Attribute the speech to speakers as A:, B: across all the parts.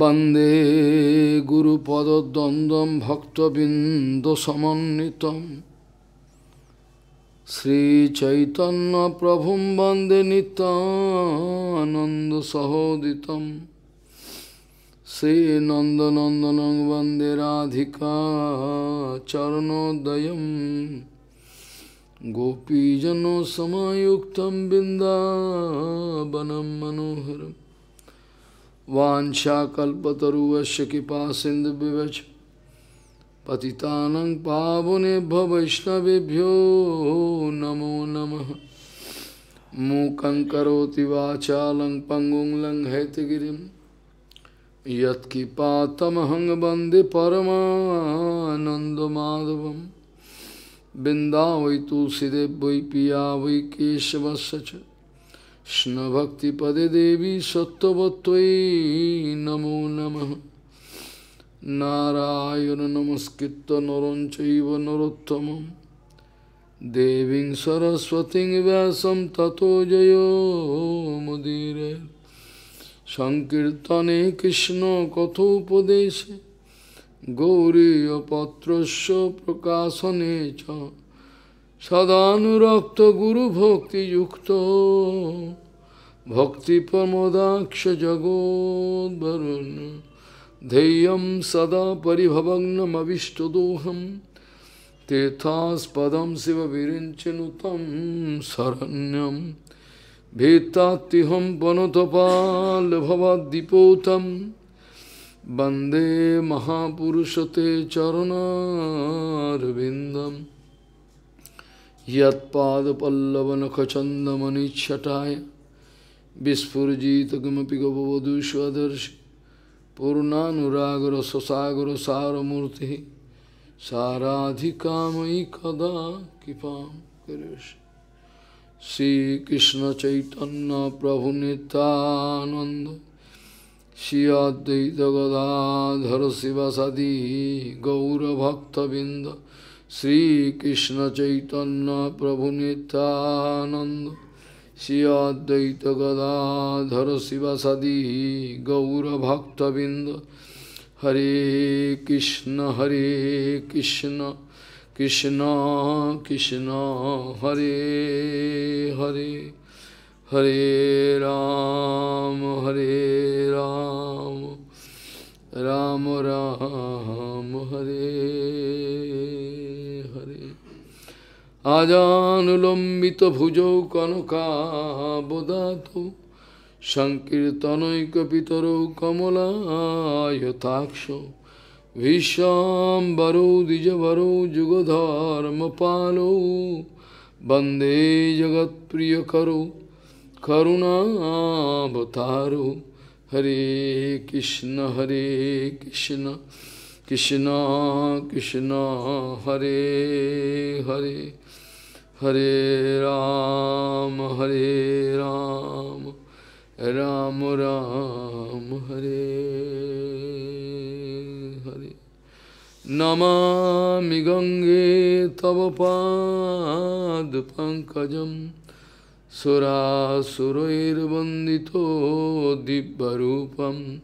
A: वन्दे गुरुपदद्वन्द्वं भक्तबिन्दुसमन्वितं श्रीचैतन्यप्रभुं वन्दे नितानन्दसहोदितं श्रीनन्दनन्दनं वन्दे राधिका चरणोदयं गोपीजनसमायुक्तं बिन्दावनं मनोहरम् वाशाकल्पतरुवश कृपा सिंधु विवच पतितानंग पावने वैष्णवभ्यो नमो नम मूक करोति वाचालं पंगुं लङ्घयतगिरिं यत्किपातमहं वन्दे परमाधव बिन्दा वै तुलसीदेव वै पिया वै केशवस्य কৃষ্ণভক্তিপদে দেবী সত্যবত্তই নমো নম নারায়ণ নমস্কৃত নরঞ্চৈব নরোত্তম দেবীং সরস্বতীং ব্যাসম ততো জয় মুদির সংকীর্তনে কৃষ্ণ কথোপদেশে গৌরীপত্রস্য প্রকাশনে চ সদানুরক্ত গুরু ভক্তি যুক্ত ভক্তি প্রমোদাক্ষ জগোদ্বরুণ ধেয়ম সদা পরিভবগ্নমীষ্টদোহম तीर्थास्पदं शिव विरिञ्चनुतं शरण्यं भीतात्तिहं पनुतपालभवद्दिपोतं वन्दे महापुरुष ते चरणारविन्दम् यत्पादपल्लवनखचन्दमनिच्छटाय विस्फुर्जितकिमपि गववधू स्वदर्श पूर्णानुरागरससागरसारमूर्तिः साराधिकामयि कदा कृपां करिष्य श्रीकृष्णचैतन्यप्रभुनितानन्द श्री अद्वैतगदाधर शिवसदि गौरभक्तबिन्द শ্রীকৃষ্ণ চৈতন্য প্রভু নিত্যানন্দ শ্রী অদ্বৈত গদাধর শিবাসাদি গৌরভক্তবৃন্দ হরে কৃষ্ণ হরে কৃষ্ণ কৃষ্ণ কৃষ্ণ হরে হরে হরে রাম হরে রাম রাম রাম হরে আজানুলম্বিত ভুজৌ কনকাবদাত সংকীর্তনৈকিতর কমলায়তাক্ষ বিশ্বাম্বরৌ দ্বিজবরৌ যুগধর্ম পাল বন্দে জগৎপ্রিয় করো করুণাবতার হরে কৃষ্ণ হরে Krishna Krishna Krishna Hare Hare Hare Ram, Hare Ram, Ram Ram, Hare Hare. Namami Gange Tavapad Pankajam Sura Surair Bandito Dibbarupam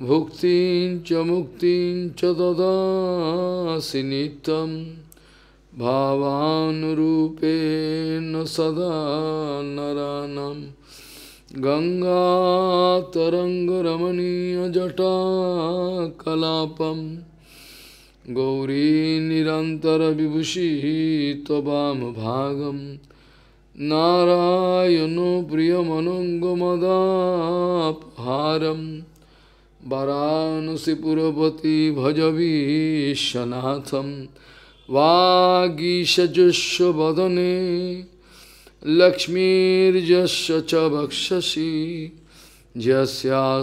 A: Bhuktin Chamuktin Chadada Sinitam भावानुरूपेण सदा नरानं गङ्गातरङ्गरमणीयजटा भागम नारायण त्ववामभागं नारायणो प्रियमनङ्गमदापहारं वरानसिपुरपति भजवीशनाथम् वागीशजुष्वदने लक्ष्मीर्जस्य च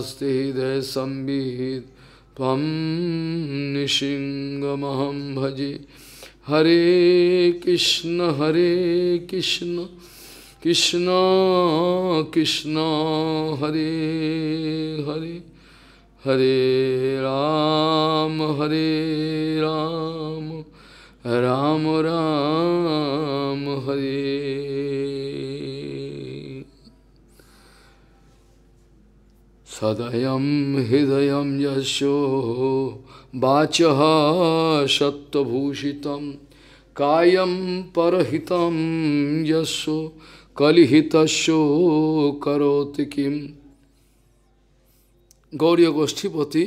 A: हृदय संविहित त्वं भजे हरे कृष्ण हरे कृष्ण कृष्ण कृष्ण हरे हरे हरे राम हरे राम রাম রাম হরে সদয় হৃদয় যশ বাচ সত্যভূষিত কায়ম পরহিত যশ কলিহিত করোতি কিম গৌরী গোষ্ঠীপতি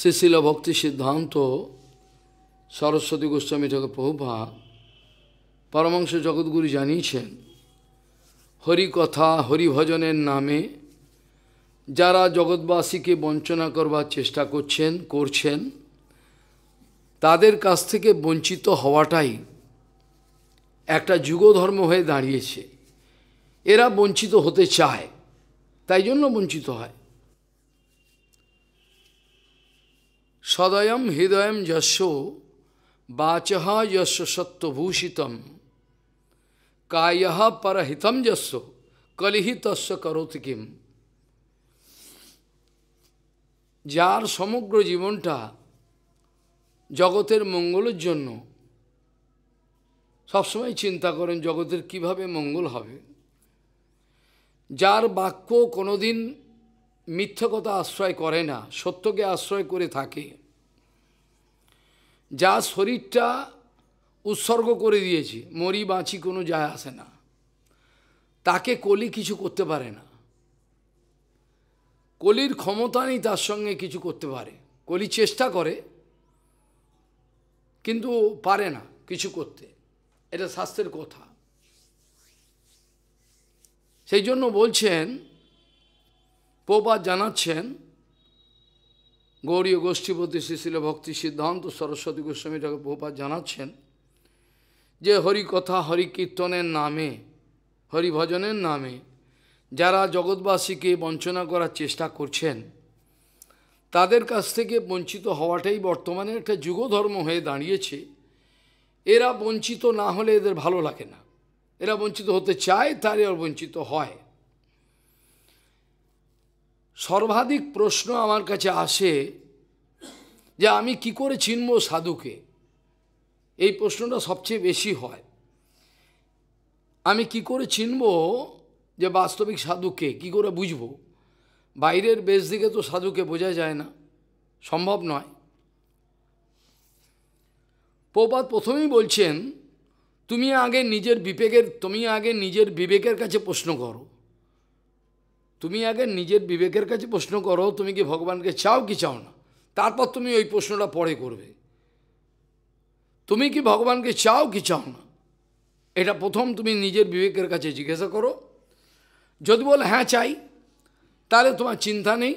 A: শিশিল ভক্তি সিদ্ধান্ত সরস্বতী গোস্বামী ঠাকুর প্রভুভা পরমাংশ জগৎগুরু জানিয়েছেন হরি কথা হরিভজনের নামে যারা জগৎবাসীকে বঞ্চনা করবার চেষ্টা করছেন করছেন তাদের কাছ থেকে বঞ্চিত হওয়াটাই একটা যুগধর্ম হয়ে দাঁড়িয়েছে এরা বঞ্চিত হতে চায় তাই জন্য বঞ্চিত হয় সদয়ম হৃদয়ম যশ বাচহ যশ সত্যভূষিতম কায় परहितम যশ কলিহি তস্য করোতি কিম যার সমগ্র জীবনটা জগতের মঙ্গলের জন্য সবসময় চিন্তা করেন জগতের কিভাবে মঙ্গল হবে যার বাক্য কোনোদিন মিথ্যকতা আশ্রয় করে না সত্যকে আশ্রয় করে থাকে যা শরীরটা উৎসর্গ করে দিয়েছি মরি বাঁচি কোনো যায় আসে না তাকে কলি কিছু করতে পারে না কলির ক্ষমতা নেই তার সঙ্গে কিছু করতে পারে কলি চেষ্টা করে কিন্তু পারে না কিছু করতে এটা স্বাস্থ্যের কথা সেই জন্য বলছেন পোপা জানাচ্ছেন গৌরীয় গোষ্ঠীপতি শিশিল ভক্তি সিদ্ধান্ত সরস্বতী গোস্বামী ঠাকুর বহুপাত জানাচ্ছেন যে হরি কথা হরি কীর্তনের নামে হরিভজনের নামে যারা জগৎবাসীকে বঞ্চনা করার চেষ্টা করছেন তাদের কাছ থেকে বঞ্চিত হওয়াটাই বর্তমানে একটা যুগধর্ম হয়ে দাঁড়িয়েছে এরা বঞ্চিত না হলে এদের ভালো লাগে না এরা বঞ্চিত হতে চায় তারই আর বঞ্চিত হয় সর্বাধিক প্রশ্ন আমার কাছে আসে যে আমি কি করে চিনব সাধুকে এই প্রশ্নটা সবচেয়ে বেশি হয় আমি কি করে চিনব যে বাস্তবিক সাধুকে কি করে বুঝব বাইরের বেশ দিকে তো সাধুকে বোঝা যায় না সম্ভব নয় প্রপাত প্রথমেই বলছেন তুমি আগে নিজের বিবেকের তুমি আগে নিজের বিবেকের কাছে প্রশ্ন করো তুমি আগে নিজের বিবেকের কাছে প্রশ্ন করো তুমি কি ভগবানকে চাও কি চাও না তারপর তুমি ওই প্রশ্নটা পরে করবে তুমি কি ভগবানকে চাও কি চাও না এটা প্রথম তুমি নিজের বিবেকের কাছে জিজ্ঞাসা করো যদি বল হ্যাঁ চাই তাহলে তোমার চিন্তা নেই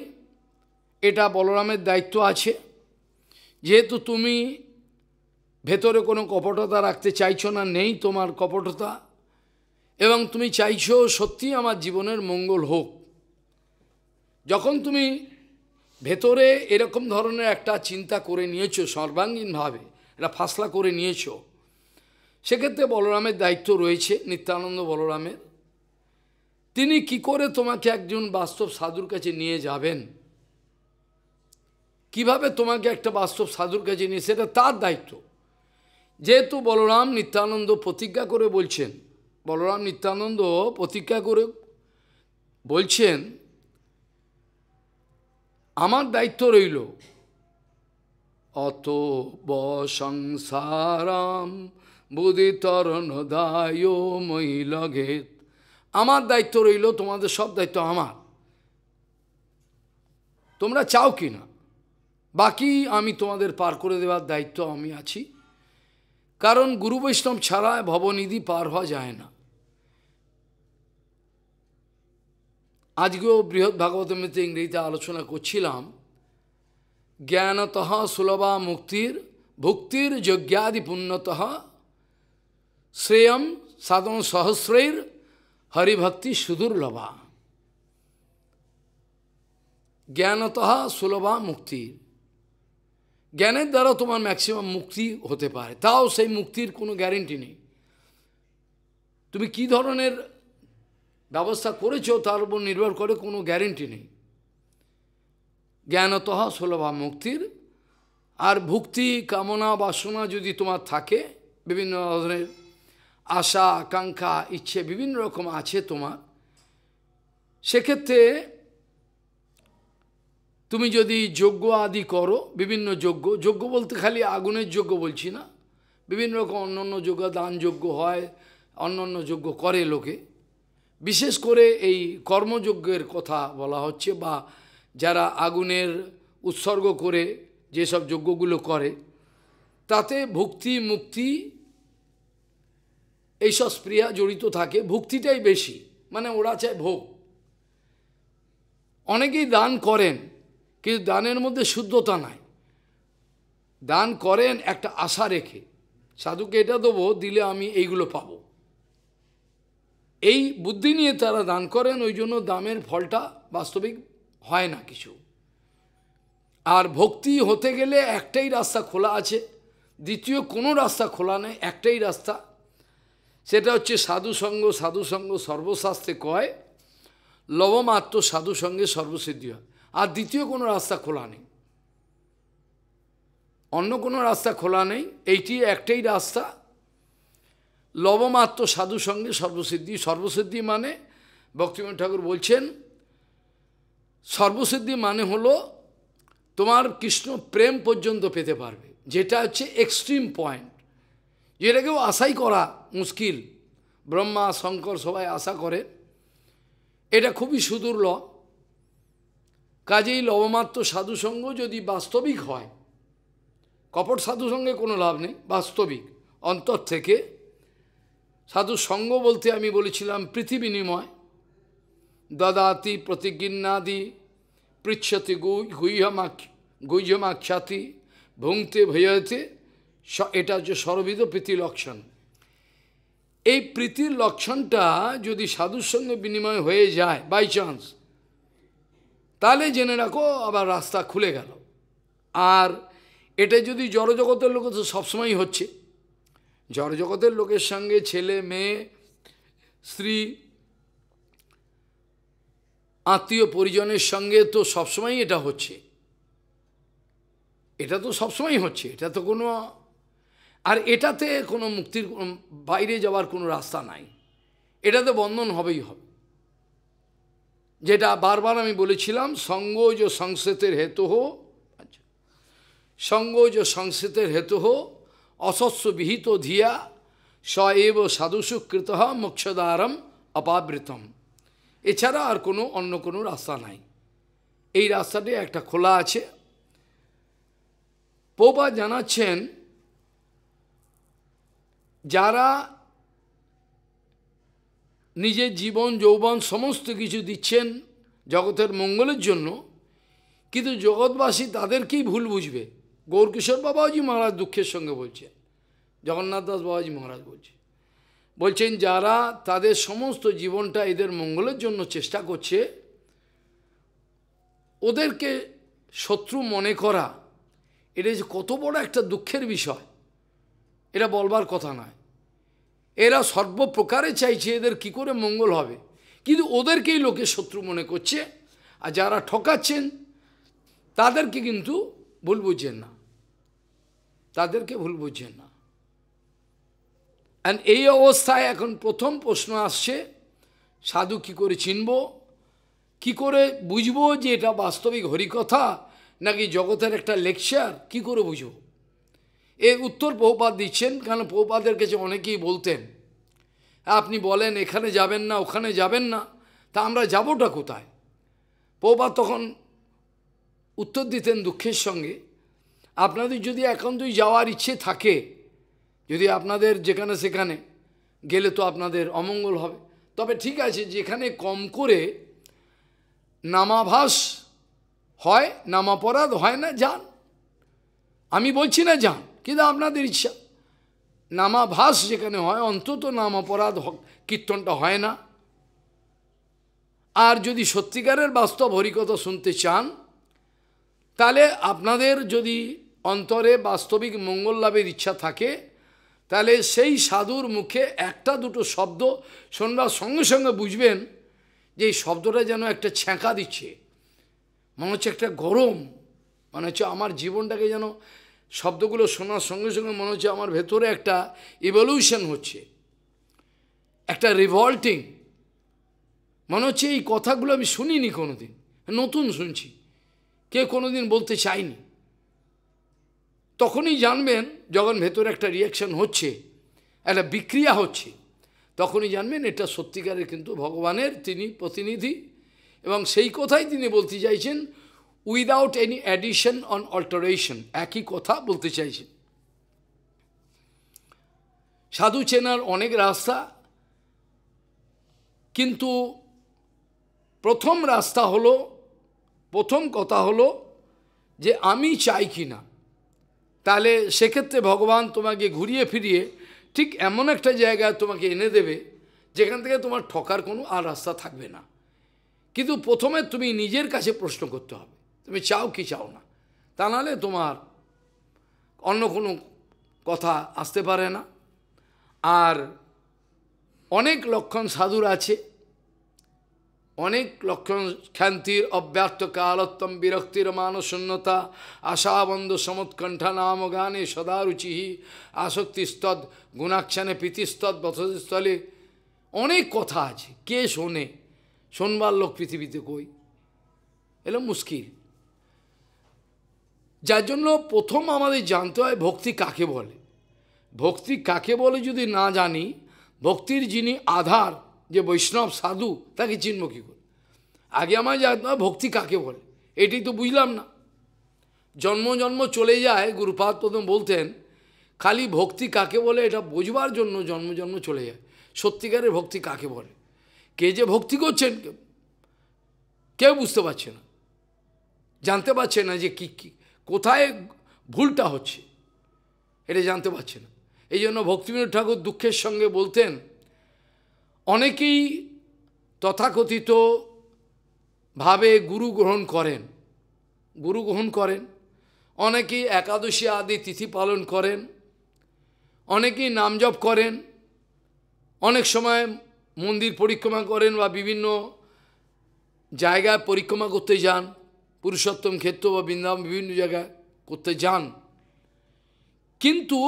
A: এটা বলরামের দায়িত্ব আছে যেহেতু তুমি ভেতরে কোনো কপটতা রাখতে চাইছো না নেই তোমার কপটতা এবং তুমি চাইছো সত্যি আমার জীবনের মঙ্গল হোক যখন তুমি ভেতরে এরকম ধরনের একটা চিন্তা করে নিয়েছো সর্বাঙ্গীনভাবে এটা ফাসলা করে নিয়েছো সেক্ষেত্রে বলরামের দায়িত্ব রয়েছে নিত্যানন্দ বলরামের তিনি কি করে তোমাকে একজন বাস্তব সাধুর কাছে নিয়ে যাবেন কিভাবে তোমাকে একটা বাস্তব সাধুর কাছে নিয়ে সেটা তার দায়িত্ব যেহেতু বলরাম নিত্যানন্দ প্রতিজ্ঞা করে বলছেন বলরাম নিত্যানন্দ প্রতিজ্ঞা করে বলছেন আমার দায়িত্ব রইল অত বংসারাম তরণ দায় মহিলগেত আমার দায়িত্ব রইল তোমাদের সব দায়িত্ব আমার তোমরা চাও কি না বাকি আমি তোমাদের পার করে দেওয়ার দায়িত্ব আমি আছি কারণ গুরু বৈষ্ণব ছাড়া ভবনিধি পার হওয়া যায় না আজকেও বৃহৎ ভাগবত মিত্র ইংরেজিতে আলোচনা করছিলাম জ্ঞানত সুলভা মুক্তির ভুক্তির যজ্ঞাদি পুণ্যত শ্রেয়ম সাধন সহস্রের হরিভক্তি সুদুর্লভা জ্ঞানত সুলভা মুক্তির জ্ঞানের দ্বারা তোমার ম্যাক্সিমাম মুক্তি হতে পারে তাও সেই মুক্তির কোনো গ্যারেন্টি নেই তুমি কি ধরনের ব্যবস্থা করেছো তার উপর নির্ভর করে কোনো গ্যারেন্টি নেই জ্ঞানত সুলভা মুক্তির আর ভুক্তি কামনা বাসনা যদি তোমার থাকে বিভিন্ন ধরনের আশা আকাঙ্ক্ষা ইচ্ছে বিভিন্ন রকম আছে তোমার সেক্ষেত্রে তুমি যদি যোগ্য আদি করো বিভিন্ন যোগ্য যোগ্য বলতে খালি আগুনের যোগ্য বলছি না বিভিন্ন রকম অন্য অন্য যোগ্য দান যোগ্য হয় অন্য অন্য যোগ্য করে লোকে বিশেষ করে এই কর্মযজ্ঞের কথা বলা হচ্ছে বা যারা আগুনের উৎসর্গ করে যেসব যজ্ঞগুলো করে তাতে ভক্তি মুক্তি এইসব স্প্রিয়া জড়িত থাকে ভক্তিটাই বেশি মানে ওরা চায় ভোগ অনেকেই দান করেন কিন্তু দানের মধ্যে শুদ্ধতা নাই দান করেন একটা আশা রেখে সাধুকে এটা দেবো দিলে আমি এইগুলো পাবো এই বুদ্ধি নিয়ে তারা দান করেন ওই জন্য দামের ফলটা বাস্তবিক হয় না কিছু আর ভক্তি হতে গেলে একটাই রাস্তা খোলা আছে দ্বিতীয় কোনো রাস্তা খোলা নেই একটাই রাস্তা সেটা হচ্ছে সাধুসঙ্গ সাধুসঙ্গ সর্বশাস্ত্রে কয় লবমাত্র সাধুসঙ্গে সর্বসিদ্ধি হয় আর দ্বিতীয় কোনো রাস্তা খোলা নেই অন্য কোনো রাস্তা খোলা নেই এইটি একটাই রাস্তা লবমাত্র সাধু সঙ্গে সর্বসিদ্ধি সর্বসিদ্ধি মানে ভক্তিমন ঠাকুর বলছেন সর্বসিদ্ধি মানে হলো তোমার কৃষ্ণ প্রেম পর্যন্ত পেতে পারবে যেটা হচ্ছে এক্সট্রিম পয়েন্ট যেটাকেও আশাই করা মুশকিল ব্রহ্মা শঙ্কর সবাই আশা করে এটা খুবই সুদূর্ল কাজেই লবমাত্র সাধুসঙ্গ যদি বাস্তবিক হয় কপট সাধুসঙ্গে কোনো লাভ নেই বাস্তবিক অন্তর থেকে সাধু সঙ্গ বলতে আমি বলেছিলাম নিময় দদাতি প্রতিজ্ঞাদি পৃচ্ছতি গুহ্যমাখ গুহ্যমাখ্যাতি ভুংতে ভয়তে এটা হচ্ছে সর্বিধ প্রীতি লক্ষণ এই প্রীতির লক্ষণটা যদি সাধুর সঙ্গে বিনিময় হয়ে যায় বাই চান্স তাহলে জেনে রাখো আবার রাস্তা খুলে গেল আর এটা যদি জড়জগতের লোক তো সবসময়ই হচ্ছে জড়জগতের লোকের সঙ্গে ছেলে মেয়ে স্ত্রী আত্মীয় পরিজনের সঙ্গে তো সবসময় এটা হচ্ছে এটা তো সবসময় হচ্ছে এটা তো কোনো আর এটাতে কোনো মুক্তির বাইরে যাওয়ার কোনো রাস্তা নাই এটাতে বন্ধন হবেই হবে যেটা বারবার আমি বলেছিলাম সঙ্গজ সংসেতের হেতু হো আচ্ছা, সঙ্গজ সংসেতের হেতু হো অসস্য বিহিত ধিয়া স এব সাধুসু মোক্ষদারম অপাবৃতম এছাড়া আর কোনো অন্য কোনো রাস্তা নাই এই রাস্তাটি একটা খোলা আছে পোপা জানাচ্ছেন যারা নিজের জীবন যৌবন সমস্ত কিছু দিচ্ছেন জগতের মঙ্গলের জন্য কিন্তু জগৎবাসী তাদেরকেই ভুল বুঝবে গৌরকিশোর বাবাজি মহারাজ দুঃখের সঙ্গে বলছেন জগন্নাথ দাস বাবাজি মহারাজ বলছে বলছেন যারা তাদের সমস্ত জীবনটা এদের মঙ্গলের জন্য চেষ্টা করছে ওদেরকে শত্রু মনে করা এটা যে কত বড় একটা দুঃখের বিষয় এটা বলবার কথা নয় এরা সর্বপ্রকারে চাইছে এদের কি করে মঙ্গল হবে কিন্তু ওদেরকেই লোকে শত্রু মনে করছে আর যারা ঠকাচ্ছেন তাদেরকে কিন্তু ভুল বুঝছেন না তাদেরকে ভুল বুঝছেন না এই অবস্থায় এখন প্রথম প্রশ্ন আসছে সাধু কি করে চিনব কি করে বুঝব যে এটা বাস্তবিক হরিকথা নাকি জগতের একটা লেকচার কি করে বুঝব এর উত্তর প্রভুপাত দিচ্ছেন কারণ প্রভুপাদের কাছে অনেকেই বলতেন আপনি বলেন এখানে যাবেন না ওখানে যাবেন না তা আমরা যাবোটা কোথায় প্রভুপাত তখন উত্তর দিতেন দুঃখের সঙ্গে আপনাদের যদি একান্তই যাওয়ার ইচ্ছে থাকে যদি আপনাদের যেখানে সেখানে গেলে তো আপনাদের অমঙ্গল হবে তবে ঠিক আছে যেখানে কম করে নামাভাস হয় নামাপরাধ হয় না যান আমি বলছি না যান কিন্তু আপনাদের ইচ্ছা নামাভাস যেখানে হয় অন্তত নাম অপরাধ কীর্তনটা হয় না আর যদি সত্যিকারের বাস্তব হরিকথা শুনতে চান তাহলে আপনাদের যদি অন্তরে বাস্তবিক মঙ্গল লাভের ইচ্ছা থাকে তাহলে সেই সাধুর মুখে একটা দুটো শব্দ শোনবার সঙ্গে সঙ্গে বুঝবেন যে এই শব্দটা যেন একটা ছ্যাঁকা দিচ্ছে মনে হচ্ছে একটা গরম মনে হচ্ছে আমার জীবনটাকে যেন শব্দগুলো শোনার সঙ্গে সঙ্গে মনে হচ্ছে আমার ভেতরে একটা ইভলিউশন হচ্ছে একটা রিভল্টিং মনে হচ্ছে এই কথাগুলো আমি শুনিনি কোনোদিন নতুন শুনছি কেউ কোনোদিন বলতে চায়নি তখনই জানবেন যখন ভেতরে একটা রিয়াকশন হচ্ছে একটা বিক্রিয়া হচ্ছে তখনই জানবেন এটা সত্যিকারের কিন্তু ভগবানের তিনি প্রতিনিধি এবং সেই কথাই তিনি বলতে চাইছেন without any addition on alteration একই কথা বলতে চাইছেন সাধু চেনার অনেক রাস্তা কিন্তু প্রথম রাস্তা হলো প্রথম কথা হলো যে আমি চাই কি না তাহলে সেক্ষেত্রে ভগবান তোমাকে ঘুরিয়ে ফিরিয়ে ঠিক এমন একটা জায়গায় তোমাকে এনে দেবে যেখান থেকে তোমার ঠকার কোনো আর রাস্তা থাকবে না কিন্তু প্রথমে তুমি নিজের কাছে প্রশ্ন করতে হবে তুমি চাও কি চাও না তা নাহলে তোমার অন্য কোনো কথা আসতে পারে না আর অনেক লক্ষণ সাধুর আছে অনেক লক্ষণ খ্যান্তির অব্যর্থ কালোত্তম বিরক্তির মানশূন্যতা আশাবন্ধ সমৎকণ্ঠা নাম গানে সদারুচিহি আসক্তিস্তদ গুণাক্ষানে প্রীতিস্তদ বথস্থলে অনেক কথা আছে কে শোনে শোনবার লোক পৃথিবীতে কই এলো মুশকিল যার জন্য প্রথম আমাদের জানতে হয় ভক্তি কাকে বলে ভক্তি কাকে বলে যদি না জানি ভক্তির যিনি আধার যে বৈষ্ণব সাধু তাকে চিনব কী করে আগে আমার যা ভক্তি কাকে বলে এটি তো বুঝলাম না জন্ম জন্ম চলে যায় গুরুপাদ প্রথম বলতেন খালি ভক্তি কাকে বলে এটা বোঝবার জন্য জন্ম জন্ম চলে যায় সত্যিকারের ভক্তি কাকে বলে কে যে ভক্তি করছেন কেউ বুঝতে পারছে না জানতে পারছে না যে কি কী কোথায় ভুলটা হচ্ছে এটা জানতে পারছে না এই জন্য ভক্তিবিনোদ ঠাকুর দুঃখের সঙ্গে বলতেন অনেকেই তথাকথিত ভাবে গুরু গ্রহণ করেন গুরু গ্রহণ করেন অনেকেই একাদশী আদি তিথি পালন করেন অনেকেই নামজপ করেন অনেক সময় মন্দির পরিক্রমা করেন বা বিভিন্ন জায়গায় পরিক্রমা করতে যান পুরুষোত্তম ক্ষেত্র বা বৃন্দাবন বিভিন্ন জায়গায় করতে যান কিন্তু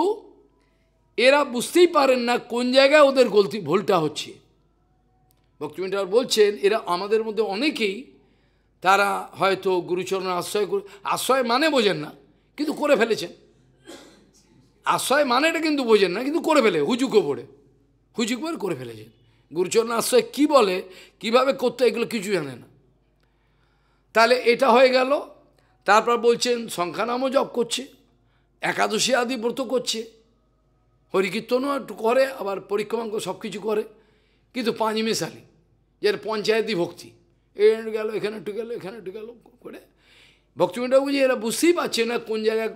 A: এরা বুঝতেই পারেন না কোন জায়গায় ওদের গলতি ভুলটা হচ্ছে ভক্তিমিন্দার বলছেন এরা আমাদের মধ্যে অনেকেই তারা হয়তো গুরুচরণ আশ্রয় করে আশ্রয় মানে বোঝেন না কিন্তু করে ফেলেছেন আশ্রয় মানেটা কিন্তু বোঝেন না কিন্তু করে ফেলে হুজুকো পড়ে হুজুক পরে করে ফেলেছেন গুরুচরণ আশ্রয় কী বলে কিভাবে করতে এগুলো কিছু জানে না তাহলে এটা হয়ে গেল তারপর বলছেন সংখ্যানামও জপ করছে একাদশী আদি ব্রত করছে হরিকীর্তনও একটু করে আবার পরিক্রমাঙ্ক সব কিছু করে কিন্তু পাঁচ মেশালি যে পঞ্চায়েতই ভক্তি এখানে গেল এখানে একটু গেল এখানে একটু গেল করে ভক্তিমিটা বুঝি এরা বুঝতেই পারছে না কোন জায়গায়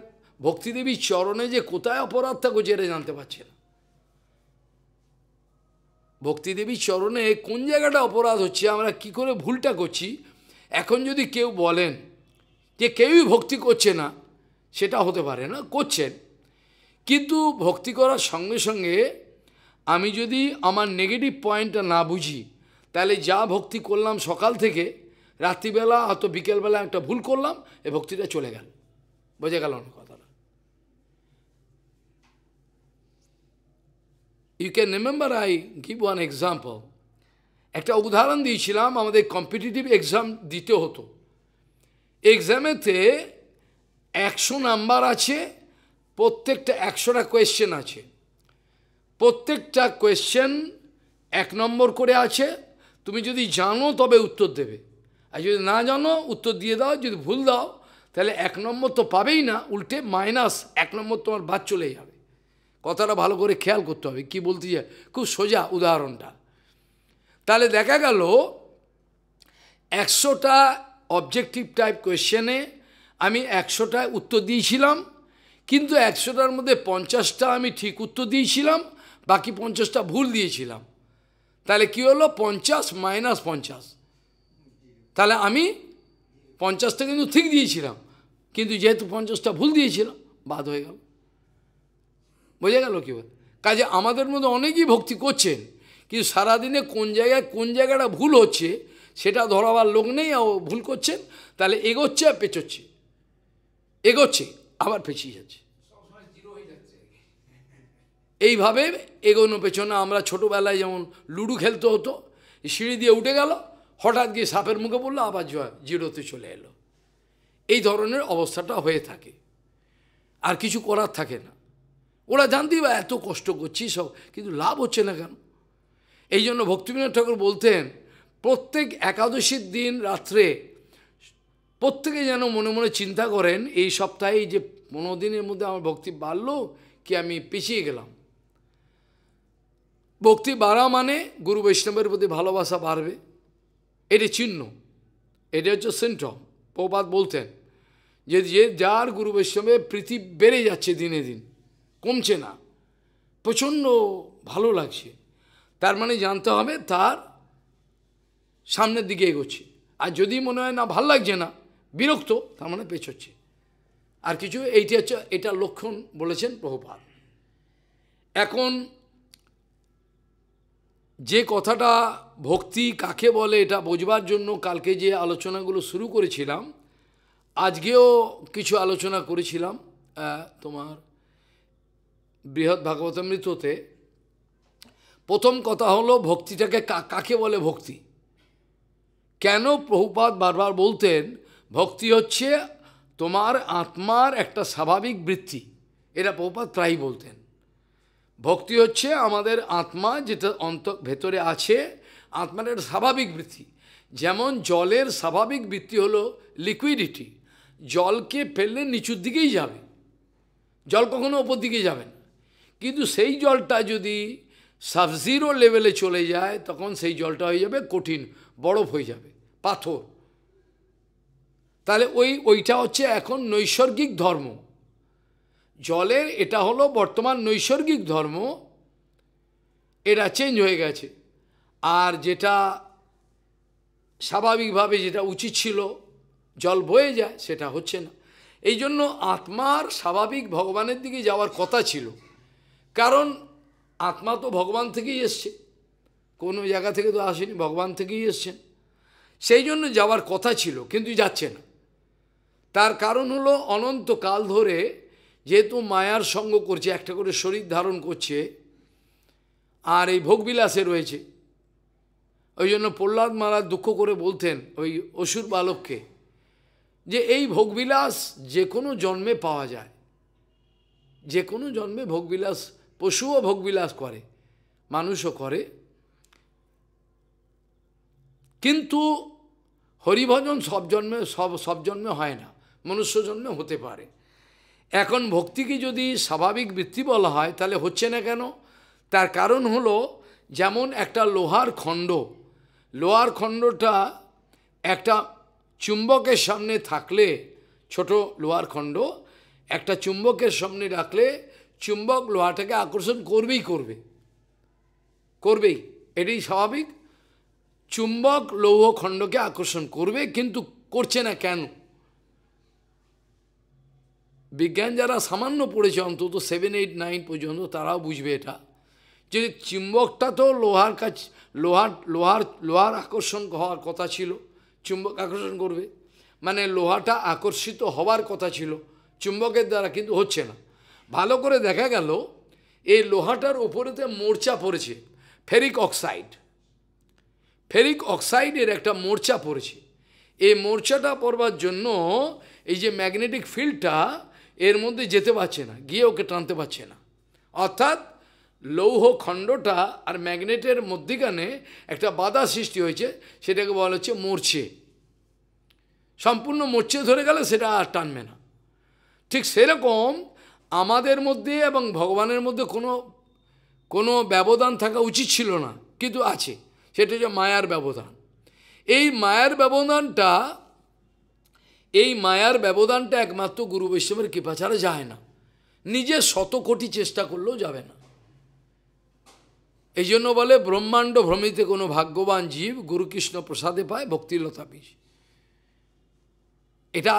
A: ভক্তিদেবীর চরণে যে কোথায় অপরাধটা করছে এটা জানতে পারছে না ভক্তিদেবীর চরণে কোন জায়গাটা অপরাধ হচ্ছে আমরা কি করে ভুলটা করছি এখন যদি কেউ বলেন যে কেউই ভক্তি করছে না সেটা হতে পারে না করছেন কিন্তু ভক্তি করার সঙ্গে সঙ্গে আমি যদি আমার নেগেটিভ পয়েন্টটা না বুঝি তাহলে যা ভক্তি করলাম সকাল থেকে রাত্রিবেলা হয়তো বিকেলবেলা একটা ভুল করলাম এ ভক্তিটা চলে গেল বোঝা গেল না কথাটা you can remember I give one example একটা উদাহরণ দিয়েছিলাম আমাদের কম্পিটিটিভ এক্সাম দিতে হতো এক্সামেতে একশো নাম্বার আছে প্রত্যেকটা একশোটা কোয়েশ্চেন আছে প্রত্যেকটা কোয়েশ্চেন এক নম্বর করে আছে তুমি যদি জানো তবে উত্তর দেবে আর যদি না জানো উত্তর দিয়ে দাও যদি ভুল দাও তাহলে এক নম্বর তো পাবেই না উল্টে মাইনাস এক নম্বর তোমার বাদ চলে যাবে কথাটা ভালো করে খেয়াল করতে হবে কি বলতে যায় খুব সোজা উদাহরণটা তাহলে দেখা গেল একশোটা অবজেক্টিভ টাইপ কোয়েশ্চেনে আমি একশোটায় উত্তর দিয়েছিলাম কিন্তু একশোটার মধ্যে পঞ্চাশটা আমি ঠিক উত্তর দিয়েছিলাম বাকি পঞ্চাশটা ভুল দিয়েছিলাম তাহলে কী হলো পঞ্চাশ মাইনাস পঞ্চাশ তাহলে আমি পঞ্চাশটা কিন্তু ঠিক দিয়েছিলাম কিন্তু যেহেতু পঞ্চাশটা ভুল দিয়েছিলাম বাদ হয়ে গেল বোঝা গেল কী বল কাজে আমাদের মধ্যে অনেকেই ভক্তি করছেন কিন্তু সারাদিনে কোন জায়গায় কোন জায়গাটা ভুল হচ্ছে সেটা ধরাবার লোক নেই ভুল করছেন তাহলে এগোচ্ছে আর পেঁচোচ্ছে এগোচ্ছে আবার পেঁচিয়ে যাচ্ছে এইভাবে এগোনো পেছনে আমরা ছোটোবেলায় যেমন লুডু খেলতে হতো সিঁড়ি দিয়ে উঠে গেল হঠাৎ গিয়ে সাপের মুখে পড়লো আবার জয় জিরোতে চলে এলো এই ধরনের অবস্থাটা হয়ে থাকে আর কিছু করার থাকে না ওরা জানতেই বা এত কষ্ট করছি সব কিন্তু লাভ হচ্ছে না কেন এই জন্য ভক্তিবিনোদ ঠাকুর বলতেন প্রত্যেক একাদশীর দিন রাত্রে প্রত্যেকে যেন মনে মনে চিন্তা করেন এই সপ্তাহে যে পনেরো দিনের মধ্যে আমার ভক্তি বাড়লো কি আমি পিছিয়ে গেলাম ভক্তি বাড়া মানে গুরু বৈষ্ণবের প্রতি ভালোবাসা বাড়বে এটি চিহ্ন এটা হচ্ছে সিনটম প্রপাত বলতেন যে যে যার গুরু বৈষ্ণবে প্রীতি বেড়ে যাচ্ছে দিনে দিন কমছে না প্রচণ্ড ভালো লাগছে তার মানে জানতে হবে তার সামনের দিকে এগোচ্ছে আর যদি মনে হয় না ভাল লাগছে না বিরক্ত তার মানে পেছোচ্ছে আর কিছু এইটি হচ্ছে এটা লক্ষণ বলেছেন প্রহপাত এখন যে কথাটা ভক্তি কাকে বলে এটা বোঝবার জন্য কালকে যে আলোচনাগুলো শুরু করেছিলাম আজকেও কিছু আলোচনা করেছিলাম তোমার বৃহৎ ভাগবতামৃততে প্রথম কথা হলো ভক্তিটাকে কাকে বলে ভক্তি কেন প্রভুপাত বারবার বলতেন ভক্তি হচ্ছে তোমার আত্মার একটা স্বাভাবিক বৃত্তি এটা প্রভুপাত প্রায়ই বলতেন ভক্তি হচ্ছে আমাদের আত্মা যেটা অন্ত ভেতরে আছে আত্মার একটা স্বাভাবিক বৃত্তি যেমন জলের স্বাভাবিক বৃত্তি হলো লিকুইডিটি জলকে ফেললে নিচুর দিকেই যাবে জল কখনো ওপর দিকে যাবে না কিন্তু সেই জলটা যদি সাবজিরো লেভেলে চলে যায় তখন সেই জলটা হয়ে যাবে কঠিন বরফ হয়ে যাবে পাথর তাহলে ওই ওইটা হচ্ছে এখন নৈসর্গিক ধর্ম জলের এটা হলো বর্তমান নৈসর্গিক ধর্ম এটা চেঞ্জ হয়ে গেছে আর যেটা স্বাভাবিকভাবে যেটা উচিত ছিল জল বয়ে যায় সেটা হচ্ছে না এই জন্য আত্মার স্বাভাবিক ভগবানের দিকে যাওয়ার কথা ছিল কারণ আত্মা তো ভগবান থেকেই এসছে কোনো জায়গা থেকে তো আসেনি ভগবান থেকেই এসছেন সেই জন্য যাওয়ার কথা ছিল কিন্তু যাচ্ছে না তার কারণ হলো অনন্তকাল ধরে যেহেতু মায়ার সঙ্গ করছে একটা করে শরীর ধারণ করছে আর এই ভোগবিলাসে রয়েছে ওই জন্য প্রহ্লাদ মারা দুঃখ করে বলতেন ওই অসুর বালককে যে এই ভোগবিলাস যে কোনো জন্মে পাওয়া যায় যে কোনো জন্মে ভোগবিলাস পশুও ভোগবিলাস করে মানুষও করে কিন্তু হরিভজন সব জন্মে সব সব জন্মে হয় না মনুষ্য জন্মে হতে পারে এখন ভক্তিকে যদি স্বাভাবিক বৃত্তি বলা হয় তাহলে হচ্ছে না কেন তার কারণ হলো যেমন একটা লোহার খণ্ড লোহার খণ্ডটা একটা চুম্বকের সামনে থাকলে ছোট লোহার খণ্ড একটা চুম্বকের সামনে রাখলে চুম্বক লোহাটাকে আকর্ষণ করবেই করবে করবেই এটাই স্বাভাবিক চুম্বক লৌহ খণ্ডকে আকর্ষণ করবে কিন্তু করছে না কেন বিজ্ঞান যারা সামান্য পড়েছে অন্তত সেভেন এইট নাইন পর্যন্ত তারাও বুঝবে এটা যে চুম্বকটা তো লোহার কাজ লোহার লোহার লোহার আকর্ষণ হওয়ার কথা ছিল চুম্বক আকর্ষণ করবে মানে লোহাটা আকর্ষিত হওয়ার কথা ছিল চুম্বকের দ্বারা কিন্তু হচ্ছে না ভালো করে দেখা গেল এই লোহাটার ওপরেতে মোর্চা পড়েছে ফেরিক অক্সাইড ফেরিক অক্সাইডের একটা মোর্চা পড়েছে এই মোর্চাটা পড়বার জন্য এই যে ম্যাগনেটিক ফিল্ডটা এর মধ্যে যেতে পারছে না গিয়ে ওকে টানতে পারছে না অর্থাৎ লৌহ খণ্ডটা আর ম্যাগনেটের মধ্যিখানে একটা বাধা সৃষ্টি হয়েছে সেটাকে বলা হচ্ছে মরছে সম্পূর্ণ মরছে ধরে গেলে সেটা আর টানবে না ঠিক সেরকম আমাদের মধ্যে এবং ভগবানের মধ্যে কোনো কোনো ব্যবধান থাকা উচিত ছিল না কিন্তু আছে সেটা হচ্ছে মায়ার ব্যবধান এই মায়ার ব্যবধানটা এই মায়ার ব্যবধানটা একমাত্র গুরু বৈষ্ণবের কৃপা ছাড়া যায় না নিজে শত কোটি চেষ্টা করলেও যাবে না এই জন্য বলে ব্রহ্মাণ্ড ভ্রমিতে কোনো ভাগ্যবান জীব গুরুকৃষ্ণ প্রসাদে পায় ভক্তিলতা বীজ এটা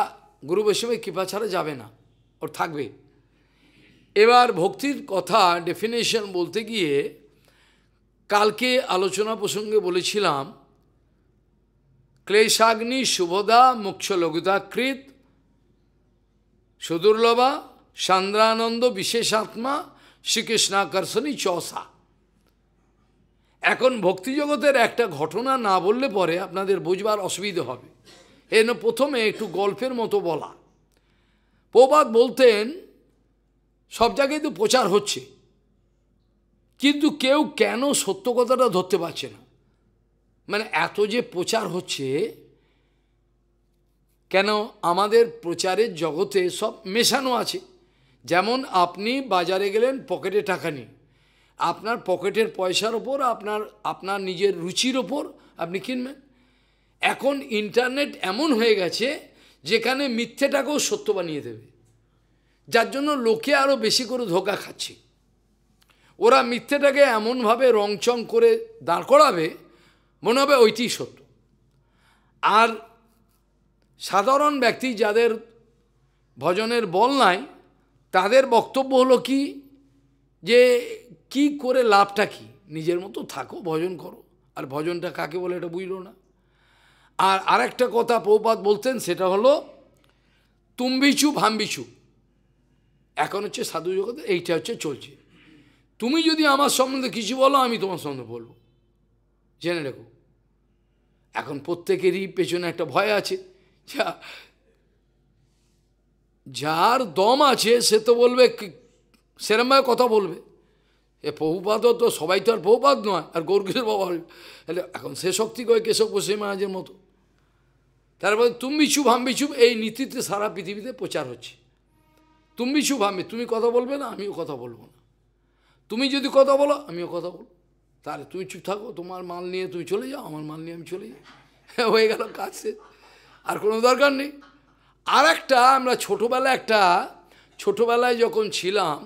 A: গুরু বৈষ্ণবের কৃপা ছাড়া যাবে না ওর থাকবে এবার ভক্তির কথা ডেফিনেশন বলতে গিয়ে কালকে আলোচনা প্রসঙ্গে বলেছিলাম ক্লেশাগ্নি শুভদা মুখ্য লঘুতাকৃত সুদুর্লভা সান্দ্রানন্দ বিশেষাত্মা শ্রীকৃষ্ণাকর্ষণী চষা এখন ভক্তি জগতের একটা ঘটনা না বললে পরে আপনাদের বুঝবার অসুবিধে হবে এন প্রথমে একটু গল্পের মতো বলা প্রবাদ বলতেন সব জায়গায় তো প্রচার হচ্ছে কিন্তু কেউ কেন সত্য কথাটা ধরতে পারছে না মানে এত যে প্রচার হচ্ছে কেন আমাদের প্রচারের জগতে সব মেশানো আছে যেমন আপনি বাজারে গেলেন পকেটে টাকা নিয়ে আপনার পকেটের পয়সার ওপর আপনার আপনার নিজের রুচির ওপর আপনি কিনবেন এখন ইন্টারনেট এমন হয়ে গেছে যেখানে মিথ্যেটাকেও সত্য বানিয়ে দেবে যার জন্য লোকে আরও বেশি করে ধোকা খাচ্ছে ওরা মিথ্যেটাকে এমনভাবে রংচং করে দাঁড় করাবে মনে হবে ওইটি সত্য আর সাধারণ ব্যক্তি যাদের ভজনের বল নাই তাদের বক্তব্য হলো কি যে কি করে লাভটা কি নিজের মতো থাকো ভজন করো আর ভজনটা কাকে বলে এটা বুঝলো না আর আরেকটা কথা প্রপাত বলতেন সেটা হলো তুম্বিচু ভাম্বিচু এখন হচ্ছে সাধু জগতে এইটা হচ্ছে চলছে তুমি যদি আমার সম্বন্ধে কিছু বলো আমি তোমার সম্বন্ধে বলবো জেনে রেখো এখন প্রত্যেকেরই পেছনে একটা ভয় আছে যা যার দম আছে সে তো বলবে সেরমভাবে কথা বলবে এ প্রভুপাদও তো সবাই তো আর বহুপাত নয় আর গৌরকিশোর বাবা তাহলে এখন সে শক্তি কয় কেশব গোস্বামী মহারাজের মতো তারপরে তুমি চুপ হাম্বি চুপ এই নীতিতে সারা পৃথিবীতে প্রচার হচ্ছে তুমি চুপ হাম্বি তুমি কথা বলবে না আমিও কথা বলবো না তুমি যদি কথা বলো আমিও কথা বলবো তাহলে তুমি চুপ থাকো তোমার মাল নিয়ে তুমি চলে যাও আমার মাল নিয়ে আমি চলে যাই হয়ে গেল কাজ শেষ আর কোনো দরকার নেই আর একটা আমরা ছোটোবেলা একটা ছোটোবেলায় যখন ছিলাম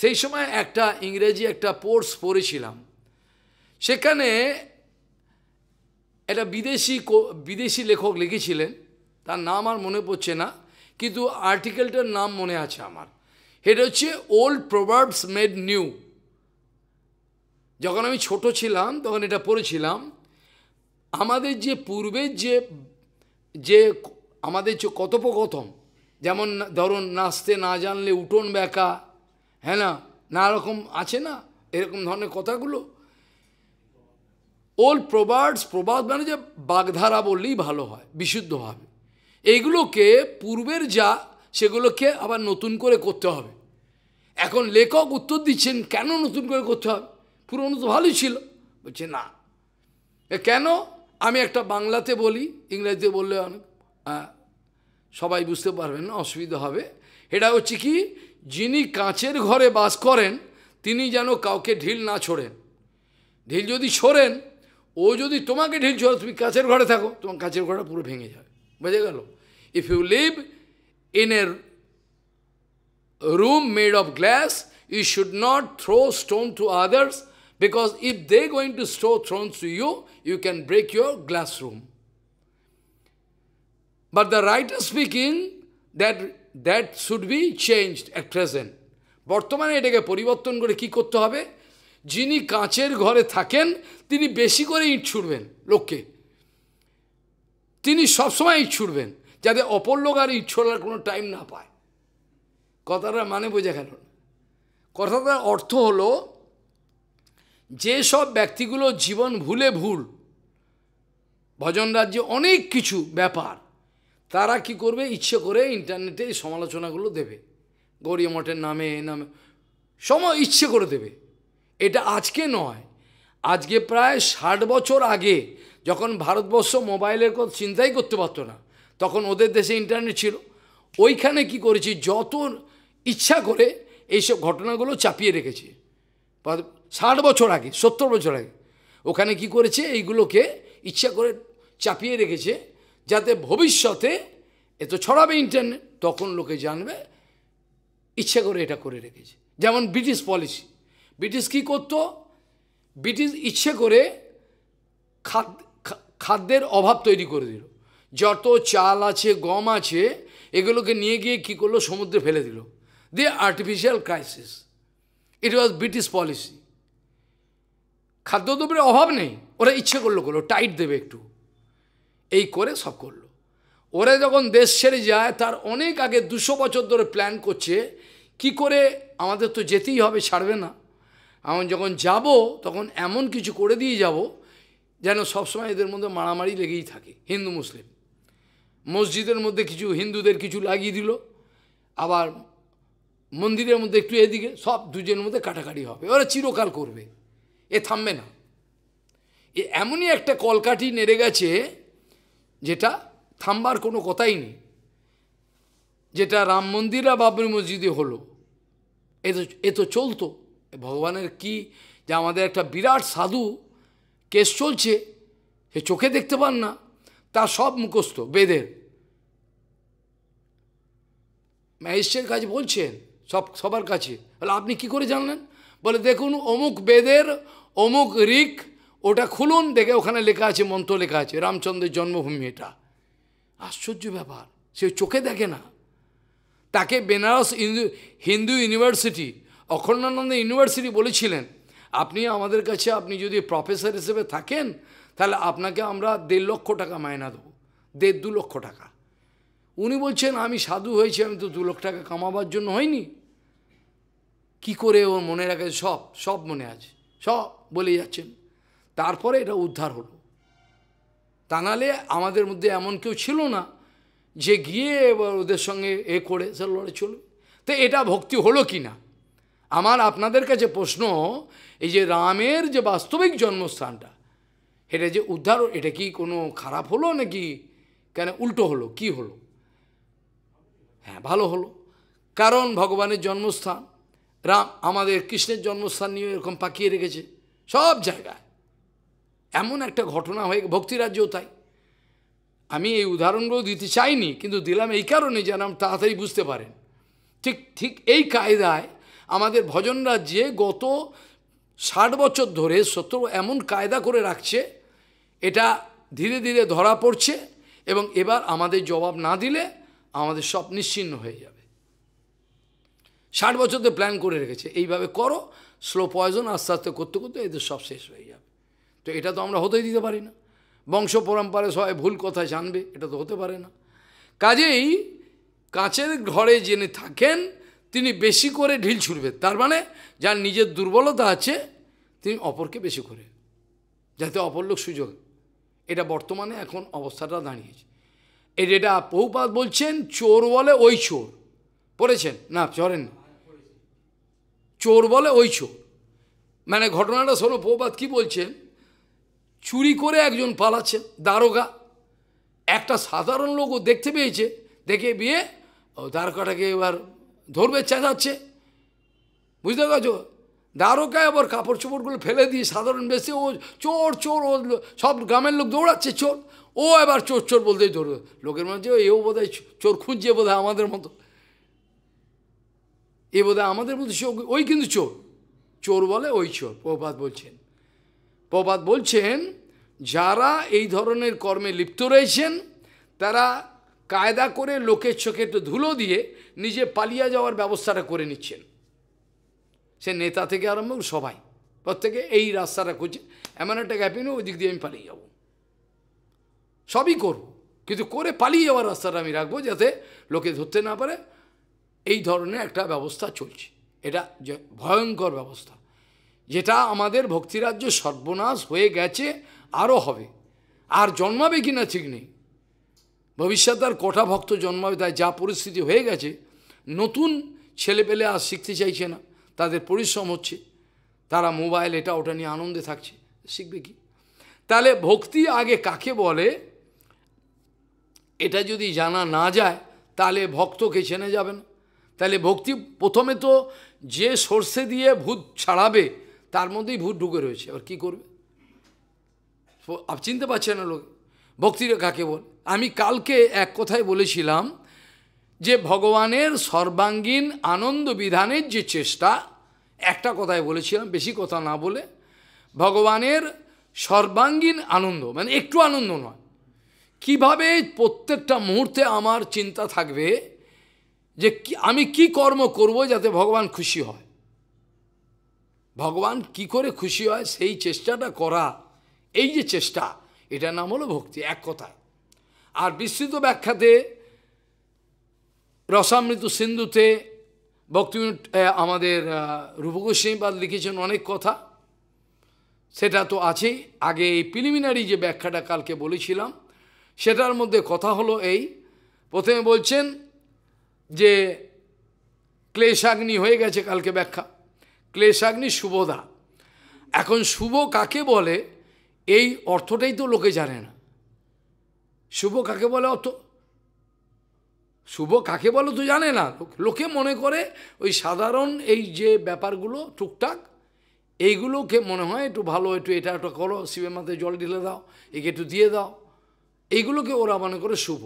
A: সেই সময় একটা ইংরেজি একটা পোর্স পড়েছিলাম সেখানে এটা বিদেশি বিদেশি লেখক লিখেছিলেন তার নাম আর মনে পড়ছে না কিন্তু আর্টিকেলটার নাম মনে আছে আমার এটা হচ্ছে ওল্ড প্রোভার্বস মেড নিউ যখন আমি ছোট ছিলাম তখন এটা পড়েছিলাম আমাদের যে পূর্বের যে যে আমাদের যে কথোপকথন যেমন ধরুন নাচতে না জানলে উঠোন ব্যাকা হ্যাঁ না নানা রকম আছে না এরকম ধরনের কথাগুলো ওল প্রবার্ডস প্রবাদ মানে যে বাগধারা বললেই ভালো হয় বিশুদ্ধভাবে এইগুলোকে পূর্বের যা সেগুলোকে আবার নতুন করে করতে হবে এখন লেখক উত্তর দিচ্ছেন কেন নতুন করে করতে হবে পুরনো তো ভালোই ছিল বলছে না কেন আমি একটা বাংলাতে বলি ইংরেজিতে বললে অনেক সবাই বুঝতে পারবেন না অসুবিধা হবে এটা হচ্ছে কি যিনি কাঁচের ঘরে বাস করেন তিনি যেন কাউকে ঢিল না ছোড়েন ঢিল যদি ছোড়েন ও যদি তোমাকে ঢিল ছোড়ে তুমি কাঁচের ঘরে থাকো তোমার কাঁচের ঘরটা পুরো ভেঙে যাবে বোঝা গেল if you live in a room made of glass, you should not throw stone to others Because if they're going to throw thrones to you, you can break your glass room. But the writer speaking that that should be changed at present. বর্তমানে এটাকে পরিবর্তন করে কি করতে হবে যিনি কাঁচের ঘরে থাকেন তিনি বেশি করে ইট ছুড়বেন লোককে তিনি সবসময় ইট ছুড়বেন যাতে অপর লোক আর ইট ছোড়ার কোনো টাইম না পায় কথাটা মানে বোঝা গেল কথাটার অর্থ হলো যে সব ব্যক্তিগুলো জীবন ভুলে ভুল ভজন রাজ্যে অনেক কিছু ব্যাপার তারা কি করবে ইচ্ছে করে ইন্টারনেটে এই সমালোচনাগুলো দেবে গৌরী মঠের নামে নামে সময় ইচ্ছে করে দেবে এটা আজকে নয় আজকে প্রায় ষাট বছর আগে যখন ভারতবর্ষ মোবাইলের কথা চিন্তাই করতে পারতো না তখন ওদের দেশে ইন্টারনেট ছিল ওইখানে কি করেছি যত ইচ্ছা করে এইসব ঘটনাগুলো চাপিয়ে রেখেছে ষাট বছর আগে সত্তর বছর আগে ওখানে কি করেছে এইগুলোকে ইচ্ছা করে চাপিয়ে রেখেছে যাতে ভবিষ্যতে এ তো ছড়াবে ইন্টারনেট তখন লোকে জানবে ইচ্ছে করে এটা করে রেখেছে যেমন ব্রিটিশ পলিসি ব্রিটিশ কি করত ব্রিটিশ ইচ্ছে করে খাদ্যের অভাব তৈরি করে দিল যত চাল আছে গম আছে এগুলোকে নিয়ে গিয়ে কি করলো সমুদ্রে ফেলে দিল they artificial crisis it was British policy খাদ্যদ্রব্যের অভাব নেই ওরা ইচ্ছে করলো করলো টাইট দেবে একটু এই করে সব করলো ওরা যখন দেশ ছেড়ে যায় তার অনেক আগে দুশো বছর ধরে প্ল্যান করছে কি করে আমাদের তো যেতেই হবে ছাড়বে না এমন যখন যাব তখন এমন কিছু করে দিয়ে যাব যেন সবসময় এদের মধ্যে মারামারি লেগেই থাকে হিন্দু মুসলিম মসজিদের মধ্যে কিছু হিন্দুদের কিছু লাগিয়ে দিল আবার মন্দিরের মধ্যে একটু এদিকে সব দুজনের মধ্যে কাটাকাটি হবে ওরা চিরকাল করবে এ থামবে না এ এমনই একটা কলকাঠি নেড়ে গেছে যেটা থামবার কোনো কথাই নেই যেটা রাম মন্দির আর বাবরি মসজিদে হলো এ তো এ তো চলতো ভগবানের কি যে আমাদের একটা বিরাট সাধু কেস চলছে সে চোখে দেখতে পান না তার সব মুখস্থ বেদের ম্যাজিস্ট্রের কাছে বলছেন সব সবার কাছে বলে আপনি কি করে জানলেন বলে দেখুন অমুক বেদের অমুক রিক ওটা খুলুন দেখে ওখানে লেখা আছে মন্ত্র লেখা আছে রামচন্দ্রের জন্মভূমি এটা আশ্চর্য ব্যাপার সে চোখে দেখে না তাকে বেনারস হিন্দু ইউনিভার্সিটি অখণ্ডানন্দ ইউনিভার্সিটি বলেছিলেন আপনি আমাদের কাছে আপনি যদি প্রফেসর হিসেবে থাকেন তাহলে আপনাকে আমরা দেড় লক্ষ টাকা মায়না দেবো দেড় দু লক্ষ টাকা উনি বলছেন আমি সাধু হয়েছি আমি তো দু লক্ষ টাকা কামাবার জন্য হয়নি কি করে ওর মনে রাখে সব সব মনে আছে সব বলে যাচ্ছেন তারপরে এটা উদ্ধার হলো তা নালে আমাদের মধ্যে এমন কেউ ছিল না যে গিয়ে এবার ওদের সঙ্গে এ করে সে লড়ে চলবে তো এটা ভক্তি হলো কি না আমার আপনাদের কাছে প্রশ্ন এই যে রামের যে বাস্তবিক জন্মস্থানটা এটা যে উদ্ধার এটা কি কোনো খারাপ হলো নাকি কেন উল্টো হলো কি হলো হ্যাঁ ভালো হলো কারণ ভগবানের জন্মস্থান রাম আমাদের কৃষ্ণের জন্মস্থান নিয়ে এরকম পাকিয়ে রেখেছে সব জায়গায় এমন একটা ঘটনা হয়ে ভক্তিরাজ্যও তাই আমি এই উদাহরণগুলো দিতে চাইনি কিন্তু দিলাম এই কারণে যেন তাড়াতাড়ি বুঝতে পারেন ঠিক ঠিক এই কায়দায় আমাদের ভজন রাজ্যে গত ষাট বছর ধরে সত্য এমন কায়দা করে রাখছে এটা ধীরে ধীরে ধরা পড়ছে এবং এবার আমাদের জবাব না দিলে আমাদের সব নিশ্চিন্ন হয়ে যাবে ষাট বছর তো প্ল্যান করে রেখেছে এইভাবে করো স্লো পয়জন আস্তে আস্তে করতে করতে এদের সব শেষ হয়ে যাবে তো এটা তো আমরা হতেই দিতে পারি না বংশ পরম্পরায় সবাই ভুল কথা জানবে এটা তো হতে পারে না কাজেই কাঁচের ঘরে যিনি থাকেন তিনি বেশি করে ঢিল ছুটবে তার মানে যার নিজের দুর্বলতা আছে তিনি অপরকে বেশি করে যাতে অপর লোক সুযোগ এটা বর্তমানে এখন অবস্থাটা দাঁড়িয়েছে এটা এটা বহুপাত বলছেন চোর বলে ওই চোর পড়েছেন না চরেন না চোর বলে ওই চোর মানে ঘটনাটা শোনো প্রবাদ কি বলছেন চুরি করে একজন পালাচ্ছে দারোগা একটা সাধারণ লোকও দেখতে পেয়েছে দেখে বিয়ে দ্বারকাটাকে এবার ধরবে চেঁচাচ্ছে বুঝতে পারছো দ্বারকায় আবার কাপড় চোপড়গুলো ফেলে দিয়ে সাধারণ বেশি ও চোর চোর ও সব গ্রামের লোক দৌড়াচ্ছে চোর ও এবার চোর চোর বলতেই ধরবে লোকের মধ্যে এও বোধ চোর খুঁজছে বোধ আমাদের মতো এ বোধহয় আমাদের সে ওই কিন্তু চোর চোর বলে ওই চোর প্রপাত বলছেন প্রপাত বলছেন যারা এই ধরনের কর্মে লিপ্ত রয়েছেন তারা কায়দা করে লোকের চোখে একটু ধুলো দিয়ে নিজে পালিয়ে যাওয়ার ব্যবস্থাটা করে নিচ্ছেন সে নেতা থেকে আরম্ভ সবাই প্রত্যেকে এই রাস্তাটা খুঁজছে এমন একটা গ্যাপিং ওই দিক দিয়ে আমি পালিয়ে যাব সবই করব কিন্তু করে পালিয়ে যাওয়ার রাস্তাটা আমি রাখবো যাতে লোকে ধরতে না পারে এই ধরনের একটা ব্যবস্থা চলছে এটা ভয়ঙ্কর ব্যবস্থা যেটা আমাদের ভক্তিরাজ্য সর্বনাশ হয়ে গেছে আরও হবে আর জন্মাবে কি না ঠিক নেই ভবিষ্যতে আর কটা ভক্ত জন্মাবে তাই যা পরিস্থিতি হয়ে গেছে নতুন ছেলে পেলে আর শিখতে চাইছে না তাদের পরিশ্রম হচ্ছে তারা মোবাইল এটা ওটা নিয়ে আনন্দে থাকছে শিখবে কি তাহলে ভক্তি আগে কাকে বলে এটা যদি জানা না যায় তাহলে ভক্তকে চেনে যাবে না তাহলে ভক্তি প্রথমে তো যে সর্ষে দিয়ে ভূত ছাড়াবে তার মধ্যেই ভূত ঢুকে রয়েছে আর কি করবে আপ চিনতে পারছে না লোক ভক্তির কাকে বল আমি কালকে এক কথায় বলেছিলাম যে ভগবানের সর্বাঙ্গীন আনন্দ বিধানের যে চেষ্টা একটা কথায় বলেছিলাম বেশি কথা না বলে ভগবানের সর্বাঙ্গীন আনন্দ মানে একটু আনন্দ নয় কিভাবে প্রত্যেকটা মুহূর্তে আমার চিন্তা থাকবে যে আমি কি কর্ম করব যাতে ভগবান খুশি হয় ভগবান কি করে খুশি হয় সেই চেষ্টাটা করা এই যে চেষ্টা এটা নাম হলো ভক্তি এক কথায় আর বিস্তৃত ব্যাখ্যাতে রসামৃত সিন্ধুতে ভক্তি আমাদের রূপগোস্বামীবাদ লিখেছেন অনেক কথা সেটা তো আছেই আগে এই প্রিলিমিনারি যে ব্যাখ্যাটা কালকে বলেছিলাম সেটার মধ্যে কথা হলো এই প্রথমে বলছেন যে ক্লেশাগ্নি হয়ে গেছে কালকে ব্যাখ্যা ক্লেশাগ্নি শুভদা এখন শুভ কাকে বলে এই অর্থটাই তো লোকে জানে না শুভ কাকে বলে অর্থ শুভ কাকে বলো তো জানে না লোকে মনে করে ওই সাধারণ এই যে ব্যাপারগুলো টুকটাক এইগুলোকে মনে হয় একটু ভালো একটু এটা একটা করো শিবের মাথায় জল ঢেলে দাও একে একটু দিয়ে দাও এইগুলোকে ওরা মনে করে শুভ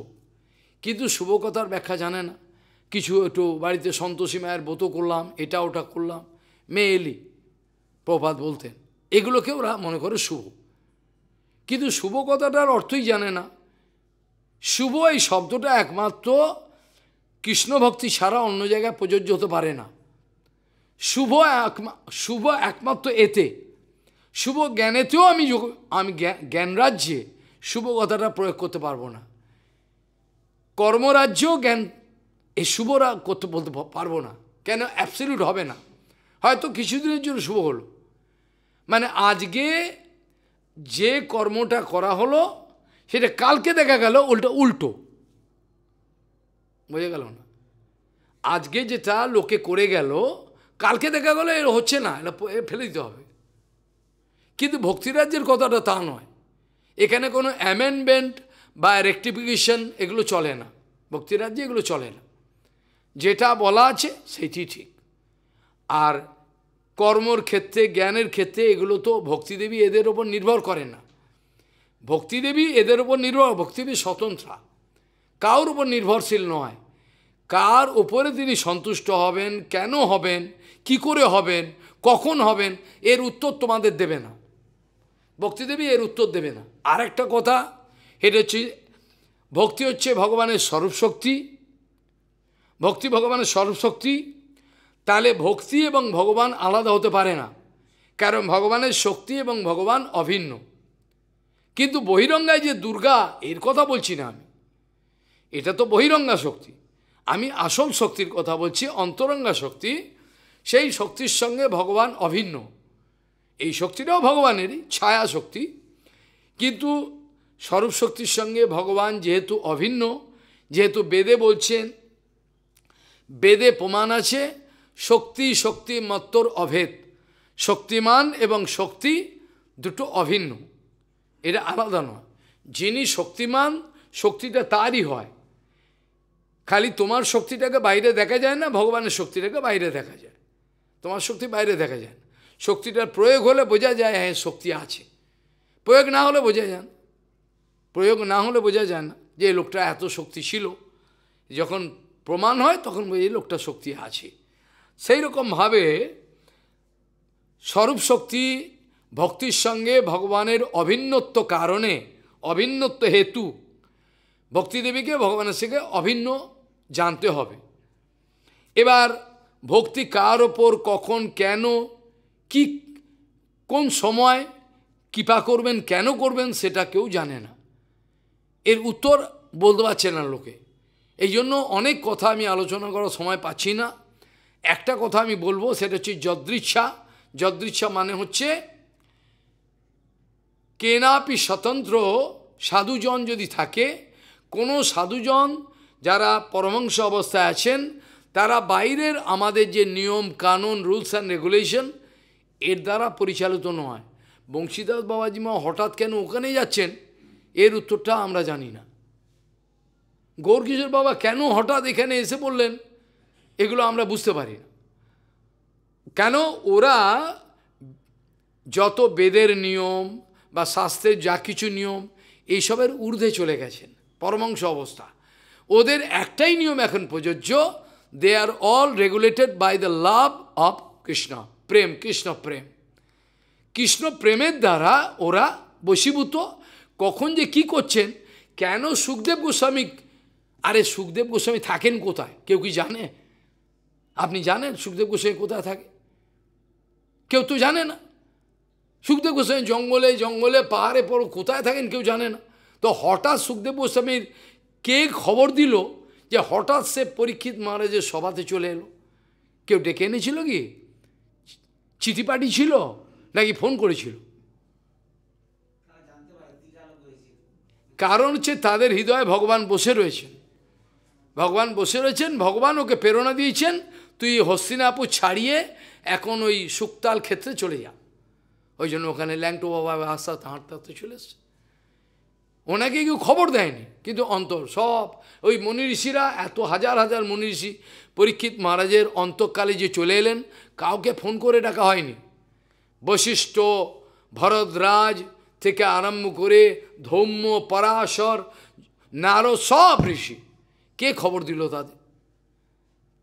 A: কিন্তু শুভ কথার ব্যাখ্যা জানে না কিছু একটু বাড়িতে সন্তোষী মায়ের ব্রত করলাম এটা ওটা করলাম মেয়ে এলি প্রপাত বলতেন এগুলোকে ওরা মনে করে শুভ কিন্তু শুভ কথাটার অর্থই জানে না শুভ এই শব্দটা একমাত্র কৃষ্ণ ভক্তি ছাড়া অন্য জায়গায় প্রযোজ্য হতে পারে না শুভ শুভ একমাত্র এতে শুভ জ্ঞানেতেও আমি আমি জ্ঞানরাজ্যে শুভ কথাটা প্রয়োগ করতে পারবো না কর্মরাজ্যেও জ্ঞান এই শুভরা করতে বলতে পারবো না কেন অ্যাবসলিউট হবে না হয়তো কিছুদিনের জন্য শুভ হলো মানে আজকে যে কর্মটা করা হলো সেটা কালকে দেখা গেল উল্টো উল্টো বোঝা গেল না আজকে যেটা লোকে করে গেল কালকে দেখা গেল এর হচ্ছে না এটা ফেলে দিতে হবে কিন্তু ভক্তিরাজ্যের কথাটা তা নয় এখানে কোনো অ্যামেন্ডমেন্ট বা রেক্টিফিকেশন এগুলো চলে না ভক্তিরাজ্যে এগুলো চলে না যেটা বলা আছে সেটি ঠিক আর কর্মর ক্ষেত্রে জ্ঞানের ক্ষেত্রে এগুলো তো ভক্তিদেবী এদের ওপর নির্ভর করে না ভক্তিদেবী এদের ওপর নির্ভর ভক্তিদেবী স্বতন্ত্রা কার উপর নির্ভরশীল নয় কার ওপরে তিনি সন্তুষ্ট হবেন কেন হবেন কি করে হবেন কখন হবেন এর উত্তর তোমাদের দেবে না ভক্তিদেবী এর উত্তর দেবে না আরেকটা কথা এটা হচ্ছে ভক্তি হচ্ছে ভগবানের স্বরূপ শক্তি ভক্তি ভগবানের সর্বশক্তি তাহলে ভক্তি এবং ভগবান আলাদা হতে পারে না কারণ ভগবানের শক্তি এবং ভগবান অভিন্ন কিন্তু বহিরঙ্গায় যে দুর্গা এর কথা বলছি না আমি এটা তো বহিরঙ্গা শক্তি আমি আসল শক্তির কথা বলছি অন্তরঙ্গা শক্তি সেই শক্তির সঙ্গে ভগবান অভিন্ন এই শক্তিটাও ভগবানেরই ছায়া শক্তি কিন্তু স্বরূপ শক্তির সঙ্গে ভগবান যেহেতু অভিন্ন যেহেতু বেদে বলছেন বেদে প্রমাণ আছে শক্তি শক্তি মত্তর অভেদ শক্তিমান এবং শক্তি দুটো অভিন্ন এটা আলাদা নয় যিনি শক্তিমান শক্তিটা তারই হয় খালি তোমার শক্তিটাকে বাইরে দেখা যায় না ভগবানের শক্তিটাকে বাইরে দেখা যায় তোমার শক্তি বাইরে দেখা যায় না শক্তিটার প্রয়োগ হলে বোঝা যায় হ্যাঁ শক্তি আছে প্রয়োগ না হলে বোঝা যান প্রয়োগ না হলে বোঝা যায় না যে লোকটা এত শক্তি ছিল যখন প্রমাণ হয় তখন বুঝি লোকটা শক্তি আছে সেই রকমভাবে স্বরূপ শক্তি ভক্তির সঙ্গে ভগবানের অভিন্নত্ব কারণে অভিন্নত্ব হেতু ভক্তিদেবীকে ভগবানের সঙ্গে অভিন্ন জানতে হবে এবার ভক্তি কার ওপর কখন কেন কি কোন সময় কৃপা করবেন কেন করবেন সেটা কেউ জানে না এর উত্তর বলতে পারছে না লোকে এই জন্য অনেক কথা আমি আলোচনা করার সময় পাচ্ছি না একটা কথা আমি বলবো সেটা হচ্ছে যদৃচ্ছা যদৃচ্ছা মানে হচ্ছে কেনাপি স্বতন্ত্র সাধুজন যদি থাকে কোনো সাধুজন যারা পরমাংশ অবস্থায় আছেন তারা বাইরের আমাদের যে নিয়ম কানুন রুলস অ্যান্ড রেগুলেশন এর দ্বারা পরিচালিত নয় বংশীদাস বাবাজিমা হঠাৎ কেন ওখানে যাচ্ছেন এর উত্তরটা আমরা জানি না গৌরকিশোর বাবা কেন হঠাৎ এখানে এসে বললেন এগুলো আমরা বুঝতে পারি না কেন ওরা যত বেদের নিয়ম বা শাস্ত্রের যা কিছু নিয়ম এইসবের ঊর্ধ্বে চলে গেছেন পরমাংশ অবস্থা ওদের একটাই নিয়ম এখন প্রযোজ্য they are all regulated by the love of Krishna prem Krishna prem Krishna প্রেমের দ্বারা ওরা বশীভূত কখন যে কি করছেন কেন সুখদেব গোস্বামী আরে সুখদেব গোস্বামী থাকেন কোথায় কেউ কি জানে আপনি জানেন সুখদেব গোস্বামী কোথায় থাকে কেউ তো জানে না সুখদেব গোস্বামী জঙ্গলে জঙ্গলে পাহাড়ে পড়ো কোথায় থাকেন কেউ জানে না তো হঠাৎ সুখদেব গোস্বামীর কে খবর দিল যে হঠাৎ সে পরীক্ষিত মহারাজের সভাতে চলে এলো কেউ ডেকে এনেছিল কি চিঠি পাঠি ছিল নাকি ফোন করেছিল কারণ হচ্ছে তাদের হৃদয়ে ভগবান বসে রয়েছেন ভগবান বসে রয়েছেন ভগবান ওকে প্রেরণা দিয়েছেন তুই হস্তিনাপুর ছাড়িয়ে এখন ওই শুক্তাল ক্ষেত্রে চলে যা ওই জন্য ওখানে ল্যাংটো বাবা হাসা হাঁটতে হাঁটতে চলে এসছে ওনাকে কেউ খবর দেয়নি কিন্তু অন্তর সব ওই মনিঋষিরা এত হাজার হাজার মনিঋষি পরীক্ষিত মহারাজের অন্তকালে যে চলে এলেন কাউকে ফোন করে ডাকা হয়নি বশিষ্ঠ ভরদ্রাজ থেকে আরম্ভ করে ধৌম্য পরাশর নারো সব ঋষি কে খবর দিল তাদের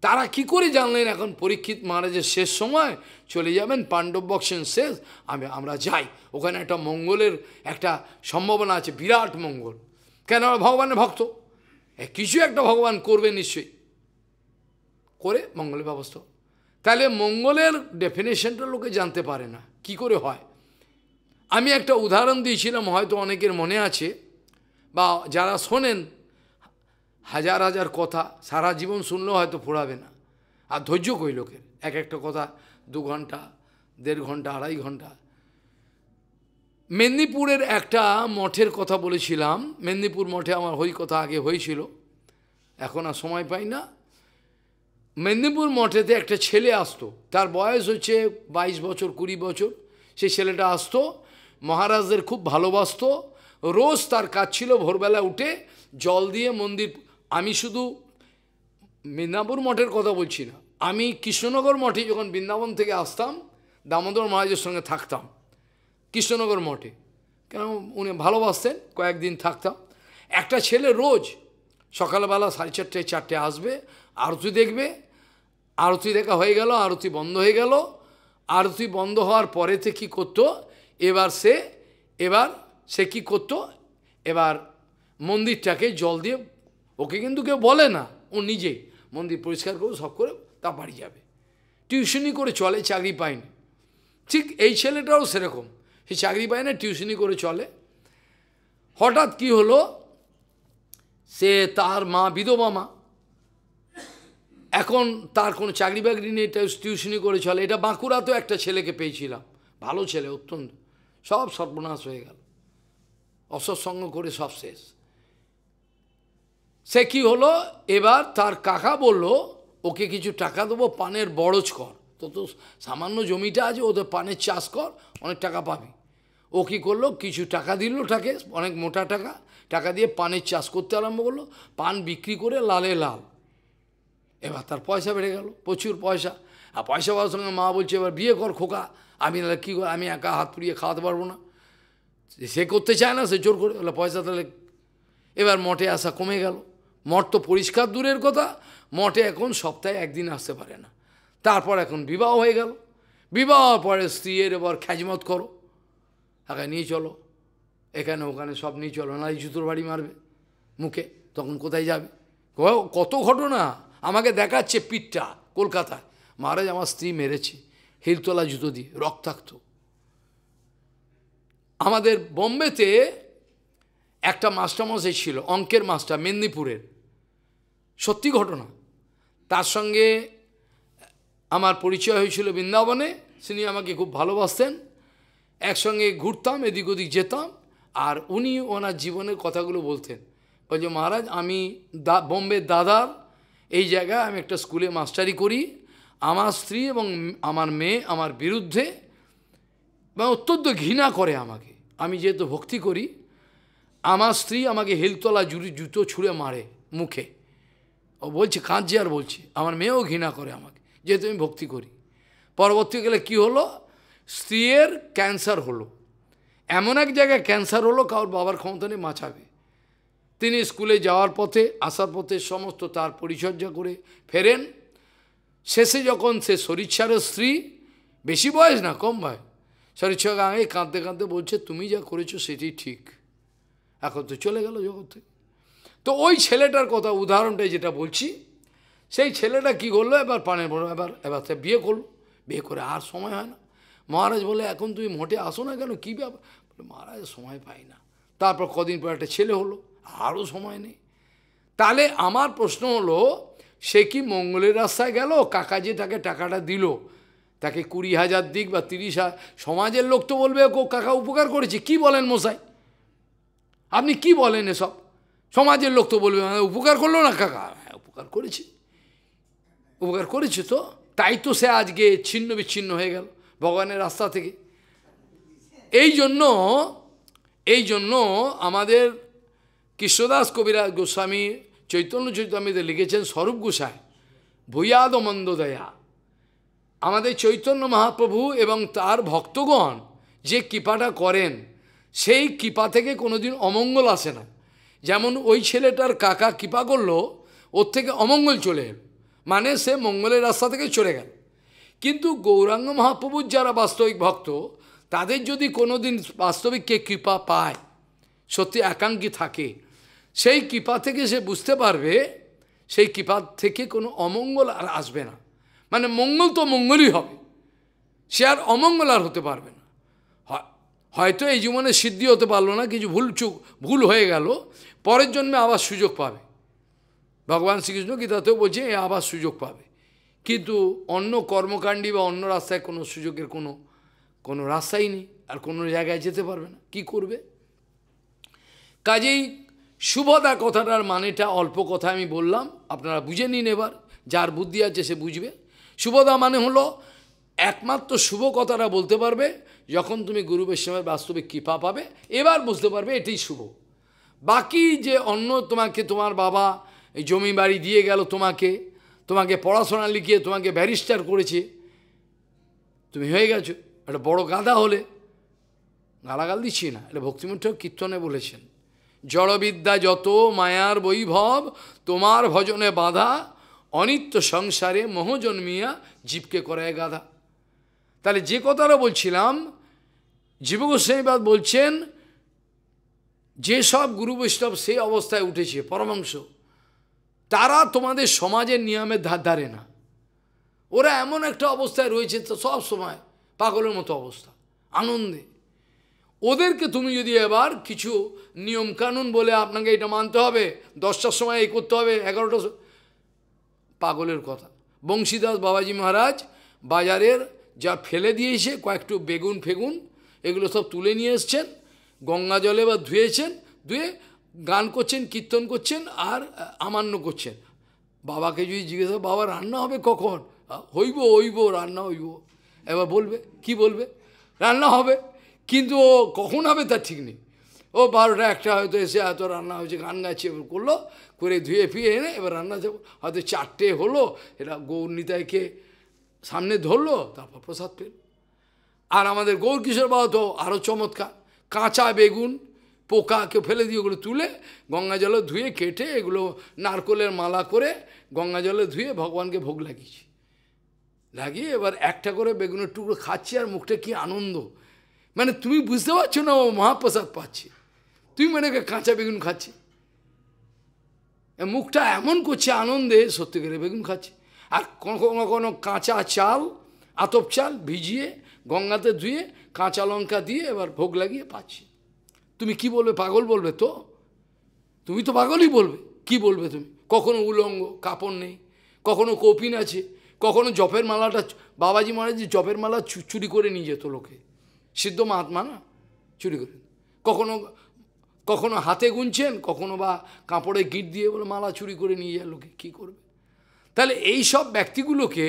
A: তারা কি করে জানলেন এখন পরীক্ষিত মহারাজের শেষ সময় চলে যাবেন পাণ্ডব বক্সেন শেষ আমি আমরা যাই ওখানে একটা মঙ্গলের একটা সম্ভাবনা আছে বিরাট মঙ্গল কেন ভগবানের ভক্ত কিছু একটা ভগবান করবে নিশ্চয়ই করে মঙ্গলের ব্যবস্থা তাহলে মঙ্গলের ডেফিনেশনটা লোকে জানতে পারে না কি করে হয় আমি একটা উদাহরণ দিয়েছিলাম হয়তো অনেকের মনে আছে বা যারা শোনেন হাজার হাজার কথা সারা জীবন শুনলেও হয়তো ফোড়াবে না আর ধৈর্য কই লোকের এক একটা কথা দু ঘন্টা দেড় ঘন্টা আড়াই ঘন্টা মেদিনীপুরের একটা মঠের কথা বলেছিলাম মেদিনীপুর মঠে আমার হই কথা আগে হয়েছিল এখন আর সময় পাই না মেদিনীপুর মঠেতে একটা ছেলে আসতো তার বয়স হচ্ছে ২২ বছর কুড়ি বছর সে ছেলেটা আসতো মহারাজদের খুব ভালোবাসত রোজ তার কাজ ছিল ভোরবেলা উঠে জল দিয়ে মন্দির আমি শুধু মেদিনাপুর মঠের কথা বলছি না আমি কৃষ্ণনগর মঠে যখন বৃন্দাবন থেকে আসতাম দামোদর মহারাজের সঙ্গে থাকতাম কৃষ্ণনগর মঠে কেন উনি ভালোবাসতেন কয়েকদিন থাকতাম একটা ছেলে রোজ সকালবেলা সাড়ে চারটে চারটে আসবে আরতি দেখবে আরতি দেখা হয়ে গেল আরতি বন্ধ হয়ে গেল আরতি বন্ধ হওয়ার পরেতে কি করতো এবার সে এবার সে কি করতো এবার মন্দিরটাকে জল দিয়ে ওকে কিন্তু কেউ বলে না ও নিজেই মন্দির পরিষ্কার করে সব করে তা বাড়ি যাবে টিউশনি করে চলে চাকরি পায়নি ঠিক এই ছেলেটাও সেরকম সে চাকরি পায় না টিউশনি করে চলে হঠাৎ কি হলো সে তার মা বিধবা মা এখন তার কোনো চাকরি বাকরি নেই টিউশনি করে চলে এটা বাঁকুড়াতেও একটা ছেলেকে পেয়েছিলাম ভালো ছেলে অত্যন্ত সব সর্বনাশ হয়ে গেল অসৎসঙ্গ করে সব শেষ সে কি হলো এবার তার কাকা বলল ওকে কিছু টাকা দেবো পানের বড়জ কর তো তো সামান্য জমিটা আছে ওদের পানের চাষ কর অনেক টাকা পাবি ও কী করলো কিছু টাকা দিল তাকে অনেক মোটা টাকা টাকা দিয়ে পানের চাষ করতে আরম্ভ করলো পান বিক্রি করে লালে লাল এবার তার পয়সা বেড়ে গেল প্রচুর পয়সা আর পয়সা পাওয়ার সঙ্গে মা বলছে এবার বিয়ে কর খোকা আমি তাহলে কী কর আমি একা হাত পুড়িয়ে খাওয়াতে পারবো না সে করতে চায় না সে জোর করে বলে পয়সা তাহলে এবার মঠে আসা কমে গেল মঠ তো পরিষ্কার দূরের কথা মঠে এখন সপ্তাহে একদিন আসতে পারে না তারপর এখন বিবাহ হয়ে গেল বিবাহ পরে স্ত্রীর এবার খ্যাজমত করো তাকে নিয়ে চলো এখানে ওখানে সব নিয়ে চলো না জুতোর বাড়ি মারবে মুখে তখন কোথায় যাবে কত ঘটনা আমাকে দেখাচ্ছে পিঠটা কলকাতায় মহারাজ আমার স্ত্রী মেরেছে হিলতলা জুতো দিয়ে রক্তাক্ত আমাদের বোম্বেতে একটা মাস্টারমশাই ছিল অঙ্কের মাস্টার মেদিনীপুরের সত্যি ঘটনা তার সঙ্গে আমার পরিচয় হয়েছিল বৃন্দাবনে তিনি আমাকে খুব ভালোবাসতেন একসঙ্গে ঘুরতাম এদিক ওদিক যেতাম আর উনি ওনার জীবনের কথাগুলো বলতেন বলছে মহারাজ আমি দা বোম্বের দাদার এই জায়গায় আমি একটা স্কুলে মাস্টারি করি আমার স্ত্রী এবং আমার মেয়ে আমার বিরুদ্ধে বা অত্যন্ত ঘৃণা করে আমাকে আমি যেহেতু ভক্তি করি আমার স্ত্রী আমাকে হেলতলা জুতো ছুঁড়ে মারে মুখে ও বলছে কাঁদছে আর বলছে আমার মেয়েও ঘৃণা করে আমাকে যেহেতু আমি ভক্তি করি পরবর্তীকালে কি হলো স্ত্রীর ক্যান্সার হলো এমন এক জায়গায় ক্যান্সার হলো কারোর বাবার ক্ষমতা নেই মাছাবে তিনি স্কুলে যাওয়ার পথে আসার পথে সমস্ত তার পরিচর্যা করে ফেরেন শেষে যখন সে শরীর স্ত্রী বেশি বয়স না কম বয়স শরীর গাঙে কাঁদতে কাঁদতে বলছে তুমি যা করেছো সেটি ঠিক এখন তো চলে গেল জগৎ থেকে তো ওই ছেলেটার কথা উদাহরণটাই যেটা বলছি সেই ছেলেটা কি করলো এবার পানের বড় এবার এবার সে বিয়ে করলো বিয়ে করে আর সময় হয় না মহারাজ বলে এখন তুমি মোটে আসো না কেন কী ব্যাপার মহারাজ সময় পাই না তারপর কদিন পর একটা ছেলে হলো আরও সময় নেই তাহলে আমার প্রশ্ন হলো সে কি মঙ্গলের রাস্তায় গেল কাকা যে তাকে টাকাটা দিল তাকে কুড়ি হাজার দিক বা তিরিশ হাজার সমাজের লোক তো বলবে ও কাকা উপকার করেছে কি বলেন মশাই আপনি কি বলেন এসব সমাজের লোক তো বলবে হ্যাঁ, উপকার করলো না কাকা হ্যাঁ উপকার করেছি উপকার করেছি তো তাই তো সে আজকে ছিন্ন বিচ্ছিন্ন হয়ে গেল ভগবানের রাস্তা থেকে এই জন্য এই জন্য আমাদের কৃষ্ণদাস কবিরাজ গোস্বামী চৈতন্য চৈতন্যদের লিখেছেন স্বরূপ গোসাই ভূয়াদ দয়া আমাদের চৈতন্য মহাপ্রভু এবং তার ভক্তগণ যে কৃপাটা করেন সেই কৃপা থেকে কোনোদিন অমঙ্গল আসে না যেমন ওই ছেলেটার কাকা কৃপা করলো ওর থেকে অমঙ্গল চলে এল মানে সে মঙ্গলের রাস্তা থেকে চলে গেল কিন্তু গৌরাঙ্গ মহাপ্রভুর যারা বাস্তবিক ভক্ত তাদের যদি কোনো দিন বাস্তবিক কে কৃপা পায় সত্যি একাঙ্ক্ষী থাকে সেই কৃপা থেকে সে বুঝতে পারবে সেই কৃপা থেকে কোনো অমঙ্গল আর আসবে না মানে মঙ্গল তো মঙ্গলই হবে সে আর অমঙ্গল আর হতে পারবে না হয়তো এই জীবনে সিদ্ধি হতে পারলো না কিছু ভুল চুক ভুল হয়ে গেল পরের জন্মে আবার সুযোগ পাবে ভগবান শ্রীকৃষ্ণ গীতাতেও বলছে এ আবার সুযোগ পাবে কিন্তু অন্য কর্মকাণ্ডী বা অন্য রাস্তায় কোনো সুযোগের কোনো কোনো রাস্তাই নেই আর কোনো জায়গায় যেতে পারবে না কি করবে কাজেই শুভদা কথাটার মানেটা অল্প কথা আমি বললাম আপনারা বুঝে নিন এবার যার বুদ্ধি আছে সে বুঝবে শুভদা মানে হলো একমাত্র শুভ কথাটা বলতে পারবে যখন তুমি গুরু বৈষ্ণবের বাস্তবে কৃপা পাবে এবার বুঝতে পারবে এটাই শুভ বাকি যে অন্য তোমাকে তোমার বাবা এই জমি বাড়ি দিয়ে গেল তোমাকে তোমাকে পড়াশোনা লিখিয়ে তোমাকে ব্যারিস্টার করেছে তুমি হয়ে গেছো একটা বড় গাঁদা হলে গালাগাল দিচ্ছি না এটা ভক্তিমঠ কীর্তনে বলেছেন জড়বিদ্যা যত মায়ার বৈভব তোমার ভজনে বাধা অনিত্য সংসারে মহজন্মিয়া জন্মিয়া জীবকে করায় গাধা তাহলে যে কথাটা বলছিলাম জীবগোস্বামীবাদ বলছেন যেসব গুরু বৈষ্ণব সেই অবস্থায় উঠেছে পরমাংশ তারা তোমাদের সমাজের নিয়মের ধার ধারে না ওরা এমন একটা অবস্থায় রয়েছে তো সব সময় পাগলের মতো অবস্থা আনন্দে ওদেরকে তুমি যদি এবার কিছু নিয়মকানুন বলে আপনাকে এটা মানতে হবে দশটার সময় এই করতে হবে এগারোটা পাগলের কথা বংশীদাস বাবাজি মহারাজ বাজারের যা ফেলে দিয়েছে কয়েকটু বেগুন ফেগুন এগুলো সব তুলে নিয়ে এসছেন গঙ্গা জলে বা ধুয়েছেন ধুয়ে গান করছেন কীর্তন করছেন আর আমান্য করছেন বাবাকে যদি জিজ্ঞেস বাবা রান্না হবে কখন হইব হইব রান্না হইব এবার বলবে কি বলবে রান্না হবে কিন্তু ও কখন হবে তার ঠিক নেই ও বারোটা একটা হয়তো এসে হয়তো রান্না হয়েছে গান গাছে করলো করে ধুয়ে ফিরে এনে এবার রান্না যাবো হয়তো চারটে হলো এটা গৌরনিতাইকে সামনে ধরলো তারপর প্রসাদ পেল আর আমাদের গৌর কিশোর বাবা তো আরও চমৎকার কাঁচা বেগুন পোকাকে ফেলে দিয়ে ওগুলো তুলে গঙ্গা জলে ধুয়ে কেটে এগুলো নারকোলের মালা করে গঙ্গা জলে ধুয়ে ভগবানকে ভোগ লাগিয়েছি লাগিয়ে এবার একটা করে বেগুনের টুকরো খাচ্ছি আর মুখটা কি আনন্দ মানে তুমি বুঝতে পারছো না ও মহাপ্রসাদ পাচ্ছে তুমি মানে কাঁচা বেগুন খাচ্ছি মুখটা এমন করছে আনন্দে সত্যি করে বেগুন খাচ্ছে আর কোনো কোনো কাঁচা চাল আতপ চাল ভিজিয়ে গঙ্গাতে ধুয়ে কাঁচা লঙ্কা দিয়ে এবার ভোগ লাগিয়ে পাচ্ছি তুমি কি বলবে পাগল বলবে তো তুমি তো পাগলই বলবে কি বলবে তুমি কখনো উলঙ্গ কাপড় নেই কখনো কপিন আছে কখনো জপের মালাটা বাবাজি মহারাজ জপের মালা চুরি করে নিয়ে যেত লোকে সিদ্ধ মহাত্মা না চুরি করে কখনো কখনো হাতে গুনছেন কখনো বা কাপড়ে গিট দিয়ে বলে মালা চুরি করে নিয়ে যায় লোকে কী করবে তাহলে এই সব ব্যক্তিগুলোকে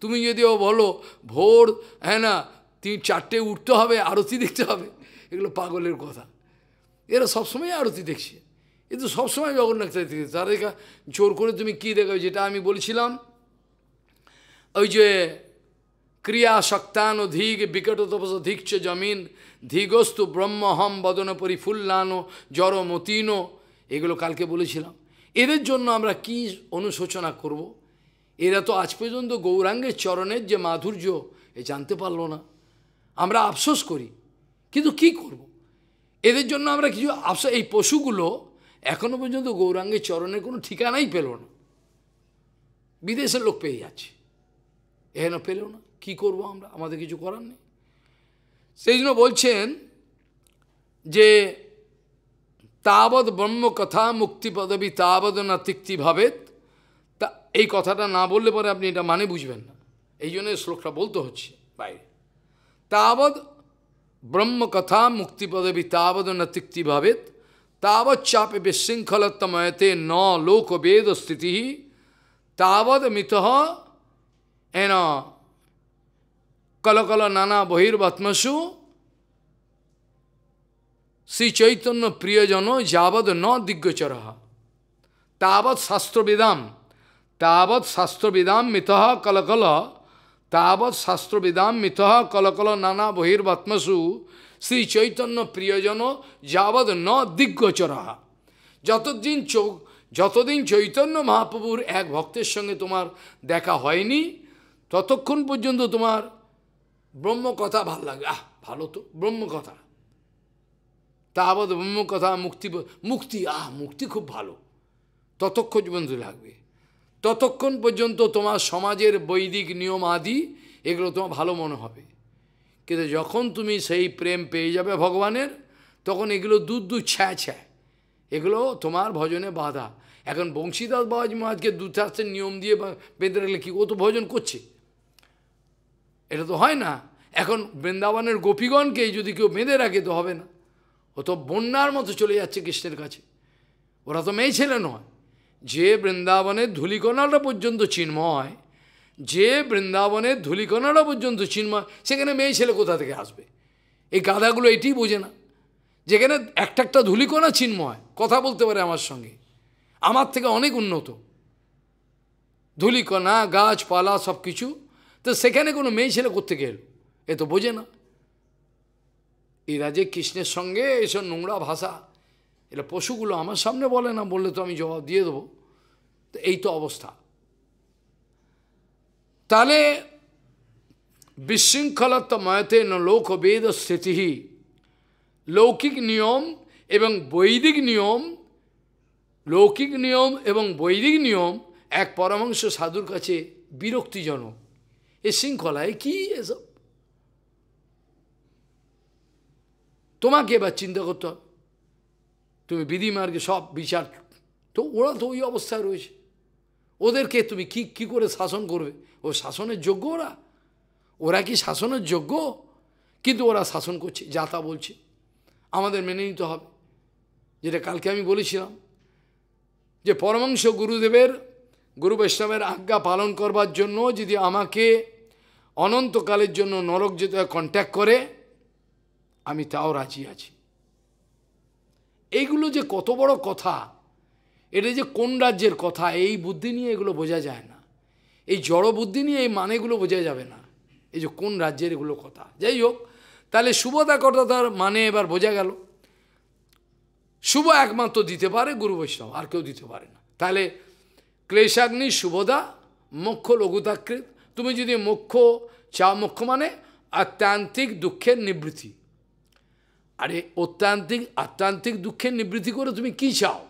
A: তুমি যদিও বলো ভোর হ্যাঁ না তিন চারটে উঠতে হবে আরতি দেখতে হবে এগুলো পাগলের কথা এরা সবসময় আরতি দেখছে এ তো সবসময় জগন্নাথ দেখছে তাদের জোর করে তুমি কি দেখাবে যেটা আমি বলছিলাম ওই যে ক্রিয়া শক্তান ধীগ বিকট তপস ধীক্ষ জমিন ধীগস্তু ব্রহ্মহম বদন পরিফুল্লানো জড় মতিন এগুলো কালকে বলেছিলাম এদের জন্য আমরা কি অনুশোচনা করব। এরা তো আজ পর্যন্ত গৌরাঙ্গের চরণের যে মাধুর্য এ জানতে পারলো না আমরা আফসোস করি কিন্তু কি করব। এদের জন্য আমরা কিছু আফসোস এই পশুগুলো এখনও পর্যন্ত গৌরাঙ্গের চরণের কোনো ঠিকানাই পেল না বিদেশের লোক পেয়ে যাচ্ছে এখানে পেল না কি করব আমরা আমাদের কিছু করার নেই সেই জন্য বলছেন যে তাবৎ ব্রহ্মকথা মুক্তি পদবী তাবৎ না তিক্তি ভাবেত তা এই কথাটা না বললে পরে আপনি এটা মানে বুঝবেন না এই জন্য শ্লোকটা বলতে হচ্ছে বাইরে তাবৎ ব্রহ্মকথা মুক্তিপদবী তাবদ নতিক্তি ভাবেত চাপে বিশৃঙ্খলতময়তে ন লোক বেদ স্থিতি তাবৎ মিত এন কলকল নানা বহির্বাত্মসু শ্রী চৈতন্য প্রিয়জন যাবৎ ন দিগ্গচর তাবৎ শাস্ত্রবিদাম তাবৎ শাস্ত্রবিদাম মিত কলকল তাবৎ শাস্ত্রবিদাম মিথহ কলকল নানা বহির্বাত্মসু শ্রী চৈতন্য প্রিয়জন যাবৎ ন দিগ্গোচরা যতদিন চোখ যতদিন চৈতন্য মহাপ্রভুর এক ভক্তের সঙ্গে তোমার দেখা হয়নি ততক্ষণ পর্যন্ত তোমার ব্রহ্মকথা ভাল লাগে আহ ভালো তো ব্রহ্মকথা তাবৎ ব্রহ্মকথা মুক্তি মুক্তি আহ মুক্তি খুব ভালো ততক্ষণ পর্যন্ত লাগবে ততক্ষণ পর্যন্ত তোমার সমাজের বৈদিক নিয়ম আদি এগুলো তোমার ভালো মনে হবে কিন্তু যখন তুমি সেই প্রেম পেয়ে যাবে ভগবানের তখন এগুলো দুধ দু ছ্যাঁ ছ্যাঁ এগুলো তোমার ভজনে বাধা এখন বংশীদাস বাবাজ মহাজকে দুধাস্তের নিয়ম দিয়ে বেঁধে রাখলে কি ও তো ভজন করছে এটা তো হয় না এখন বৃন্দাবনের গোপীগণকে যদি কেউ বেঁধে রাখে তো হবে না ও তো বন্যার মতো চলে যাচ্ছে কৃষ্ণের কাছে ওরা তো মেয়ে ছেলে নয় যে বৃন্দাবনের ধুলিকণাটা পর্যন্ত চিন্ময় যে বৃন্দাবনের ধুলিকণাটা পর্যন্ত চিন্ময় সেখানে মেয়ে ছেলে কোথা থেকে আসবে এই গাধাগুলো এটি বোঝে না যেখানে একটা একটা ধুলিকণা চিন্ময় কথা বলতে পারে আমার সঙ্গে আমার থেকে অনেক উন্নত ধুলিকণা গাছপালা সব কিছু তো সেখানে কোনো মেয়ে ছেলে করতে গেল এ তো বোঝে না এরা যে কৃষ্ণের সঙ্গে এসব নোংরা ভাষা এটা পশুগুলো আমার সামনে বলে না বললে তো আমি জবাব দিয়ে দেবো তো এই তো অবস্থা তাহলে বিশৃঙ্খলতময়তে ন বেদ স্থিতি লৌকিক নিয়ম এবং বৈদিক নিয়ম লৌকিক নিয়ম এবং বৈদিক নিয়ম এক পরমাংশ সাধুর কাছে বিরক্তিজনক এ শৃঙ্খলায় কি এসব তোমাকে এবার চিন্তা করতে হবে তুমি বিধিমার্গে সব বিচার তো ওরা তো ওই অবস্থায় রয়েছে ওদেরকে তুমি কি কি করে শাসন করবে ও শাসনের যোগ্য ওরা ওরা কি শাসনের যোগ্য কিন্তু ওরা শাসন করছে যা তা বলছে আমাদের মেনে নিতে হবে যেটা কালকে আমি বলেছিলাম যে পরমাংশ গুরুদেবের গুরু বৈষ্ণবের আজ্ঞা পালন করবার জন্য যদি আমাকে অনন্তকালের জন্য নরক যেতে কন্ট্যাক্ট করে আমি তাও রাজি আছি এইগুলো যে কত বড় কথা এটা যে কোন রাজ্যের কথা এই বুদ্ধি নিয়ে এগুলো বোঝা যায় না এই জড় বুদ্ধি নিয়ে এই মানেগুলো বোঝা যাবে না এই যে কোন রাজ্যের এগুলো কথা যাই হোক তাহলে শুভতা তার মানে এবার বোঝা গেল শুভ একমাত্র দিতে পারে গুরু বৈষ্ণব আর কেউ দিতে পারে না তাহলে ক্লেশাগ্নি শুভদা মুখ্য লঘুতাকৃত তুমি যদি মুখ্য চা মুখ্য মানে আত্যান্তিক দুঃখের নিবৃত্তি আরে অত্যান্তিক আত্যান্তিক দুঃখের নিবৃত্তি করে তুমি কি চাও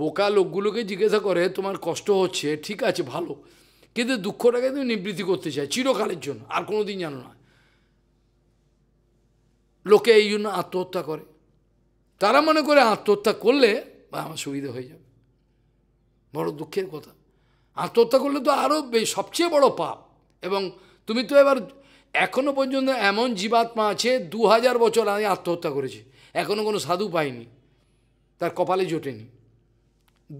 A: বোকা লোকগুলোকে জিজ্ঞাসা করে তোমার কষ্ট হচ্ছে ঠিক আছে ভালো কিন্তু দুঃখটাকে তুমি নিবৃত্তি করতে চাই চিরকালের জন্য আর কোনো দিন জানো না লোকে এই জন্য আত্মহত্যা করে তারা মনে করে আত্মহত্যা করলে বা আমার সুবিধা হয়ে যাবে বড় দুঃখের কথা আত্মহত্যা করলে তো আরও সবচেয়ে বড় পাপ এবং তুমি তো এবার এখনও পর্যন্ত এমন জীবাত্মা আছে দু হাজার বছর আগে আত্মহত্যা করেছে এখনও কোনো সাধু পায়নি তার কপালে জোটেনি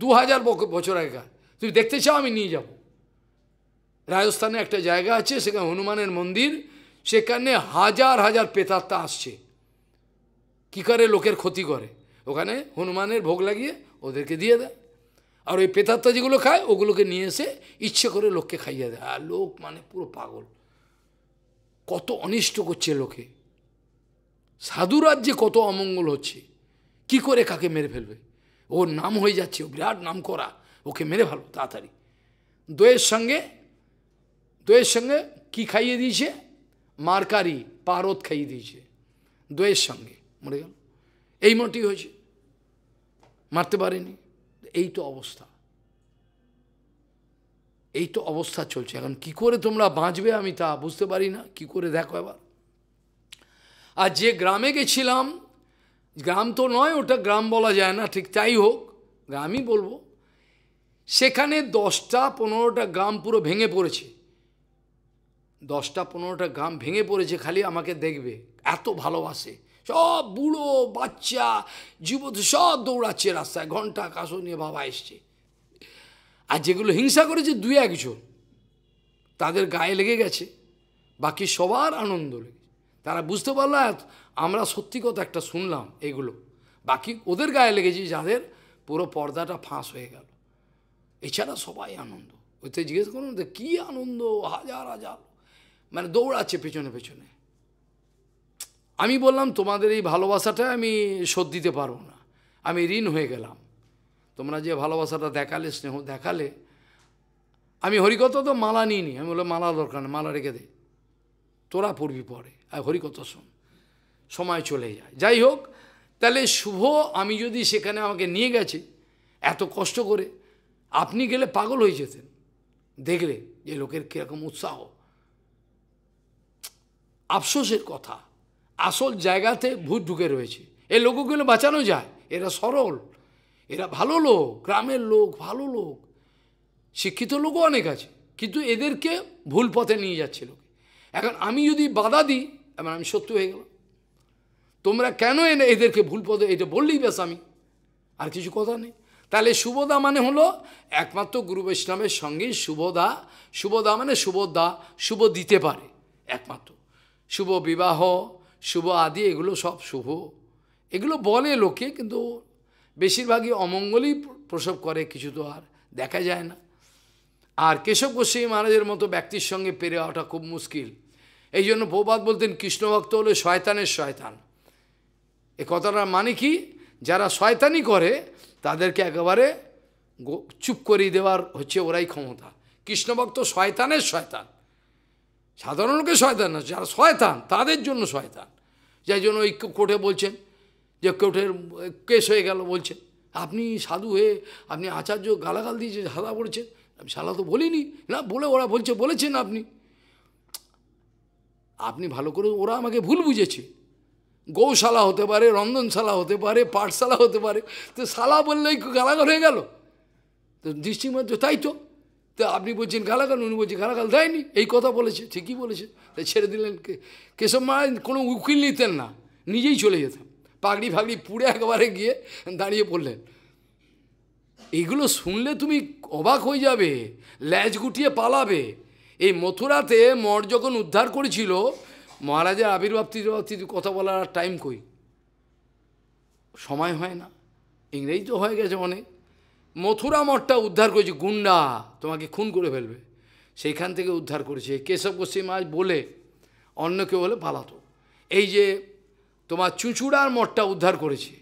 A: দু হাজার বছর আগেকার তুমি দেখতে চাও আমি নিয়ে যাব রাজস্থানে একটা জায়গা আছে সেখানে হনুমানের মন্দির সেখানে হাজার হাজার পেতাত্মা আসছে কি করে লোকের ক্ষতি করে ওখানে হনুমানের ভোগ লাগিয়ে ওদেরকে দিয়ে দেয় আর ওই পেতাত্মা যেগুলো খায় ওগুলোকে নিয়ে এসে ইচ্ছে করে লোককে খাইয়ে দেয় আর লোক মানে পুরো পাগল কত অনিষ্ট করছে লোকে সাধুরাজ যে কত অমঙ্গল হচ্ছে কি করে কাকে মেরে ফেলবে ওর নাম হয়ে যাচ্ছে ও বিরাট নাম করা ওকে মেরে ভালো তাড়াতাড়ি দয়ের সঙ্গে দয়ের সঙ্গে কি খাইয়ে দিয়েছে মারকারি পারদ খাইয়ে দিয়েছে দয়ের সঙ্গে মরে গেল এই মনটি হয়েছে মারতে পারেনি এই তো অবস্থা এই তো অবস্থা চলছে এখন কি করে তোমরা বাঁচবে আমি তা বুঝতে পারি না কি করে দেখো এবার আর যে গ্রামে গেছিলাম গ্রাম তো নয় ওটা গ্রাম বলা যায় না ঠিক তাই হোক গ্রামই বলবো সেখানে দশটা পনেরোটা গ্রাম পুরো ভেঙে পড়েছে দশটা পনেরোটা গ্রাম ভেঙে পড়েছে খালি আমাকে দেখবে এত ভালোবাসে সব বুড়ো বাচ্চা যুবত সব দৌড়াচ্ছে রাস্তায় ঘন্টা কাশো নিয়ে বাবা এসছে আর যেগুলো হিংসা করেছে দুই একজন তাদের গায়ে লেগে গেছে বাকি সবার আনন্দ তারা বুঝতে পারল হ্যাঁ, আমরা সত্যি কথা একটা শুনলাম এগুলো বাকি ওদের গায়ে লেগেছে যাদের পুরো পর্দাটা ফাঁস হয়ে গেল এছাড়া সবাই আনন্দ ওতে জিজ্ঞেস করুন তো কী আনন্দ হাজার হাজার মানে দৌড়াচ্ছে পেছনে পেছনে আমি বললাম তোমাদের এই ভালোবাসাটা আমি শোধ দিতে পারবো না আমি ঋণ হয়ে গেলাম তোমরা যে ভালোবাসাটা দেখালে স্নেহ দেখালে আমি হরিকত তো মালা নিইনি আমি বললাম মালা দরকার মালা রেখে দে তোরা পড়বি পরে আর হরিকত শোন সময় চলে যায় যাই হোক তাহলে শুভ আমি যদি সেখানে আমাকে নিয়ে গেছে এত কষ্ট করে আপনি গেলে পাগল হয়ে যেতেন দেখলে যে লোকের কীরকম উৎসাহ আফসোসের কথা আসল জায়গাতে ভূত ঢুকে রয়েছে এ লোকগুলো বাঁচানো যায় এরা সরল এরা ভালো লোক গ্রামের লোক ভালো লোক শিক্ষিত লোকও অনেক আছে কিন্তু এদেরকে ভুল পথে নিয়ে যাচ্ছে লোকে এখন আমি যদি বাধা দিই এবার মানে আমি সত্য হয়ে গেলাম তোমরা কেন এনে এদেরকে ভুল পথে এটা বললেই বেশ আমি আর কিছু কথা নেই তাহলে শুভদা মানে হলো একমাত্র গুরু বৈষ্ণবের সঙ্গে শুভদা শুভদা মানে শুভদা শুভ দিতে পারে একমাত্র শুভ বিবাহ শুভ আদি এগুলো সব শুভ এগুলো বলে লোকে কিন্তু বেশিরভাগই অমঙ্গলই প্রসব করে কিছু তো আর দেখা যায় না আর কেশব গোস্বামী মহারাজের মতো ব্যক্তির সঙ্গে পেরে ওঠা খুব মুশকিল এই জন্য প্রবাদ বলতেন কৃষ্ণভক্ত হলে শয়তানের শয়তান এ কথাটার মানে কি যারা শয়তানি করে তাদেরকে একেবারে চুপ করিয়ে দেওয়ার হচ্ছে ওরাই ক্ষমতা কৃষ্ণভক্ত শয়তানের শয়তান সাধারণ লোকের শয়তান না যারা শয়তান তাদের জন্য শয়তান যাই জন্য ঐক্য কোর্টে বলছেন যে কোর্টের কেস হয়ে গেল বলছে আপনি সাধু হয়ে আপনি আচার্য গালাগাল দিয়েছে সাদা পড়েছেন আমি সালা তো বলিনি না বলে ওরা বলছে বলেছেন আপনি আপনি ভালো করে ওরা আমাকে ভুল বুঝেছে গৌশালা হতে পারে রন্ধনশালা হতে পারে পাঠশালা হতে পারে তো শালা বললেই গালাগাল হয়ে গেল তো দৃষ্টিমাত্র তাই তো তা আপনি বলছেন গালাগাল উনি বলছেন গালাগাল দেয়নি এই কথা বলেছে ঠিকই বলেছে তাই ছেড়ে দিলেন কেশব মা কোনো উকিল নিতেন না নিজেই চলে যেতাম পাগড়ি ফাগড়ি পুড়ে একবারে গিয়ে দাঁড়িয়ে পড়লেন এগুলো শুনলে তুমি অবাক হয়ে যাবে ল্যাজ গুটিয়ে পালাবে এই মথুরাতে মর যখন উদ্ধার করেছিল মহারাজের আবির্ভাব তিরুভাবতির কথা বলার আর টাইম কই সময় হয় না ইংরেজি তো হয়ে গেছে অনেক মথুরা মঠটা উদ্ধার করেছে গুন্ডা তোমাকে খুন করে ফেলবে সেইখান থেকে উদ্ধার করেছে কেশব গোস্বী মাছ বলে অন্য কেউ হলে পালাতো এই যে তোমার চুঁচুড়ার মঠটা উদ্ধার করেছে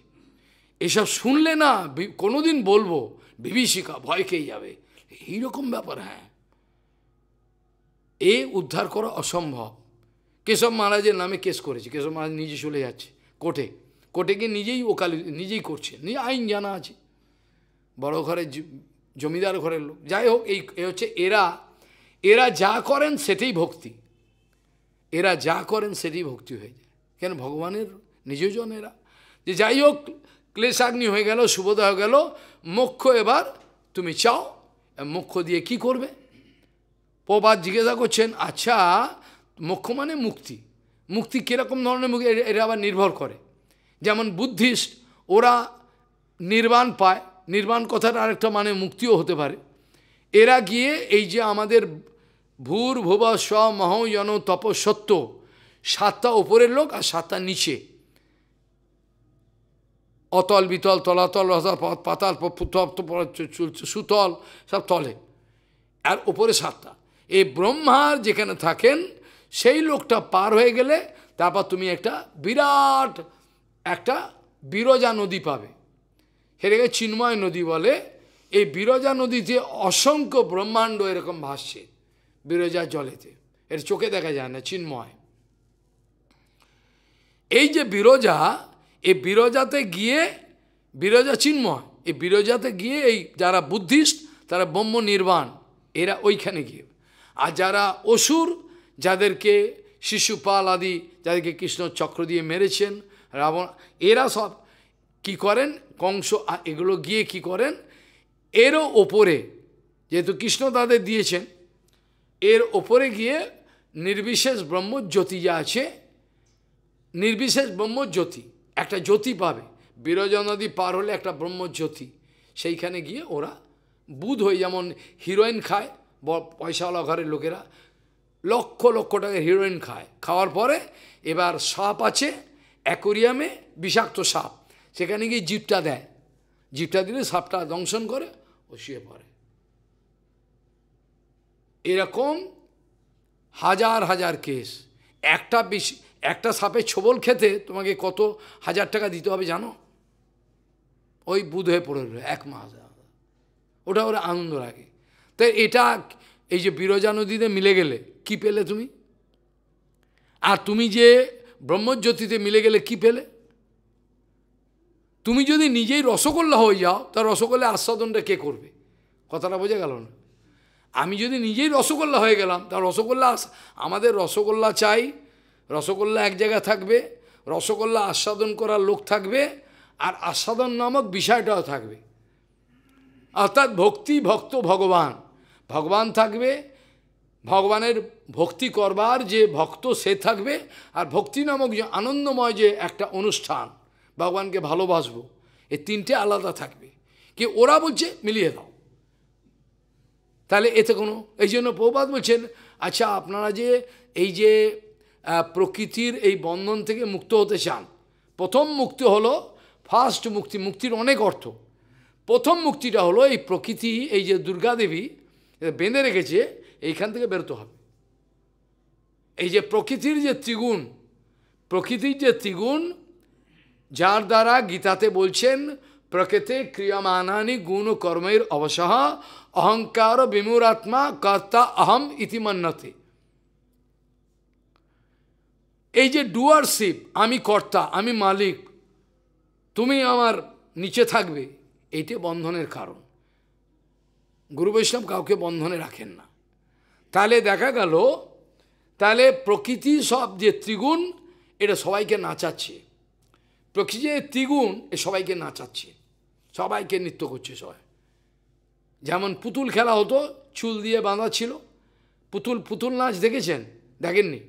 A: এসব শুনলে না কোনোদিন বলবো বিভীষিকা ভয় খেয়ে যাবে এইরকম ব্যাপার হ্যাঁ এ উদ্ধার করা অসম্ভব কেশব মহারাজের নামে কেস করেছে কেশব মহারাজ নিজে চলে যাচ্ছে কোর্টে কোর্টে গিয়ে নিজেই ওকালি নিজেই করছে নিজে আইন জানা আছে বড় ঘরের জমিদার ঘরের লোক যাই হোক এই হচ্ছে এরা এরা যা করেন সেটাই ভক্তি এরা যা করেন সেটাই ভক্তি হয়ে যায় কেন ভগবানের নিজজন এরা যে যাই হোক ক্লেশাগ্নি হয়ে গেল শুভদয় হয়ে গেল মোক্ষ এবার তুমি চাও মোক্ষ দিয়ে কি করবে প্রবাদ জিজ্ঞাসা করছেন আচ্ছা মোক্ষ মানে মুক্তি মুক্তি কীরকম ধরনের মুক্তি এরা আবার নির্ভর করে যেমন বুদ্ধিস্ট ওরা নির্বাণ পায় নির্বাণ কথার আরেকটা মানে মুক্তিও হতে পারে এরা গিয়ে এই যে আমাদের ভূর ভুব স্ব মহ তপসত্ত্ব সাতটা ওপরের লোক আর সাতটা নিচে অতল বিতল তলাতল রসাল পাতাল সুতল সব তলে আর ওপরে সাতটা এই ব্রহ্মার যেখানে থাকেন সেই লোকটা পার হয়ে গেলে তারপর তুমি একটা বিরাট একটা বিরজা নদী পাবে সেটাকে চিন্ময় নদী বলে এই বিরজা নদীতে অসংখ্য ব্রহ্মাণ্ড এরকম ভাসছে বিরজা জলেতে এর চোখে দেখা যায় না চিন্ময় এই যে বিরজা এই বিরজাতে গিয়ে বিরজা চিহ্ন এই বিরজাতে গিয়ে এই যারা বুদ্ধিস্ট তারা ব্রহ্ম নির্বাণ এরা ওইখানে গিয়ে আর যারা অসুর যাদেরকে শিশুপাল আদি যাদেরকে কৃষ্ণ চক্র দিয়ে মেরেছেন রাবণ এরা সব কি করেন কংস এগুলো গিয়ে কি করেন এরও ওপরে যেহেতু কৃষ্ণ তাদের দিয়েছেন এর ওপরে গিয়ে নির্বিশেষ ব্রহ্মজ্যোতি যা আছে নির্বিশেষ ব্রহ্মজ্যোতি একটা জ্যোতি পাবে বিরজ নদী পার হলে একটা ব্রহ্মজ্যোতি সেইখানে গিয়ে ওরা বুধ হয়ে যেমন হিরোইন খায় পয়সাওয়ালা ঘরের লোকেরা লক্ষ লক্ষ টাকা হিরোইন খায় খাওয়ার পরে এবার সাপ আছে অ্যাকোরিয়ামে বিষাক্ত সাপ সেখানে গিয়ে জিপটা দেয় জিপটা দিলে সাপটা দংশন করে ও শুয়ে পড়ে এরকম হাজার হাজার কেস একটা বেশি একটা সাপের ছোবল খেতে তোমাকে কত হাজার টাকা দিতে হবে জানো ওই বুধ হয়ে পড়ে রইল এক মাস ওটা ওরা আনন্দ রাখে তাই এটা এই যে বিরজা নদীতে মিলে গেলে কি পেলে তুমি আর তুমি যে ব্রহ্মজ্যোতিতে মিলে গেলে কি পেলে তুমি যদি নিজেই রসগোল্লা হয়ে যাও তা রসগোল্লা আস্বাদনটা কে করবে কথাটা বোঝা গেল না আমি যদি নিজেই রসগোল্লা হয়ে গেলাম তা রসগোল্লা আমাদের রসগোল্লা চাই রসগোল্লা এক জায়গায় থাকবে রসগোল্লা আস্বাদন করার লোক থাকবে আর আস্বাদন নামক বিষয়টাও থাকবে অর্থাৎ ভক্তি ভক্ত ভগবান ভগবান থাকবে ভগবানের ভক্তি করবার যে ভক্ত সে থাকবে আর ভক্তি নামক যে আনন্দময় যে একটা অনুষ্ঠান ভগবানকে ভালোবাসব এ তিনটে আলাদা থাকবে কি ওরা বলছে মিলিয়ে দাও তাহলে এতে কোনো এই জন্য প্রবাদ বলছেন আচ্ছা আপনারা যে এই যে প্রকৃতির এই বন্ধন থেকে মুক্ত হতে চান প্রথম মুক্তি হলো ফার্স্ট মুক্তি মুক্তির অনেক অর্থ প্রথম মুক্তিটা হলো এই প্রকৃতি এই যে দুর্গাদেবী বেঁধে রেখেছে এইখান থেকে বেরোতে হবে এই যে প্রকৃতির যে ত্রিগুণ প্রকৃতির যে ত্রিগুণ যার দ্বারা গীতাতে বলছেন প্রকৃতি ক্রিয়মানানি গুণ কর্মের অবসহ অহংকার বিমুরাত্মা কর্তা অহম ইতিমান্যতে এই যে ডুয়ারশিপ আমি কর্তা আমি মালিক তুমি আমার নিচে থাকবে এইটা বন্ধনের কারণ গুরু বৈষ্ণব কাউকে বন্ধনে রাখেন না তাহলে দেখা গেল তাহলে প্রকৃতি সব যে ত্রিগুণ এটা সবাইকে নাচাচ্ছে প্রকৃতি যে ত্রিগুণ এ সবাইকে নাচাচ্ছে সবাইকে নৃত্য করছে সবাই যেমন পুতুল খেলা হতো চুল দিয়ে বাঁধা ছিল পুতুল পুতুল নাচ দেখেছেন দেখেননি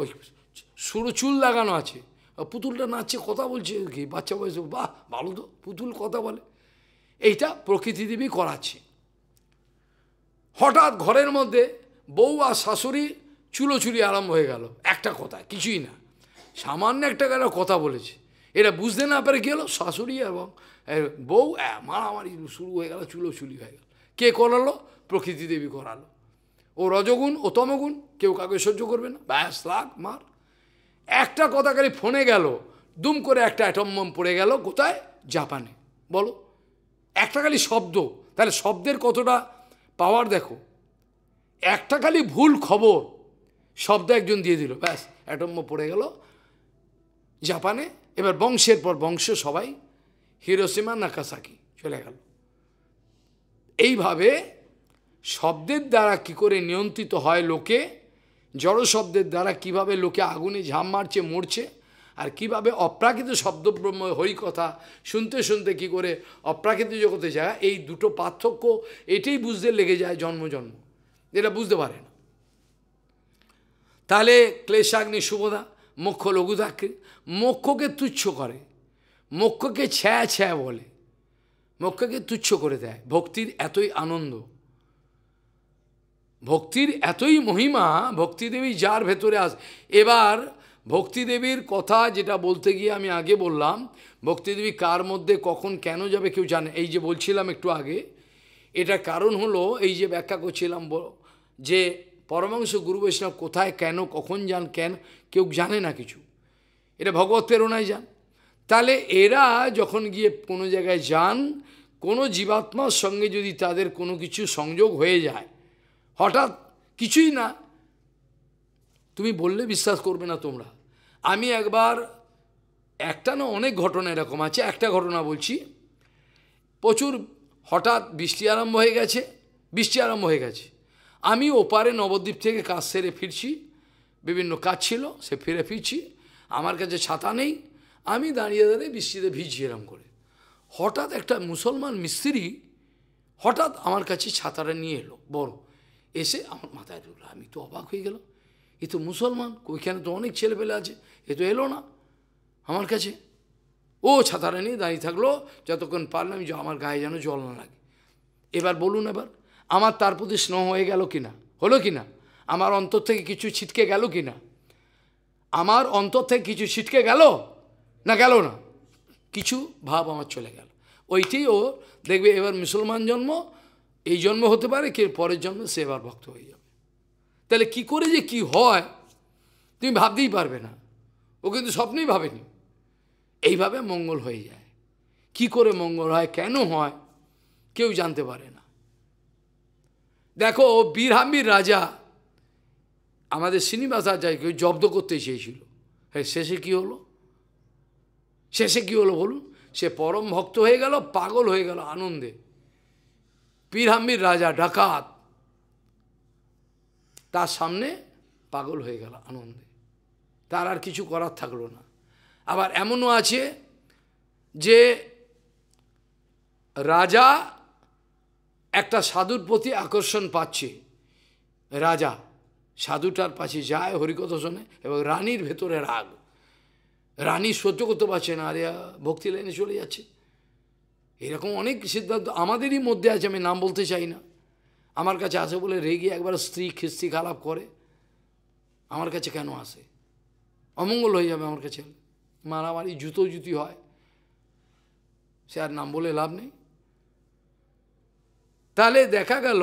A: ওই সরু চুল লাগানো আছে পুতুলটা নাচছে কথা বলছে কি বাচ্চা বয়সে বাহ ভালো তো পুতুল কথা বলে এইটা প্রকৃতি দেবী করাচ্ছে হঠাৎ ঘরের মধ্যে বউ আর শাশুড়ি চুলোচুলি আরম্ভ হয়ে গেল একটা কথা কিছুই না সামান্য একটা গেল কথা বলেছে এটা বুঝতে না পেরে গেল শাশুড়ি এবং বউ মারামারি শুরু হয়ে গেল চুলোচুলি হয়ে গেল কে করালো প্রকৃতি দেবী করালো ও রজগুণ ও তমগুণ কেউ কাউকে সহ্য করবে না ব্যাস লাগ মার একটা কথা খালি ফোনে গেল দুম করে একটা অ্যাটম্বম পড়ে গেল কোথায় জাপানে বলো একটা খালি শব্দ তাহলে শব্দের কতটা পাওয়ার দেখো একটা খালি ভুল খবর শব্দ একজন দিয়ে দিল ব্যাস অ্যাটম্ব পড়ে গেল জাপানে এবার বংশের পর বংশ সবাই হিরোসীমা নাকাসাকি চলে গেল এইভাবে শব্দের দ্বারা কি করে নিয়ন্ত্রিত হয় লোকে জড় শব্দের দ্বারা কিভাবে লোকে আগুনে ঝাম মারছে মরছে আর কিভাবে অপ্রাকৃত শব্দব্রহ্ম হই কথা শুনতে শুনতে কি করে অপ্রাকৃত জগতে যায় এই দুটো পার্থক্য এটাই বুঝতে লেগে যায় জন্ম জন্ম এটা বুঝতে পারে না তাহলে ক্লেশাগ্নি শুভদা মোক্ষ লঘুদাকে মোক্ষকে তুচ্ছ করে মোক্ষকে ছ্যা ছ্যা বলে মোক্ষকে তুচ্ছ করে দেয় ভক্তির এতই আনন্দ ভক্তির এতই মহিমা ভক্তিদেবী যার ভেতরে আস এবার ভক্তিদেবীর কথা যেটা বলতে গিয়ে আমি আগে বললাম ভক্তিদেবী কার মধ্যে কখন কেন যাবে কেউ জানে এই যে বলছিলাম একটু আগে এটা কারণ হলো এই যে ব্যাখ্যা করছিলাম যে পরমাংশ গুরু বৈষ্ণব কোথায় কেন কখন যান কেন কেউ জানে না কিছু এটা ভগবত প্রেরণায় যান তাহলে এরা যখন গিয়ে কোনো জায়গায় যান কোনো জীবাত্মার সঙ্গে যদি তাদের কোনো কিছু সংযোগ হয়ে যায় হঠাৎ কিছুই না তুমি বললে বিশ্বাস করবে না তোমরা আমি একবার একটা না অনেক ঘটনা এরকম আছে একটা ঘটনা বলছি প্রচুর হঠাৎ বৃষ্টি আরম্ভ হয়ে গেছে বৃষ্টি আরম্ভ হয়ে গেছে আমি ওপারে নবদ্বীপ থেকে কাজ সেরে ফিরছি বিভিন্ন কাজ ছিল সে ফিরে ফিরছি আমার কাছে ছাতা নেই আমি দাঁড়িয়ে দাঁড়িয়ে বৃষ্টিতে ভিজছি এরম করে হঠাৎ একটা মুসলমান মিস্ত্রি হঠাৎ আমার কাছে ছাতাটা নিয়ে এলো বড় এসে আমার মাথায় ঢুকলো আমি তো অবাক হয়ে গেল এ তো মুসলমান ওইখানে তো অনেক ছেলেপেলে আছে এ তো এলো না আমার কাছে ও ছাতারে নিয়ে দাঁড়িয়ে থাকলো যতক্ষণ পারলাম যে আমার গায়ে যেন জল না লাগে এবার বলুন এবার আমার তার প্রতি স্নেহ হয়ে গেল কি না হলো কি না আমার অন্তর থেকে কিছু ছিটকে গেল কি না আমার অন্তর থেকে কিছু ছিটকে গেল না গেল না কিছু ভাব আমার চলে গেল ওইটি ও দেখবে এবার মুসলমান জন্ম এই জন্ম হতে পারে কে পরের জন্ম সে আবার ভক্ত হয়ে যাবে তাহলে কি করে যে কি হয় তুমি ভাবতেই পারবে না ও কিন্তু স্বপ্নেই ভাবেনি এইভাবে মঙ্গল হয়ে যায় কি করে মঙ্গল হয় কেন হয় কেউ জানতে পারে না দেখো বীরহাম্বির রাজা আমাদের শ্রীনিবাস কেউ জব্দ করতে চেয়েছিল হ্যাঁ শেষে কি হলো শেষে কি হলো বলুন সে পরম ভক্ত হয়ে গেল পাগল হয়ে গেল আনন্দে পীরহাম্মির রাজা ডাকাত তার সামনে পাগল হয়ে গেল আনন্দে তার আর কিছু করার থাকলো না আবার এমনও আছে যে রাজা একটা সাধুর প্রতি আকর্ষণ পাচ্ছে রাজা সাধুটার পাশে যায় হরিকথা শোনে এবং রানীর ভেতরে রাগ রানী সহ্য করতে পারছে না আরে ভক্তি লাইনে চলে যাচ্ছে এরকম অনেক সিদ্ধান্ত আমাদেরই মধ্যে আছে আমি নাম বলতে চাই না আমার কাছে আসে বলে রেগে একবার স্ত্রী খিস্তি খারাপ করে আমার কাছে কেন আসে অমঙ্গল হয়ে যাবে আমার কাছে মারামারি জুতো জুতি হয় সে আর নাম বলে লাভ নেই তাহলে দেখা গেল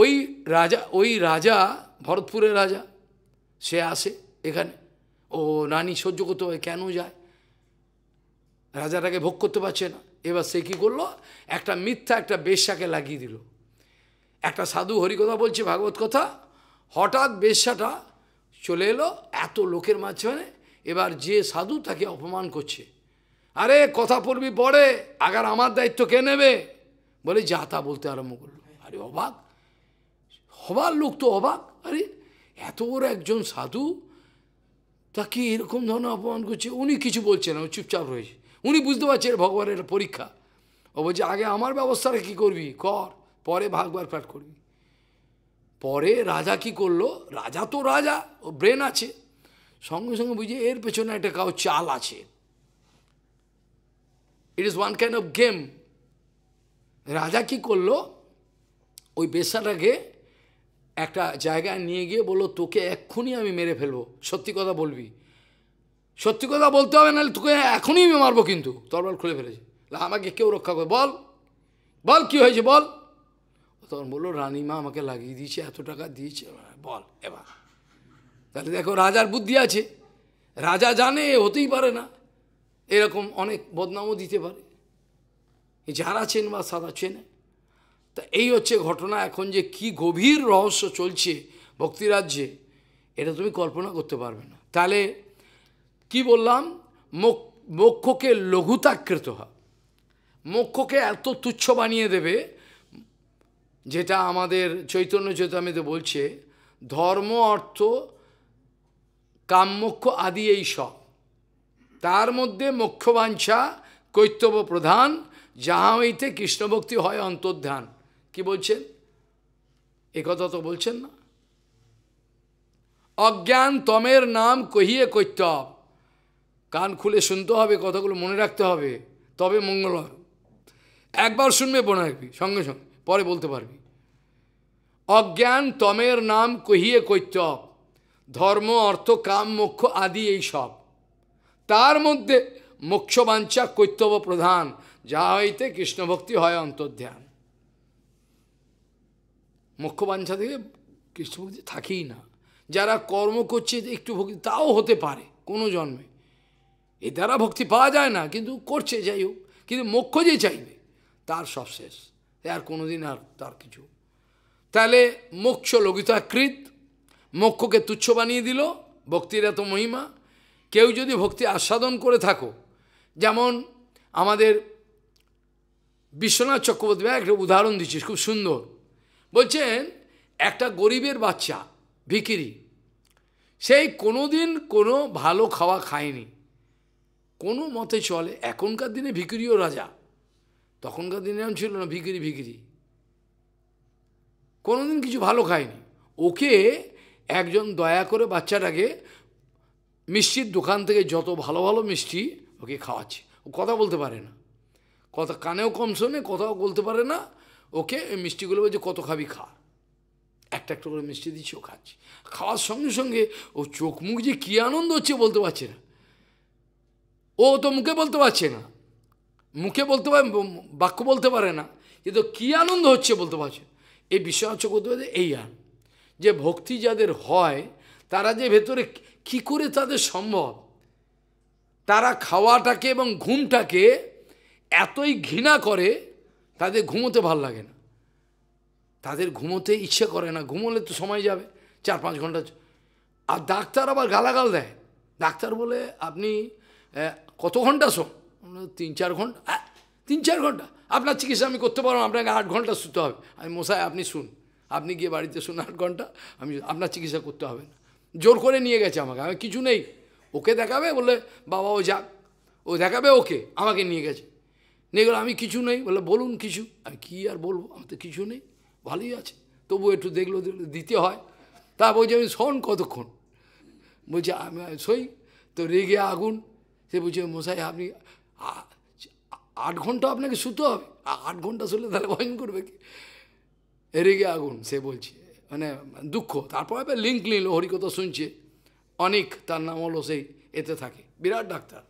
A: ওই রাজা ওই রাজা ভরতপুরের রাজা সে আসে এখানে ও রানী সহ্য করতে হয় কেন যায় রাজাটাকে ভোগ করতে পারছে না এবার সে কী করলো একটা মিথ্যা একটা বেশ্যাকে লাগিয়ে দিল একটা সাধু হরিকথা বলছে ভাগবত কথা হঠাৎ বেশ্যাটা চলে এলো এত লোকের মাঝখানে এবার যে সাধু তাকে অপমান করছে আরে কথা পড়বি পরে আগার আমার দায়িত্ব কে নেবে বলে যা তা বলতে আরম্ভ করলো আরে অবাক হবার লোক তো অবাক আরে এত বড় একজন সাধু তাকে এরকম ধরনের অপমান করছে উনি কিছু বলছে না চুপচাপ রয়েছে উনি বুঝতে পারছে ভগবানের পরীক্ষা ও বলছে আগে আমার ব্যবস্থাটা কী করবি কর পরে ভাগবার পাঠ করবি পরে রাজা কি করলো রাজা তো রাজা ও ব্রেন আছে সঙ্গে সঙ্গে বুঝে এর পেছনে একটা কাউ চাল আছে it is one kind of game রাজা কি করলো ওই বেসাটাকে একটা জায়গায় নিয়ে গিয়ে বললো তোকে এক্ষুনি আমি মেরে ফেলবো সত্যি কথা বলবি সত্যি কথা বলতে হবে নাহলে তোকে এখনই আমি মারবো কিন্তু তরবার খুলে ফেলেছে আমাকে কেউ রক্ষা করে বল বল কি হয়েছে বল তখন বললো রানীমা আমাকে লাগিয়ে দিয়েছে এত টাকা দিয়েছে বল এবার তাহলে দেখো রাজার বুদ্ধি আছে রাজা জানে হতেই পারে না এরকম অনেক বদনামও দিতে পারে যারা চেন বা সাদা চেনে তা এই হচ্ছে ঘটনা এখন যে কি গভীর রহস্য চলছে ভক্তিরাজ্যে এটা তুমি কল্পনা করতে পারবে না তাহলে কি বললাম মোক্ষকে লঘুতাকৃত হয় মোক্ষকে এত তুচ্ছ বানিয়ে দেবে যেটা আমাদের চৈতন্য চৈতন্যতে বলছে ধর্ম অর্থ কামমোক্ষ আদি এই সব তার মধ্যে মোক্ষবাঞ্ছা কৈতব্য প্রধান যাহা হইতে কৃষ্ণভক্তি হয় অন্তর্ধান কি বলছেন একথা তো বলছেন না অজ্ঞান তমের নাম কহিয়ে কৈত্যব কান খুলে শুনতে হবে কথাগুলো মনে রাখতে হবে তবে মঙ্গল হবে একবার শুনবে মনে রাখবি সঙ্গে সঙ্গে পরে বলতে পারবি অজ্ঞান তমের নাম কহিয়ে কৈত্যব ধর্ম অর্থ কাম মোক্ষ আদি এই সব তার মধ্যে মোক্ষবাঞ্ছা কৈত্যব প্রধান যা হইতে কৃষ্ণভক্তি হয় অন্তর্ধ্যান মোক্ষবাঞ্ছা থেকে কৃষ্ণভক্তি থাকেই না যারা কর্ম করছে একটু ভক্তি তাও হতে পারে কোনো জন্মে এ দ্বারা ভক্তি পাওয়া যায় না কিন্তু করছে যাই হোক কিন্তু মোক্ষ যে চাইবে তার সব শেষ আর কোনোদিন আর তার কিছু তাহলে মোক্ষ লঘিতাকৃত মোক্ষকে তুচ্ছ বানিয়ে দিল ভক্তির এত মহিমা কেউ যদি ভক্তি আস্বাদন করে থাকো যেমন আমাদের বিশ্বনাথ চক্রবর্তী একটা উদাহরণ দিচ্ছিস খুব সুন্দর বলছেন একটা গরিবের বাচ্চা ভিকিরি সেই কোনোদিন কোনো ভালো খাওয়া খায়নি কোনো মতে চলে এখনকার দিনে ভিকিরিও রাজা তখনকার দিনে এমন ছিল না ভিকিরি ভিকিরি কোনোদিন কিছু ভালো খায়নি ওকে একজন দয়া করে বাচ্চাটাকে মিষ্টির দোকান থেকে যত ভালো ভালো মিষ্টি ওকে খাওয়াচ্ছে ও কথা বলতে পারে না কথা কানেও কম শোনে কথাও বলতে পারে না ওকে মিষ্টিগুলো বলছে কত খাবি খা একটা একটা করে মিষ্টি দিচ্ছে ও খাচ্ছে খাওয়ার সঙ্গে সঙ্গে ও চোখ মুখ যে কী আনন্দ হচ্ছে বলতে পারছে না ও তো মুখে বলতে পারছে না মুখে বলতে পারে বাক্য বলতে পারে না কিন্তু কী আনন্দ হচ্ছে বলতে পারছে এই বিশ্বাস চক্রবর্তী এই আর যে ভক্তি যাদের হয় তারা যে ভেতরে কি করে তাদের সম্ভব তারা খাওয়াটাকে এবং ঘুমটাকে এতই ঘৃণা করে তাদের ঘুমোতে ভাল লাগে না তাদের ঘুমোতে ইচ্ছে করে না ঘুমোলে তো সময় যাবে চার পাঁচ ঘন্টা আর ডাক্তার আবার গালাগাল দেয় ডাক্তার বলে আপনি কত ঘন্টা শোন তিন চার ঘন্টা হ্যাঁ, তিন চার ঘন্টা আপনার চিকিৎসা আমি করতে পারবো আপনাকে আট ঘন্টা শুতে হবে আমি মশাই আপনি শুন আপনি গিয়ে বাড়িতে শুন আট ঘন্টা আমি আপনার চিকিৎসা করতে হবে না জোর করে নিয়ে গেছে আমাকে আমি কিছু নেই ওকে দেখাবে বলে বাবা ও যাক ও দেখাবে ওকে আমাকে নিয়ে গেছে নিয়ে গেলে আমি কিছু নেই বলে বলুন কিছু আমি কি আর বলবো আমার তো কিছু নেই ভালোই আছে তবু একটু দেখলো দিতে হয় তা বলছি আমি শোন কতক্ষণ বলছি আমি সই তো রেগে আগুন সে বলছে মশাই আপনি আট ঘন্টা আপনাকে শুতে হবে আট ঘন্টা শুলে তাহলে ভয়ন করবে কি রেগে আগুন সে বলছে মানে দুঃখ তারপর আবার লিঙ্ক নিল হরিকথা শুনছে অনেক তার নাম হলো সেই এতে থাকে বিরাট ডাক্তার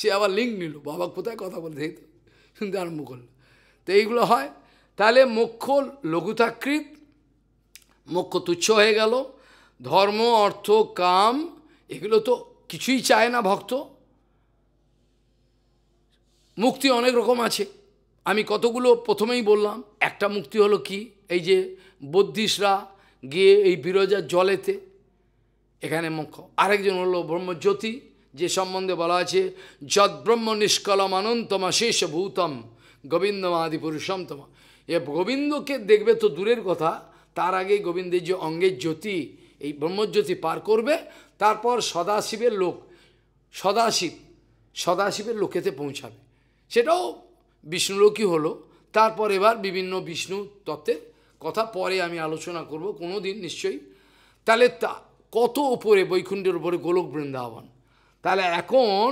A: সে আবার লিঙ্ক নিল বাবা কোথায় কথা বলতে তো শুনতে আরম্ভ করলো তো এইগুলো হয় তাহলে মোক্ষ লঘুতাকৃত মোক্ষ তুচ্ছ হয়ে গেল ধর্ম অর্থ কাম এগুলো তো কিছুই চায় না ভক্ত মুক্তি অনেক রকম আছে আমি কতগুলো প্রথমেই বললাম একটা মুক্তি হলো কি এই যে বদ্ধিসরা গিয়ে এই বিরজার জলেতে এখানে মুখ্য আরেকজন হলো ব্রহ্মজ্যোতি যে সম্বন্ধে বলা আছে যদ ব্রহ্ম নিষ্কলম অনন্তমা শেষ ভূতম গোবিন্দ পুরুষম তোমা এ গোবিন্দকে দেখবে তো দূরের কথা তার আগে গোবিন্দের যে অঙ্গের জ্যোতি এই ব্রহ্মজ্যোতি পার করবে তারপর সদাশিবের লোক সদাশিব সদাশিবের লোকেতে পৌঁছাবে সেটাও বিষ্ণুলোকই হলো তারপর এবার বিভিন্ন বিষ্ণু তত্ত্বের কথা পরে আমি আলোচনা করব কোনো দিন নিশ্চয়ই তাহলে তা কত উপরে বৈকুণ্ঠের উপরে গোলক বৃন্দাবন তাহলে এখন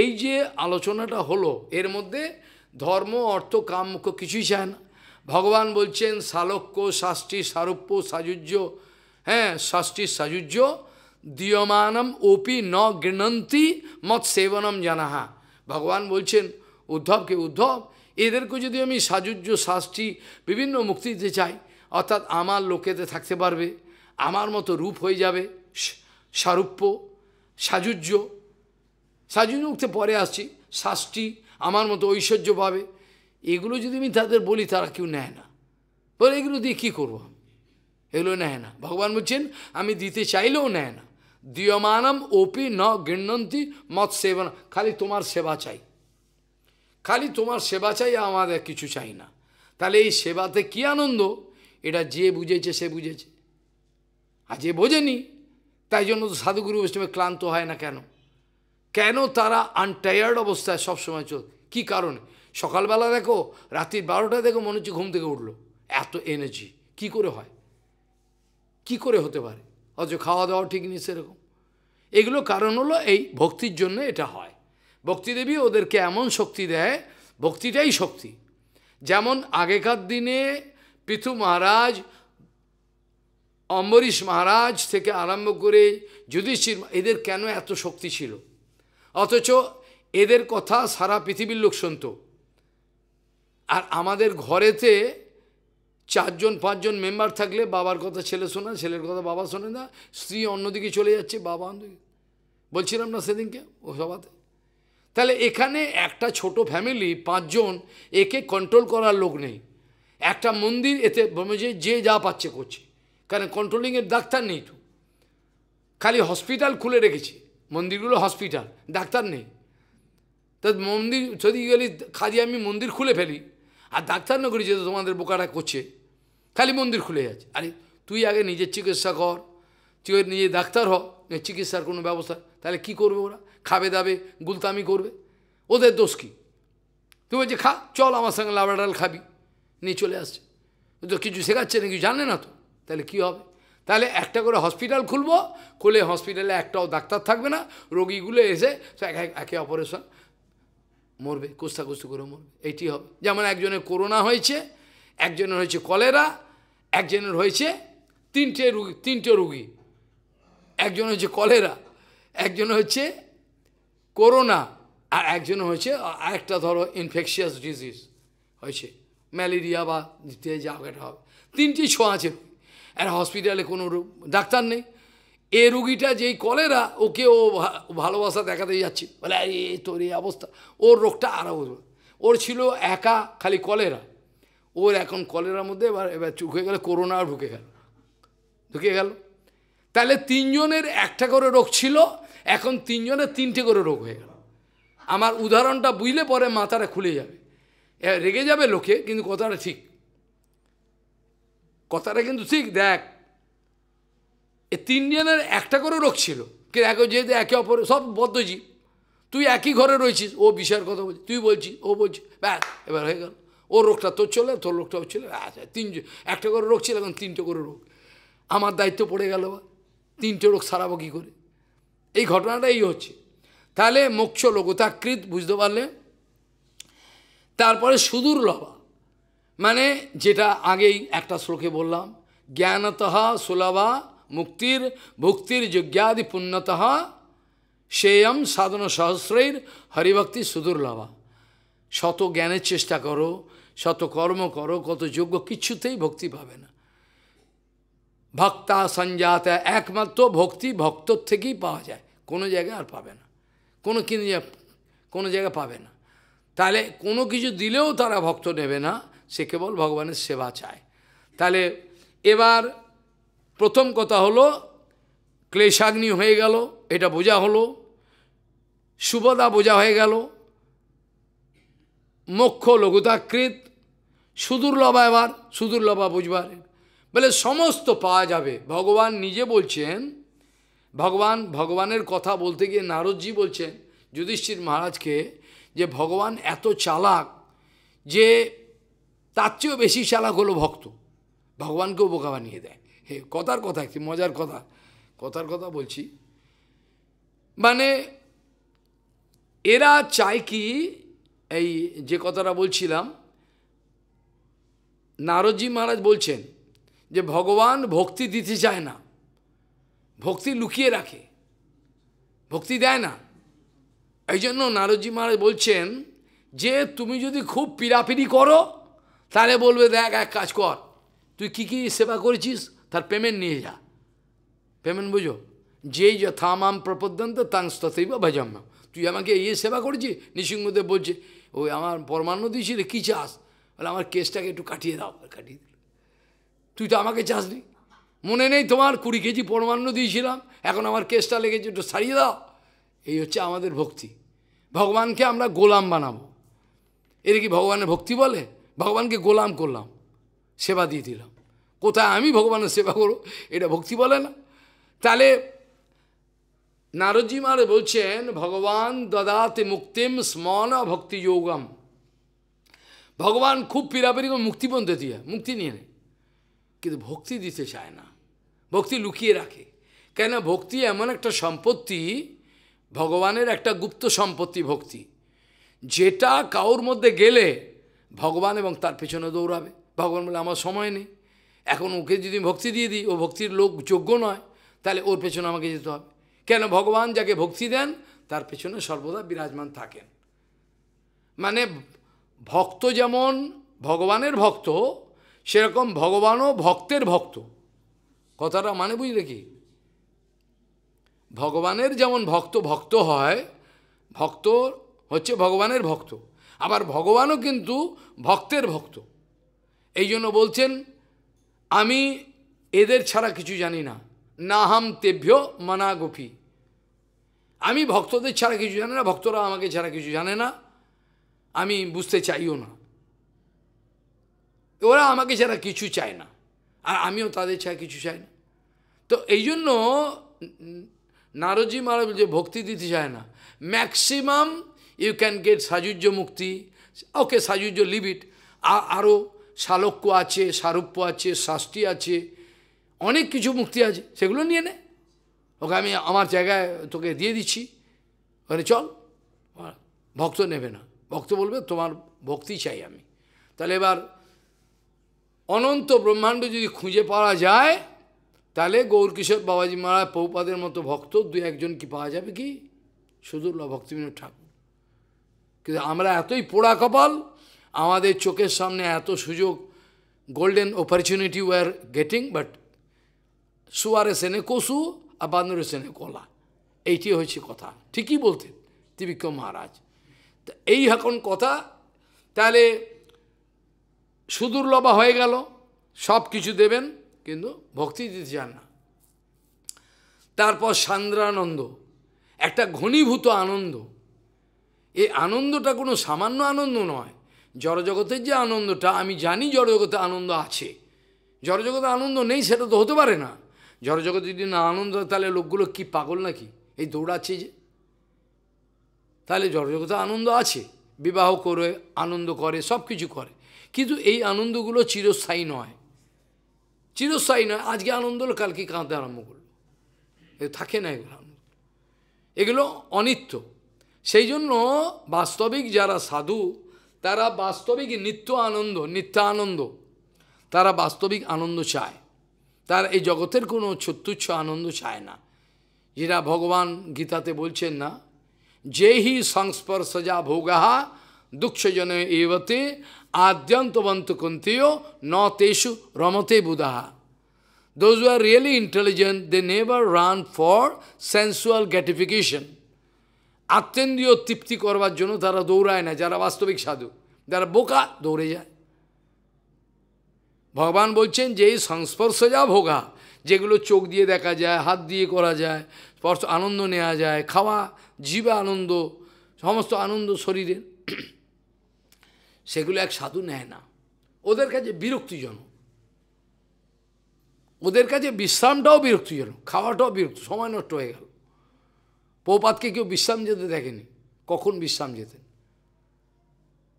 A: এই যে আলোচনাটা হলো এর মধ্যে ধর্ম অর্থ কাম মুখ্য কিছুই চায় না ভগবান বলছেন শালক্য শাস্ত্রী সারুপ্য সাযুজ্য হ্যাঁ শাস্তি সাযুজ্য দীয়মানম ওপি ন গৃণন্তি মৎ সেবনম জানাহা ভগবান বলছেন উদ্ধবকে উদ্ধব এদেরকে যদি আমি সাজুজ্য শাস্তি বিভিন্ন মুক্তি দিতে চাই অর্থাৎ আমার লোকেতে থাকতে পারবে আমার মতো রূপ হয়ে যাবে সারূপ্য সাজুজ্য সাজুজ্য মুক্তি পরে আসছি শাস্তি আমার মতো ঐশ্বর্য পাবে এগুলো যদি আমি তাদের বলি তারা কেউ নেয় না বলে এগুলো দিয়ে কী করবো আমি এগুলো নেয় না ভগবান বলছেন আমি দিতে চাইলেও নেয় না দিয়মানম ওপি ন গৃণন্তি মৎ সেবন খালি তোমার সেবা চাই খালি তোমার সেবা চাই আমাদের কিছু চাই না তাহলে এই সেবাতে কি আনন্দ এটা যে বুঝেছে সে বুঝেছে আর যে বোঝেনি তাই জন্য তো সাধুগুরু বৈষ্ণবে ক্লান্ত হয় না কেন কেন তারা আনটায়ার্ড অবস্থায় সবসময় চল কি কারণে সকালবেলা দেখো রাত্রির বারোটা দেখো মনে হচ্ছে ঘুম থেকে উঠলো এত এনার্জি কি করে হয় কি করে হতে পারে অথচ খাওয়া দাওয়া ঠিক নেই সেরকম এগুলো কারণ হলো এই ভক্তির জন্য এটা হয় ভক্তিদেবী ওদেরকে এমন শক্তি দেয় ভক্তিটাই শক্তি যেমন আগেকার দিনে পিথু মহারাজ অম্বরীশ মহারাজ থেকে আরম্ভ করে যুধিষ্ঠির এদের কেন এত শক্তি ছিল অথচ এদের কথা সারা পৃথিবীর লোক শুনত আর আমাদের ঘরেতে চারজন পাঁচজন মেম্বার থাকলে বাবার কথা ছেলে শোনা ছেলের কথা বাবা শোনে না স্ত্রী অন্যদিকে চলে যাচ্ছে বাবা অন্যদিকে বলছিলাম না সেদিনকে ও সবাতে তাহলে এখানে একটা ছোট ফ্যামিলি পাঁচজন একে কন্ট্রোল করার লোক নেই একটা মন্দির এতে যে যে যা পাচ্ছে করছে কারণ কন্ট্রোলিংয়ের ডাক্তার নেই তো খালি হসপিটাল খুলে রেখেছে মন্দিরগুলো হসপিটাল ডাক্তার নেই তা মন্দির যদি গেলি খালি আমি মন্দির খুলে ফেলি আর ডাক্তার না করি যেহেতু তোমাদের বোকাটা করছে খালি মন্দির খুলে যাচ্ছে আরে তুই আগে নিজের চিকিৎসা কর তুই নিজে ডাক্তার হ চিকিৎসার কোনো ব্যবস্থা তাহলে কি করবে ওরা খাবে দাবে গুলতামি করবে ওদের দোষ কী তুমি বলছে খা চল আমার সঙ্গে ডাল খাবি নিয়ে চলে আসছে তো কিছু শেখাচ্ছে না কিছু জানে না তো তাহলে কি হবে তাহলে একটা করে হসপিটাল খুলবো খুলে হসপিটালে একটাও ডাক্তার থাকবে না রোগীগুলো এসে একে অপারেশন মরবে মরবে কুস্তি করে মরবে এইটি হবে যেমন একজনের করোনা হয়েছে একজনের হয়েছে কলেরা একজনের হয়েছে তিনটে রুগী তিনটে রুগী একজন হচ্ছে কলেরা একজন হচ্ছে করোনা আর একজন হচ্ছে আরেকটা ধরো ইনফেকশিয়াস ডিজিজ হয়েছে ম্যালেরিয়া বা যা একটা হবে তিনটি ছোঁ আছে আর হসপিটালে কোনো ডাক্তার নেই এ রুগীটা যেই কলেরা ওকে ও ভালোবাসা দেখাতে যাচ্ছে বলে আরে তোর এই অবস্থা ওর রোগটা আরও ওর ছিল একা খালি কলেরা ওর এখন কলেরার মধ্যে এবার এবার ঢুকে গেলে করোনা ঢুকে গেল ঢুকে গেল তাহলে তিনজনের একটা করে রোগ ছিল এখন তিনজনের তিনটে করে রোগ হয়ে গেল আমার উদাহরণটা বুঝলে পরে মাথাটা খুলে যাবে রেগে যাবে লোকে কিন্তু কথাটা ঠিক কথাটা কিন্তু ঠিক দেখ এ তিনজনের একটা করে রোগ ছিল কিন্তু একে যেহেতু একে অপর সব বদ্ধজীব তুই একই ঘরে রয়েছিস ও বিষয়ের কথা বলছিস তুই বলছিস ও বলছিস ব্যাস এবার হয়ে গেল ও রোগটা তোর চলে তোর রোগটাও চলে আচ্ছা তিনজন একটা করে রোগ ছিল এখন তিনটে করে রোগ আমার দায়িত্ব পড়ে গেল বা তিনটে রোগ সারাবো কী করে এই ঘটনাটা এই হচ্ছে তাহলে মোক্ষ লোকতাকৃত বুঝতে পারলে তারপরে সুদূর লভা মানে যেটা আগেই একটা শ্লোকে বললাম জ্ঞানত সুলভা মুক্তির ভক্তির যজ্ঞাদি পুণ্যত সেয়ম সাধন সহস্রের হরিভক্তি সুদূর লভা শত জ্ঞানের চেষ্টা করো শত কর্ম করো কত যোগ্য কিছুতেই ভক্তি পাবে না ভক্তা সঞ্জাত একমাত্র ভক্তি ভক্তর থেকেই পাওয়া যায় কোনো জায়গায় আর পাবে না কোনো কিন্তু কোনো জায়গায় পাবে না তাহলে কোনো কিছু দিলেও তারা ভক্ত নেবে না সে কেবল ভগবানের সেবা চায় তাহলে এবার প্রথম কথা হলো ক্লেশাগ্নি হয়ে গেল এটা বোঝা হলো সুভদা বোঝা হয়ে গেল মোক্ষ লঘুতাকৃত সুদূর লবা এবার সুদূর লবা বুঝবার বলে সমস্ত পাওয়া যাবে ভগবান নিজে বলছেন ভগবান ভগবানের কথা বলতে গিয়ে নারদজি বলছেন যুধিষ্ঠির মহারাজকে যে ভগবান এত চালাক যে তার চেয়েও বেশি চালাক হলো ভক্ত ভগবানকেও বোকা বানিয়ে দেয় হে কথার কথা একটি মজার কথা কথার কথা বলছি মানে এরা চায় কি এই যে কথাটা বলছিলাম নারদজি মহারাজ বলছেন যে ভগবান ভক্তি দিতে চায় না ভক্তি লুকিয়ে রাখে ভক্তি দেয় না এই জন্য নারদজি মহারাজ বলছেন যে তুমি যদি খুব পিড়াপিড়ি করো তাহলে বলবে দেখ এক কাজ কর তুই কি কি সেবা করেছিস তার পেমেন্ট নিয়ে যা পেমেন্ট বুঝো যে যথামাম প্রপদ্যন্ত তাং বা ভাজাম তুই আমাকে ইয়ে সেবা করেছিস নৃসিংহদেব বলছে ওই আমার পরমান্ন দিয়েছিলে কী চাস বলে আমার কেসটাকে একটু কাটিয়ে দাও কাটিয়ে তুই তো আমাকে চাসনি মনে নেই তোমার কুড়ি কেজি পরমান্ন দিয়েছিলাম এখন আমার কেসটা লেগেছে একটু সারিয়ে দাও এই হচ্ছে আমাদের ভক্তি ভগবানকে আমরা গোলাম বানাবো এর কি ভগবানের ভক্তি বলে ভগবানকে গোলাম করলাম সেবা দিয়ে দিলাম কোথায় আমি ভগবানের সেবা করো এটা ভক্তি বলে না তাহলে নারদজি মারে বলছেন ভগবান দদাতে মুক্তিম স্মন ভক্তি যোগম ভগবান খুব পীড়াপিড়ি মুক্তিপণ দিয়ে মুক্তি নিয়ে নেয় কিন্তু ভক্তি দিতে চায় না ভক্তি লুকিয়ে রাখে কেন ভক্তি এমন একটা সম্পত্তি ভগবানের একটা গুপ্ত সম্পত্তি ভক্তি যেটা কাউর মধ্যে গেলে ভগবান এবং তার পেছনে দৌড়াবে ভগবান বলে আমার সময় নেই এখন ওকে যদি ভক্তি দিয়ে দিই ও ভক্তির লোক যোগ্য নয় তাহলে ওর পেছনে আমাকে যেতে হবে কেন ভগবান যাকে ভক্তি দেন তার পেছনে সর্বদা বিরাজমান থাকেন মানে ভক্ত যেমন ভগবানের ভক্ত সেরকম ভগবানও ভক্তের ভক্ত কথাটা মানে বুঝলে কি ভগবানের যেমন ভক্ত ভক্ত হয় ভক্ত হচ্ছে ভগবানের ভক্ত আবার ভগবানও কিন্তু ভক্তের ভক্ত এই জন্য বলছেন আমি এদের ছাড়া কিছু জানি না নাহাম তেভ্য মানা গোপী আমি ভক্তদের ছাড়া কিছু জানি না ভক্তরা আমাকে ছাড়া কিছু জানে না আমি বুঝতে চাইও না তো ওরা আমাকে ছাড়া কিছু চায় না আর আমিও তাদের ছাড়া কিছু চাই না তো এই জন্য নারজি মহারাজ যে ভক্তি দিতে চায় না ম্যাক্সিমাম ইউ ক্যান গেট সাজুর্য মুক্তি ওকে সাজুর্য লিভ আরও শালক্য আছে সারুপ্য আছে শাস্তি আছে অনেক কিছু মুক্তি আছে সেগুলো নিয়ে নে ওকে আমি আমার জায়গায় তোকে দিয়ে দিচ্ছি ওখানে চল ভক্ত নেবে না ভক্ত বলবে তোমার ভক্তি চাই আমি তাহলে এবার অনন্ত ব্রহ্মাণ্ড যদি খুঁজে পাওয়া যায় তাহলে গৌরকিশোর বাবাজি মহারাজ পৌপাদের মতো ভক্ত দু একজন কি পাওয়া যাবে কি শুধু ভক্তিবিন ঠাকুর কিন্তু আমরা এতই পোড়া কপাল আমাদের চোখের সামনে এত সুযোগ golden opportunity were getting but সুয়ারে সেনে কসু আর বান্দরে সেনে কলা এইটি হয়েছে কথা ঠিকই বলতেন ত্রিবিক্রম মহারাজ এই এখন কথা তাহলে সুদুর্লভা হয়ে গেল সব কিছু দেবেন কিন্তু ভক্তি দিতে চান না তারপর সান্দ্রানন্দ একটা ঘনীভূত আনন্দ এই আনন্দটা কোনো সামান্য আনন্দ নয় জড়জগতের যে আনন্দটা আমি জানি জড়জগতে আনন্দ আছে জড়জগতে আনন্দ নেই সেটা তো হতে পারে না জড়জগতে যদি না আনন্দ তাহলে লোকগুলো কি পাগল নাকি এই দৌড়াচ্ছে যে তাহলে জড়জগতে আনন্দ আছে বিবাহ করে আনন্দ করে সব কিছু করে কিন্তু এই আনন্দগুলো চিরস্থায়ী নয় চিরস্থায়ী নয় আজকে আনন্দ হলো কালকে কাঁদতে আরম্ভ করলো থাকে না এগুলো আনন্দ এগুলো অনিত্য সেই জন্য বাস্তবিক যারা সাধু তারা বাস্তবিক নিত্য আনন্দ নিত্য আনন্দ তারা বাস্তবিক আনন্দ চায় তারা এই জগতের কোনো ছত্তুচ্ছ আনন্দ চায় না যেটা ভগবান গীতাতে বলছেন না যেহি সংস্পর্শ যা ভোগাহা দুঃখজনে এবতে adyantavant kuntiyo na teshu ramate buddha. Those who are really intelligent, they never run for sensual gratification. আত্মেন্দ্রীয় তৃপ্তি করবার জন্য তারা দৌড়ায় না যারা বাস্তবিক সাধু যারা বোকা দৌড়ে যায় ভগবান বলছেন যে এই সংস্পর্শ যা ভোগা যেগুলো চোখ দিয়ে দেখা যায় হাত দিয়ে করা যায় স্পর্শ আনন্দ নেওয়া যায় খাওয়া জীবা আনন্দ সমস্ত আনন্দ শরীরের সেগুলো এক সাধু নেয় না ওদের কাছে বিরক্তিজনক ওদের কাছে বিশ্রামটাও বিরক্তিজনক খাওয়াটাও বিরক্ত সময় নষ্ট হয়ে গেল পৌপাতকে কেউ বিশ্রাম যেতে দেখেনি কখন বিশ্রাম যেতেন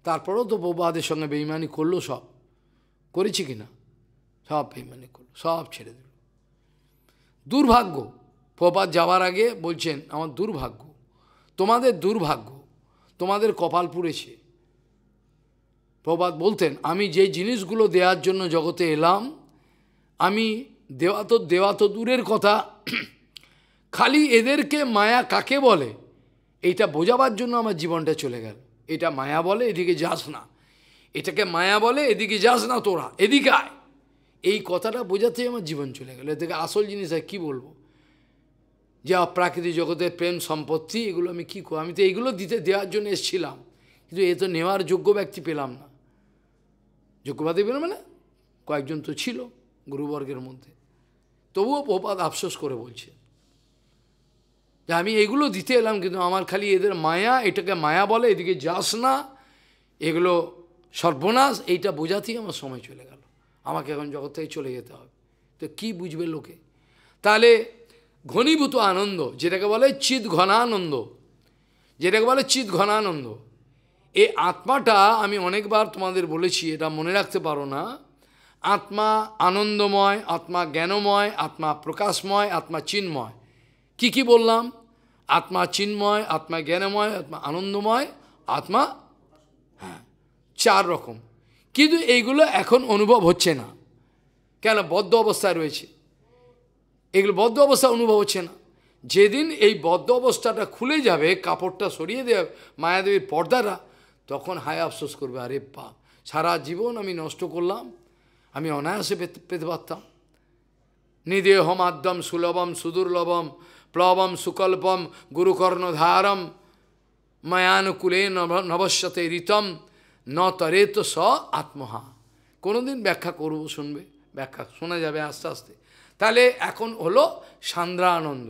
A: তারপরেও তো পৌপাতের সঙ্গে বেইমানি করলো সব করেছি কি না সব বেইমানি করলো সব ছেড়ে দিল দুর্ভাগ্য প্রপাত যাওয়ার আগে বলছেন আমার দুর্ভাগ্য তোমাদের দুর্ভাগ্য তোমাদের কপাল পুড়েছে প্রবাদ বলতেন আমি যে জিনিসগুলো দেওয়ার জন্য জগতে এলাম আমি দেওয়া তো দেওয়া তো দূরের কথা খালি এদেরকে মায়া কাকে বলে এটা বোঝাবার জন্য আমার জীবনটা চলে গেল এটা মায়া বলে এদিকে যাস না এটাকে মায়া বলে এদিকে যাস না তোরা এদিকে আয় এই কথাটা বোঝাতেই আমার জীবন চলে গেল এদিকে আসল জিনিস আর কী বলবো যে প্রাকৃতিক জগতের প্রেম সম্পত্তি এগুলো আমি কী করি আমি তো এইগুলো দিতে দেওয়ার জন্য এসেছিলাম কিন্তু এ তো নেওয়ার যোগ্য ব্যক্তি পেলাম না যোগ্যবাদী মানে কয়েকজন তো ছিল গুরুবর্গের মধ্যে তবুও প্রপাত আফসোস করে বলছে যে আমি এগুলো দিতে এলাম কিন্তু আমার খালি এদের মায়া এটাকে মায়া বলে এদিকে যাস না এগুলো সর্বনাশ এইটা বোঝাতেই আমার সময় চলে গেল আমাকে এখন জগৎ থেকে চলে যেতে হবে তো কি বুঝবে লোকে তাহলে ঘনীভূত আনন্দ যেটাকে বলে চিৎ ঘনানন্দ যেটাকে বলে চিৎ ঘনানন্দ এই আত্মাটা আমি অনেকবার তোমাদের বলেছি এটা মনে রাখতে পারো না আত্মা আনন্দময় আত্মা জ্ঞানময় আত্মা প্রকাশময় আত্মা চিন্ময় কি কি বললাম আত্মা চিন্ময় আত্মা জ্ঞানময় আত্মা আনন্দময় আত্মা হ্যাঁ চার রকম কিন্তু এইগুলো এখন অনুভব হচ্ছে না কেন বদ্ধ অবস্থায় রয়েছে এগুলো বদ্ধ অবস্থা অনুভব হচ্ছে না যেদিন এই বদ্ধ অবস্থাটা খুলে যাবে কাপড়টা সরিয়ে দেওয়া মায়াদেবীর পর্দাটা তখন হায় আফসোস করবে আরে পাপ সারা জীবন আমি নষ্ট করলাম আমি অনায়াসে পেতে পেতে পারতাম নিদেহ মাধ্যম সুলভম সুদুর্লভম প্লবম সুকল্পম গুরুকর্ণধারম মায়ানুকূলে নবশ্যতে ঋতম ন তো স আত্মহা কোনোদিন ব্যাখ্যা করব শুনবে ব্যাখ্যা শোনা যাবে আস্তে আস্তে তাহলে এখন হলো সান্দ্রানন্দ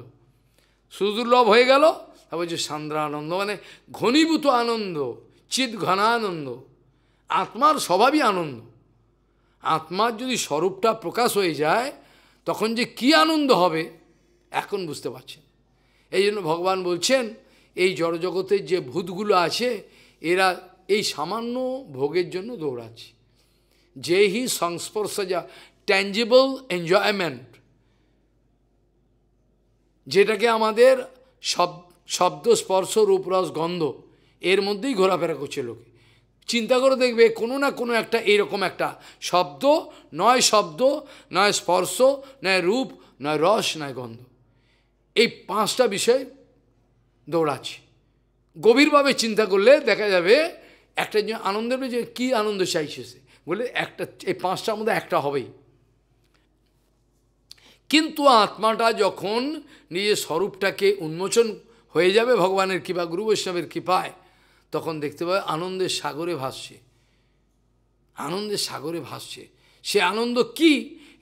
A: সুদুর্লভ হয়ে গেল তারপর যে সান্দ্রানন্দ মানে ঘনীভূত আনন্দ চিত ঘনানন্দ আত্মার স্বভাবই আনন্দ আত্মার যদি স্বরূপটা প্রকাশ হয়ে যায় তখন যে কি আনন্দ হবে এখন বুঝতে পারছেন এই জন্য ভগবান বলছেন এই জড়জগতের যে ভূতগুলো আছে এরা এই সামান্য ভোগের জন্য দৌড়াচ্ছে যেহি সংস্পর্শ যা ট্যাঞ্জেবল এনজয়মেন্ট যেটাকে আমাদের সব শব্দ স্পর্শ রূপরস গন্ধ এর মধ্যেই ঘোরাফেরা করছে লোকে চিন্তা করে দেখবে কোনো না কোনো একটা এরকম একটা শব্দ নয় শব্দ নয় স্পর্শ নয় রূপ নয় রস নয় গন্ধ এই পাঁচটা বিষয় দৌড়াচ্ছে গভীরভাবে চিন্তা করলে দেখা যাবে একটা যে আনন্দের যে কী আনন্দ চাইছে সে বলে একটা এই পাঁচটার মধ্যে একটা হবেই কিন্তু আত্মাটা যখন নিজের স্বরূপটাকে উন্মোচন হয়ে যাবে ভগবানের কৃপা গুরু বৈষ্ণবের কৃপায় তখন দেখতে পাবে আনন্দের সাগরে ভাসছে আনন্দের সাগরে ভাসছে সে আনন্দ কি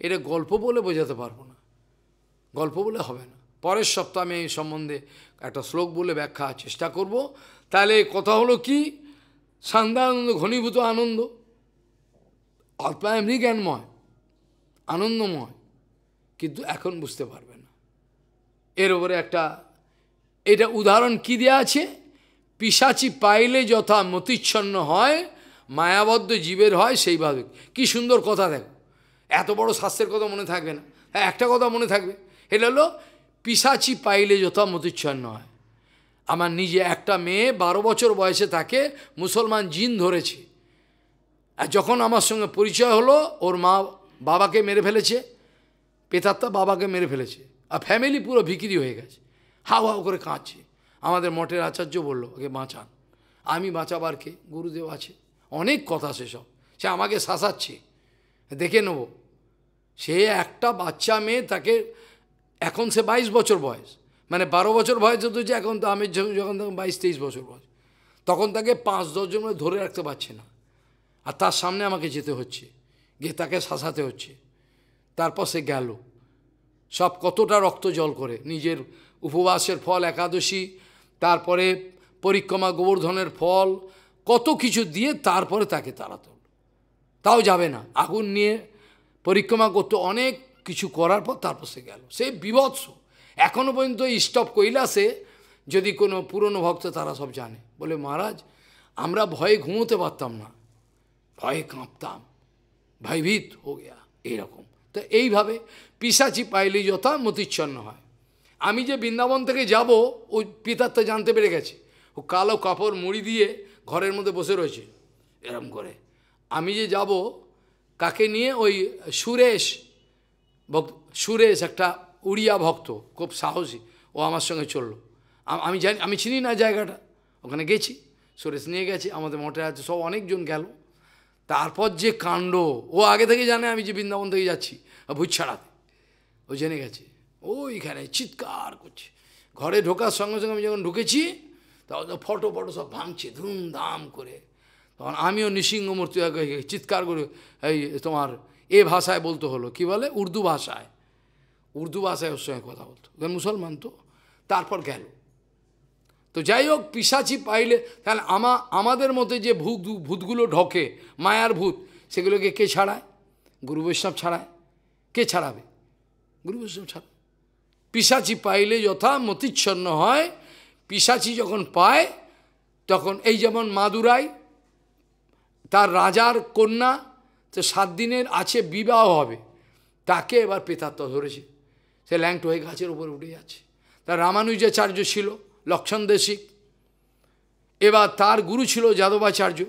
A: এটা গল্প বলে বোঝাতে পারবো না গল্প বলে হবে না পরের সপ্তাহে আমি এই সম্বন্ধে একটা শ্লোক বলে ব্যাখ্যা চেষ্টা করব তাহলে কথা হলো কি আনন্দ ঘনীভূত আনন্দ অল্পায় এমনি জ্ঞানময় আনন্দময় কিন্তু এখন বুঝতে পারবে না এর ওপরে একটা এটা উদাহরণ কি দেওয়া আছে পিসাচি পাইলে যথা মতিচ্ছন্ন হয় মায়াবদ্ধ জীবের হয় সেইভাবে কি সুন্দর কথা দেখ এত বড় শাস্ত্রের কথা মনে থাকবে না হ্যাঁ, একটা কথা মনে থাকবে এটা হলো পিসাচি পাইলে যথা মতিচ্ছন্ন হয় আমার নিজে একটা মেয়ে বারো বছর বয়সে তাকে মুসলমান জিন ধরেছে আর যখন আমার সঙ্গে পরিচয় হলো ওর মা বাবাকে মেরে ফেলেছে পেতাত্তা বাবাকে মেরে ফেলেছে আর ফ্যামিলি পুরো ভিকিরি হয়ে গেছে হাও হাও করে কাঁদছে আমাদের মঠের আচার্য বলল ওকে বাঁচান আমি বাঁচাবার কে গুরুদেব আছে অনেক কথা সেসব সে আমাকে শাসাচ্ছে দেখে নেব সে একটা বাচ্চা মেয়ে তাকে এখন সে বাইশ বছর বয়স মানে বারো বছর বয়স হতো যে এখন তো আমি যখন তখন বাইশ তেইশ বছর বয়স তখন তাকে পাঁচ দশজন ধরে রাখতে পারছে না আর তার সামনে আমাকে যেতে হচ্ছে গিয়ে তাকে শাসাতে হচ্ছে তারপর সে গেল সব কতটা রক্ত জল করে নিজের উপবাসের ফল একাদশী তারপরে পরিক্রমা গোবর্ধনের ফল কত কিছু দিয়ে তারপরে তাকে তারা তুলল তাও যাবে না আগুন নিয়ে পরিক্রমা করতে অনেক কিছু করার পর তারপর সে গেল সে বিভৎস এখনও পর্যন্ত স্টপ কৈলাসে যদি কোনো পুরনো ভক্ত তারা সব জানে বলে মহারাজ আমরা ভয়ে ঘুমোতে পারতাম না ভয়ে কাঁপতাম ভয়ভীত হয়ে গিয়া এইরকম তো এইভাবে পিসাচি পাইলে যথা মতিচ্ছন্ন হয় আমি যে বৃন্দাবন থেকে যাব ওই পিতার তো জানতে পেরে গেছে ও কালো কাপড় মুড়ি দিয়ে ঘরের মধ্যে বসে রয়েছে এরম করে আমি যে যাব কাকে নিয়ে ওই সুরেশ সুরেশ একটা উড়িয়া ভক্ত খুব সাহসী ও আমার সঙ্গে চললো আমি জানি আমি চিনি না জায়গাটা ওখানে গেছি সুরেশ নিয়ে গেছি আমাদের মোটে আছে সব অনেকজন গেল তারপর যে কাণ্ড ও আগে থেকে জানে আমি যে বৃন্দাবন থেকে যাচ্ছি ভুজ ছাড়াতে ও জেনে গেছে ওইখানে চিৎকার করছে ঘরে ঢোকার সঙ্গে সঙ্গে আমি যখন ঢুকেছি তখন তো ফটো ফটো সব ভাঙছে ধুমধাম করে তখন আমিও নৃসিংহ মূর্তি চিৎকার করে এই তোমার এ ভাষায় বলতে হলো কি বলে উর্দু ভাষায় উর্দু ভাষায় ওর সঙ্গে কথা বলতো মুসলমান তো তারপর গেল তো যাই হোক পিসাচি পাইলে তাহলে আমা আমাদের মতে যে ভূত ভূতগুলো ঢকে মায়ার ভূত সেগুলোকে কে ছাড়ায় গুরু বৈষ্ণব ছাড়ায় কে ছাড়াবে গুরু বৈষ্ণব ছাড়া পিসাচি পাইলে যথা মতিচ্ছন্ন হয় পিসাচি যখন পায় তখন এই যেমন মাদুরাই তার রাজার কন্যা তো সাত দিনের আছে বিবাহ হবে তাকে এবার পেতাত্ম ধরেছে সে ল্যাংট হয়ে গাছের উপরে উঠে যাচ্ছে তার রামানুজাচার্য ছিল লক্ষণ দেশিক এবার তার গুরু ছিল যাদবাচার্য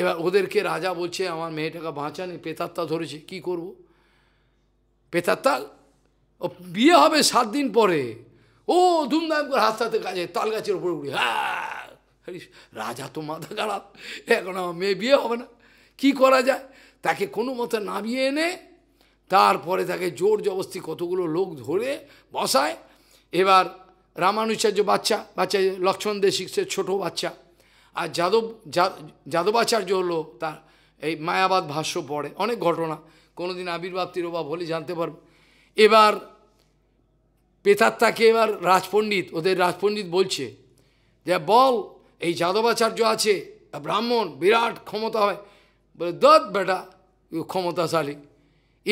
A: এবার ওদেরকে রাজা বলছে আমার মেয়েটাকে বাঁচানি পেতাত্তা ধরেছে কি করব পেতাত্তা ও বিয়ে হবে সাত দিন পরে ও ধুমধাম করে হাত হাতে কাজে তাল গাছের উপরে উড়ি হ্যাঁ রাজা তো মাথা খারাপ এখন আমার মেয়ে বিয়ে হবে না কি করা যায় তাকে কোনো মতে নামিয়ে এনে তারপরে তাকে জোর জবস্তি কতগুলো লোক ধরে বসায় এবার রামানুচার্য বাচ্চা বাচ্চা লক্ষ্মণ দে শিখছে ছোটো বাচ্চা আর যাদব যাদবাচার্য হলো তার এই মায়াবাদ ভাষ্য পড়ে অনেক ঘটনা কোনোদিন আবির্ভাব তিরোবা হলে জানতে পারবো এবার পেতাত্তাকে এবার রাজপণ্ডিত ওদের রাজপণ্ডিত বলছে যে বল এই যাদবাচার্য আছে ব্রাহ্মণ বিরাট ক্ষমতা হয় বলে দত বেটা ক্ষমতাশালী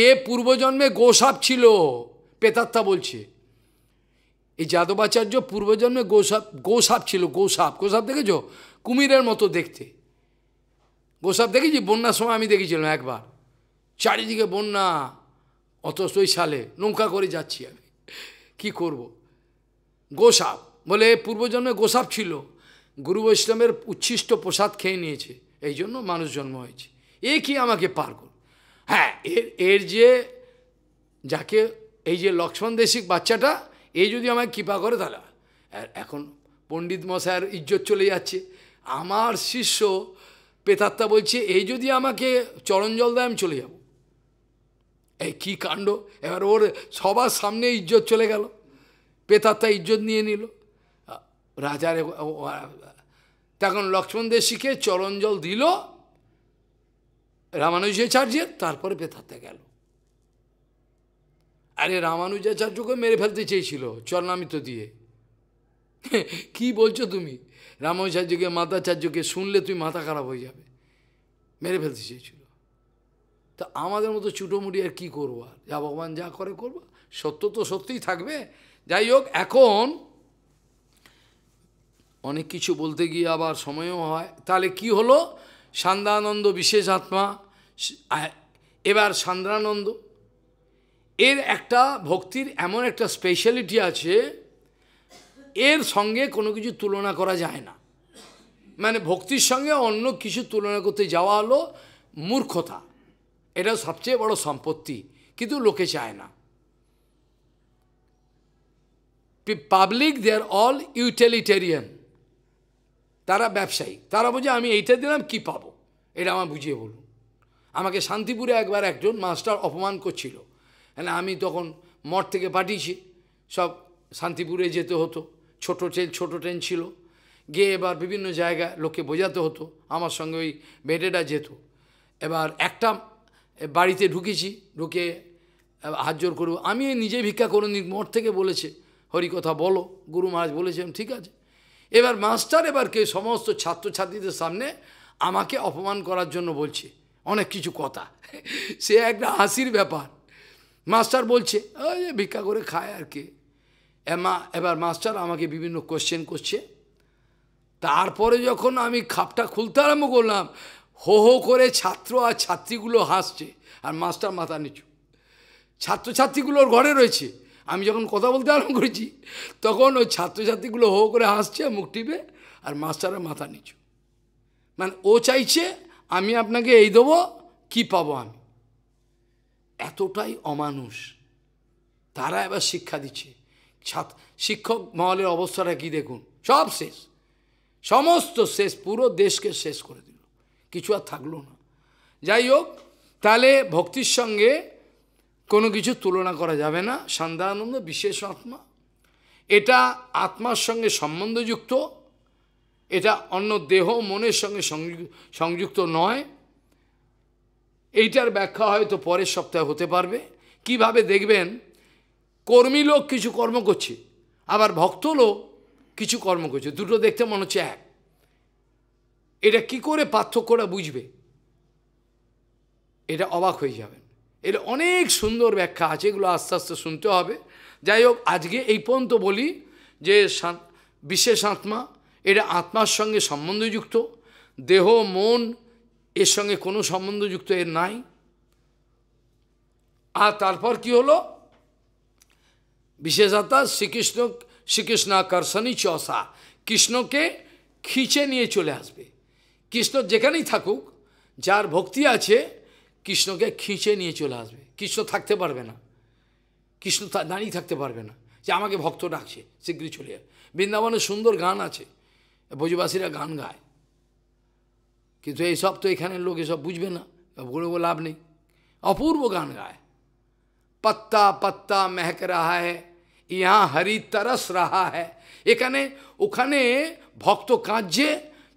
A: এ পূর্বজন্মে গোসাপ ছিল পেতাত্তা বলছে এই যাদবাচার্য পূর্বজন্মে গোসাপ গোসাপ ছিল গোসাপ গোসাপ দেখেছ কুমিরের মতো দেখতে গোসাপ দেখেছি বন্যার সময় আমি দেখেছিলাম একবার চারিদিকে বন্যা অতই সালে নৌকা করে যাচ্ছি আমি কি করব। গোসাপ বলে পূর্বজন্মে গোসাপ ছিল গুরু বৈষ্ণবের উচ্ছিষ্ট প্রসাদ খেয়ে নিয়েছে এই জন্য মানুষ জন্ম হয়েছে এ কি আমাকে পার কর হ্যাঁ এর এর যে যাকে এই যে লক্ষ্মণ দেশিক বাচ্চাটা এ যদি আমাকে কৃপা করে তাহলে আর এখন পণ্ডিত মশাইয়ের ইজ্জত চলে যাচ্ছে আমার শিষ্য পেতাত্তা বলছে এই যদি আমাকে চরণ জল দেয় আমি চলে যাব এই কী কাণ্ড এবার ওর সবার সামনে ইজ্জত চলে গেল পেতাত্তা ইজ্জত নিয়ে নিল রাজার তখন লক্ষ্মণ দেশিকে চরঞ্জল দিল রামানুজাচার্যের তারপরে পেতারতে গেল আরে রামানুজাচার্যকে মেরে ফেলতে চেয়েছিল চরণামিত দিয়ে কি বলছো তুমি রামানুজাচার্যকে মাতাচার্যকে শুনলে তুমি মাথা খারাপ হয়ে যাবে মেরে ফেলতে চেয়েছিল তা আমাদের মতো চুটোমুটি আর কী করবো আর যা ভগবান যা করে করবো সত্য তো সত্যিই থাকবে যাই হোক এখন অনেক কিছু বলতে গিয়ে আবার সময়ও হয় তাহলে কি হলো সান্দানন্দ বিশেষ আত্মা এবার সান্দ্রানন্দ এর একটা ভক্তির এমন একটা স্পেশালিটি আছে এর সঙ্গে কোনো কিছু তুলনা করা যায় না মানে ভক্তির সঙ্গে অন্য কিছু তুলনা করতে যাওয়া হলো মূর্খতা এটা সবচেয়ে বড় সম্পত্তি কিন্তু লোকে চায় না public they are all utilitarian তারা ব্যবসায়ী তারা বোঝে আমি এইটা দিলাম কি পাবো এটা আমার বুঝিয়ে বলুন আমাকে শান্তিপুরে একবার একজন মাস্টার অপমান করছিল মানে আমি তখন মঠ থেকে পাঠিয়েছি সব শান্তিপুরে যেতে হতো ছোট ট্রেন ছোট ট্রেন ছিল গিয়ে এবার বিভিন্ন জায়গায় লোককে বোঝাতে হতো আমার সঙ্গে ওই বেডেটা যেত এবার একটা বাড়িতে ঢুকেছি ঢুকে হাত জোর করবো আমি নিজে ভিক্ষা করে নি মঠ থেকে বলেছে হরিকথা বলো গুরু মহারাজ বলেছেন ঠিক আছে এবার মাস্টার এবার কে সমস্ত ছাত্রছাত্রীদের সামনে আমাকে অপমান করার জন্য বলছে অনেক কিছু কথা সে একটা হাসির ব্যাপার মাস্টার বলছে ওই ভিক্ষা করে খায় আর কে এমা এবার মাস্টার আমাকে বিভিন্ন কোশ্চেন করছে তারপরে যখন আমি খাপটা খুলতে আরম্ভ করলাম হো হো করে ছাত্র আর ছাত্রীগুলো হাসছে আর মাস্টার মাথা নিচু ছাত্রছাত্রীগুলোর ঘরে রয়েছে আমি যখন কথা বলতে আরম্ভ করেছি তখন ওই ছাত্রছাত্রীগুলো হো করে হাসছে মুখ টিপে আর মাস্টারের মাথা নিচু মানে ও চাইছে আমি আপনাকে এই দেবো কি পাবো আমি এতটাই অমানুষ তারা এবার শিক্ষা দিচ্ছে ছাত শিক্ষক মহলের অবস্থাটা কি দেখুন সব শেষ সমস্ত শেষ পুরো দেশকে শেষ করে দিল কিছু আর থাকলো না যাই হোক তাহলে ভক্তির সঙ্গে কোনো কিছু তুলনা করা যাবে না সান্দানন্দ বিশেষ আত্মা এটা আত্মার সঙ্গে সম্বন্ধযুক্ত এটা অন্য দেহ মনের সঙ্গে সংযুক্ত নয় এইটার ব্যাখ্যা হয়তো পরের সপ্তাহে হতে পারবে কিভাবে দেখবেন কর্মী লোক কিছু কর্ম করছে আবার ভক্ত লোক কিছু কর্ম করছে দুটো দেখতে মনে হচ্ছে এক এটা কি করে পার্থক্যটা বুঝবে এটা অবাক হয়ে যাবেন এর অনেক সুন্দর ব্যাখ্যা আছে এগুলো আস্তে আস্তে শুনতে হবে যাই হোক আজকে এই পর্যন্ত বলি যে বিশেষ আত্মা এটা আত্মার সঙ্গে সম্বন্ধযুক্ত দেহ মন এর সঙ্গে কোনো সম্বন্ধযুক্ত এর নাই আর তারপর কি হলো বিশেষতা শ্রীকৃষ্ণ শ্রীকৃষ্ণাকর্ষণী চষা কৃষ্ণকে খিচে নিয়ে চলে আসবে কৃষ্ণ যেখানেই থাকুক যার ভক্তি আছে কৃষ্ণকে খিঁচে নিয়ে চলে আসবে কৃষ্ণ থাকতে পারবে না কৃষ্ণ দাঁড়িয়ে থাকতে পারবে না যে আমাকে ভক্ত ডাকছে শীঘ্রই চলে যাবে বৃন্দাবনের সুন্দর গান আছে ভোজবাসীরা গান গায় কিন্তু এইসব তো এখানের লোক এসব বুঝবে না বলে লাভ নেই অপূর্ব গান গায় পত্তা পত্তা মেহক রাহা হ্যাঁ ইহা হরি তরস রাহা হ্যাঁ এখানে ওখানে ভক্ত কাঁদছে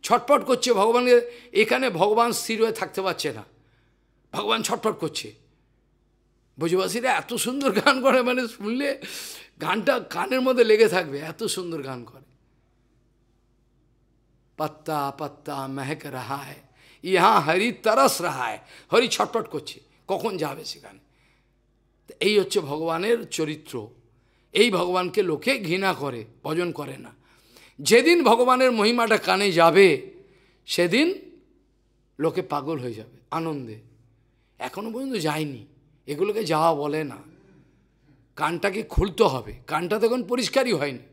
A: ছটপট করছে ভগবানকে এখানে ভগবান স্থির হয়ে থাকতে পারছে না ভগবান ছটপট করছে ব্রজবাসীরা এত সুন্দর গান করে মানে শুনলে গানটা কানের মধ্যে লেগে থাকবে এত সুন্দর গান করে পাত্তা পাত্তা মেহেক রাহায় ইহা হরি তরস রাহায় হরি ছটপট করছে কখন যাবে সেখানে এই হচ্ছে ভগবানের চরিত্র এই ভগবানকে লোকে ঘৃণা করে ভজন করে না যেদিন ভগবানের মহিমাটা কানে যাবে সেদিন লোকে পাগল হয়ে যাবে আনন্দে এখনও পর্যন্ত যায়নি এগুলোকে যাওয়া বলে না কানটাকে খুলতে হবে কানটা তখন পরিষ্কারই হয়নি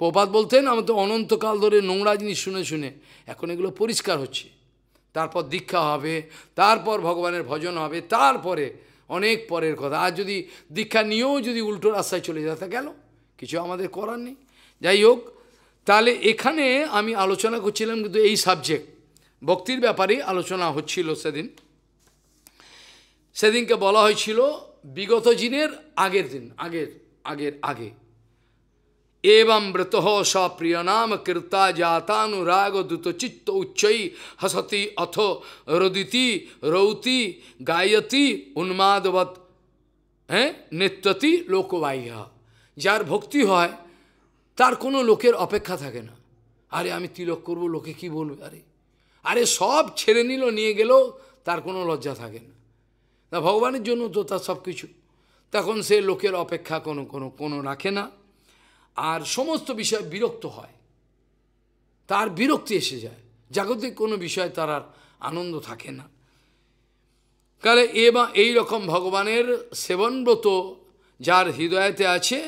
A: প্রপাত বলতেন আমি তো অনন্তকাল ধরে নোংরা জিনিস শুনে শুনে এখন এগুলো পরিষ্কার হচ্ছে তারপর দীক্ষা হবে তারপর ভগবানের ভজন হবে তারপরে অনেক পরের কথা আর যদি দীক্ষা নিয়েও যদি উল্টো রাস্তায় চলে যেতে গেল কিছু আমাদের করার নেই যাই হোক তাহলে এখানে আমি আলোচনা করছিলাম কিন্তু এই সাবজেক্ট ভক্তির ব্যাপারে আলোচনা হচ্ছিল সেদিন সেদিনকে বলা হয়েছিল বিগত দিনের আগের দিন আগের আগের আগে এবং ব্রত সপ্রিয় নাম কৃতা জাতানুরাগ দ্রুতচিত্ত উচ্চই হসতি অথ রদিতি রৌতি গায়তি উন্মাদবত হ্যাঁ নেত্যতি লোকবাহ্য যার ভক্তি হয় তার কোনো লোকের অপেক্ষা থাকে না আরে আমি তিলক করব লোকে কি বলবে আরে আরে সব ছেড়ে নিল নিয়ে গেল তার কোনো লজ্জা থাকে না তা ভগবানের জন্য তো তার সব কিছু তখন সে লোকের অপেক্ষা কোনো কোনো কোনো রাখে না আর সমস্ত বিষয় বিরক্ত হয় তার বিরক্তি এসে যায় জাগতিক কোনো বিষয় তার আর আনন্দ থাকে না কালে এ বা এইরকম ভগবানের সেবনব্রত যার হৃদয়তে আছে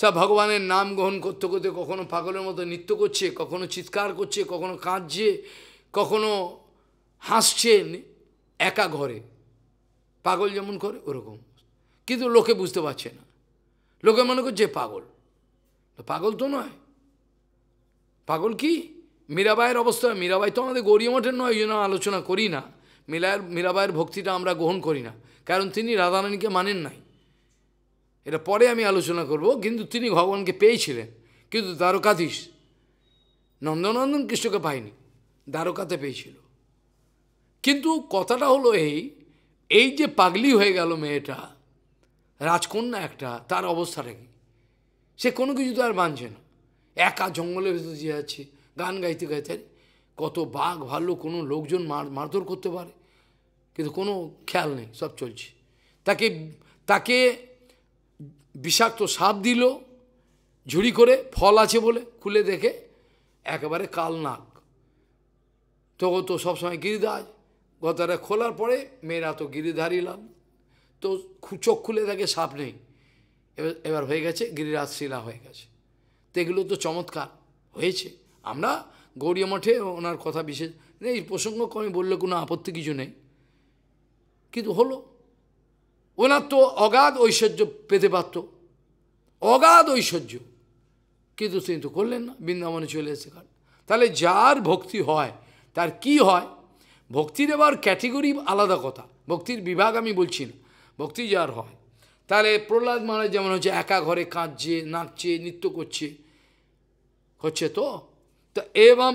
A: সব ভগবানের নাম গ্রহণ করতে করতে কখনো পাগলের মতো নৃত্য করছে কখনো চিৎকার করছে কখনো কাঁদছে কখনো হাসছে একা ঘরে পাগল যেমন করে ওরকম কিন্তু লোকে বুঝতে পারছে না লোকে মনে করছে পাগল পাগল তো নয় পাগল কি মীরাবাইয়ের অবস্থা মীরাবাই তো আমাদের গরিব মঠের নয় ওই জন্য আলোচনা করি না মীরা মীরাবাইয়ের ভক্তিটা আমরা গ্রহণ করি না কারণ তিনি রাধারানীকে মানেন নাই এটা পরে আমি আলোচনা করব কিন্তু তিনি ভগবানকে পেয়েছিলেন কিন্তু দ্বারকাধীশ নন্দনন্দন কৃষ্ণকে পায়নি দ্বারকাতে পেয়েছিল কিন্তু কথাটা হলো এই এই যে পাগলি হয়ে গেল মেয়েটা রাজকন্যা একটা তার অবস্থাটা কি সে কোনো কিছু তো আর মানছে না একা জঙ্গলের ভেতরে যে আছে গান গাইতে গাইতে কত বাঘ ভালো কোনো লোকজন মার মারধর করতে পারে কিন্তু কোনো খেয়াল নেই সব চলছে তাকে তাকে বিষাক্ত সাপ দিল ঝুড়ি করে ফল আছে বলে খুলে দেখে একেবারে কালনাক তো তো সবসময় গিরিধার গতাটা খোলার পরে মেয়েরা তো গিরিধারই লাল তো চোখ খুলে থাকে সাপ নেই এবার এবার হয়ে গেছে গিরিরাজ শিলা হয়ে গেছে তো এগুলো তো চমৎকার হয়েছে আমরা গৌরী মঠে ওনার কথা বিশেষ এই প্রসঙ্গ কমে বললে কোনো আপত্তি কিছু নেই কিন্তু হলো ওনার তো অগাধ ঐশ্বর্য পেতে পারত অগাধ ঐশ্বর্য কিন্তু তিনি তো করলেন না বৃন্দাবনে চলে এসে কারণ তাহলে যার ভক্তি হয় তার কি হয় ভক্তির এবার ক্যাটেগরি আলাদা কথা ভক্তির বিভাগ আমি বলছি না ভক্তি যার হয় তাহলে প্রহ্লাদ মহারাজ যেমন হচ্ছে একা ঘরে কাঁদছে নাচছে নৃত্য করছে হচ্ছে তো তা এবং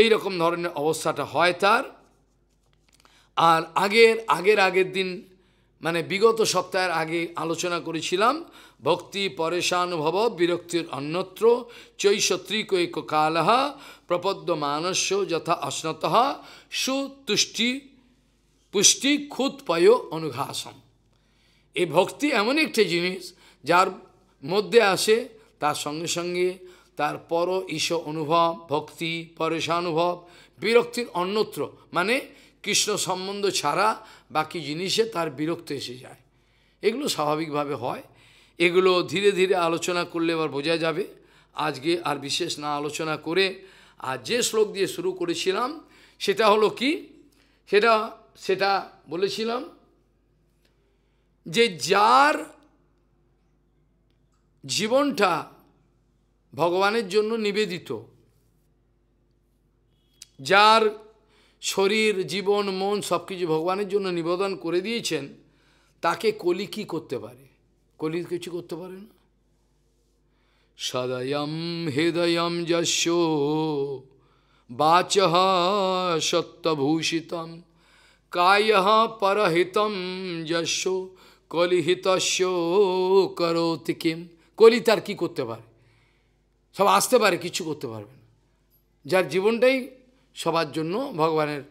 A: এই রকম ধরনের অবস্থাটা হয় তার আর আগের আগের আগের দিন মানে বিগত সপ্তাহের আগে আলোচনা করেছিলাম ভক্তি পরেশানুভব বিরক্তির অন্যত্র চৈষত্রিকৈক কালহ প্রপদ্য মানস্য যথা অশ্নত সুতুষ্টি পুষ্টি ক্ষুৎপয় অনুঘাসম এই ভক্তি এমন একটি জিনিস যার মধ্যে আসে তার সঙ্গে সঙ্গে তার পর ঈশ অনুভব ভক্তি পরেশানুভব বিরক্তির অন্যত্র মানে কৃষ্ণ সম্বন্ধ ছাড়া বাকি জিনিসে তার বিরক্ত এসে যায় এগুলো স্বাভাবিকভাবে হয় এগুলো ধীরে ধীরে আলোচনা করলে এবার বোঝা যাবে আজকে আর বিশেষ না আলোচনা করে আর যে শ্লোক দিয়ে শুরু করেছিলাম সেটা হলো কি সেটা সেটা বলেছিলাম যে যার জীবনটা ভগবানের জন্য নিবেদিত যার শরীর জীবন মন সব কিছু ভগবানের জন্য নিবেদন করে দিয়েছেন তাকে কলি কি করতে পারে কলি কিছু করতে পারে না সদয়ম হৃদয়ম যশ বাচ সত্যভূষিতম কায়হ পরহিতম যশ কলিহিত করতি কিম কলি তার কী করতে পারে সব আসতে পারে কিছু করতে পারবে না যার জীবনটাই সবার জন্য ভগবানের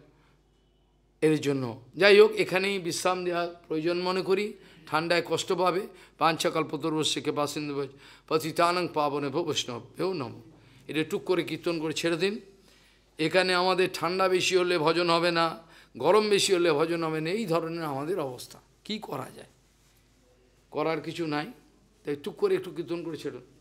A: এর জন্য যাই হোক এখানেই বিশ্রাম দেওয়ার প্রয়োজন মনে করি ঠান্ডায় কষ্ট পাবে পাঞ্চাকল্পতর্বশ্যকে বাসিন্দু পতিতানং পাবনে বৈষ্ণব হেউ নম এটা টুক করে কীর্তন করে ছেড়ে দিন এখানে আমাদের ঠান্ডা বেশি হলে ভজন হবে না গরম বেশি হলে ভজন হবে না এই ধরনের আমাদের অবস্থা কি করা যায় করার কিছু নাই তাই টুক করে একটু কীর্তন করে ছেড়ুন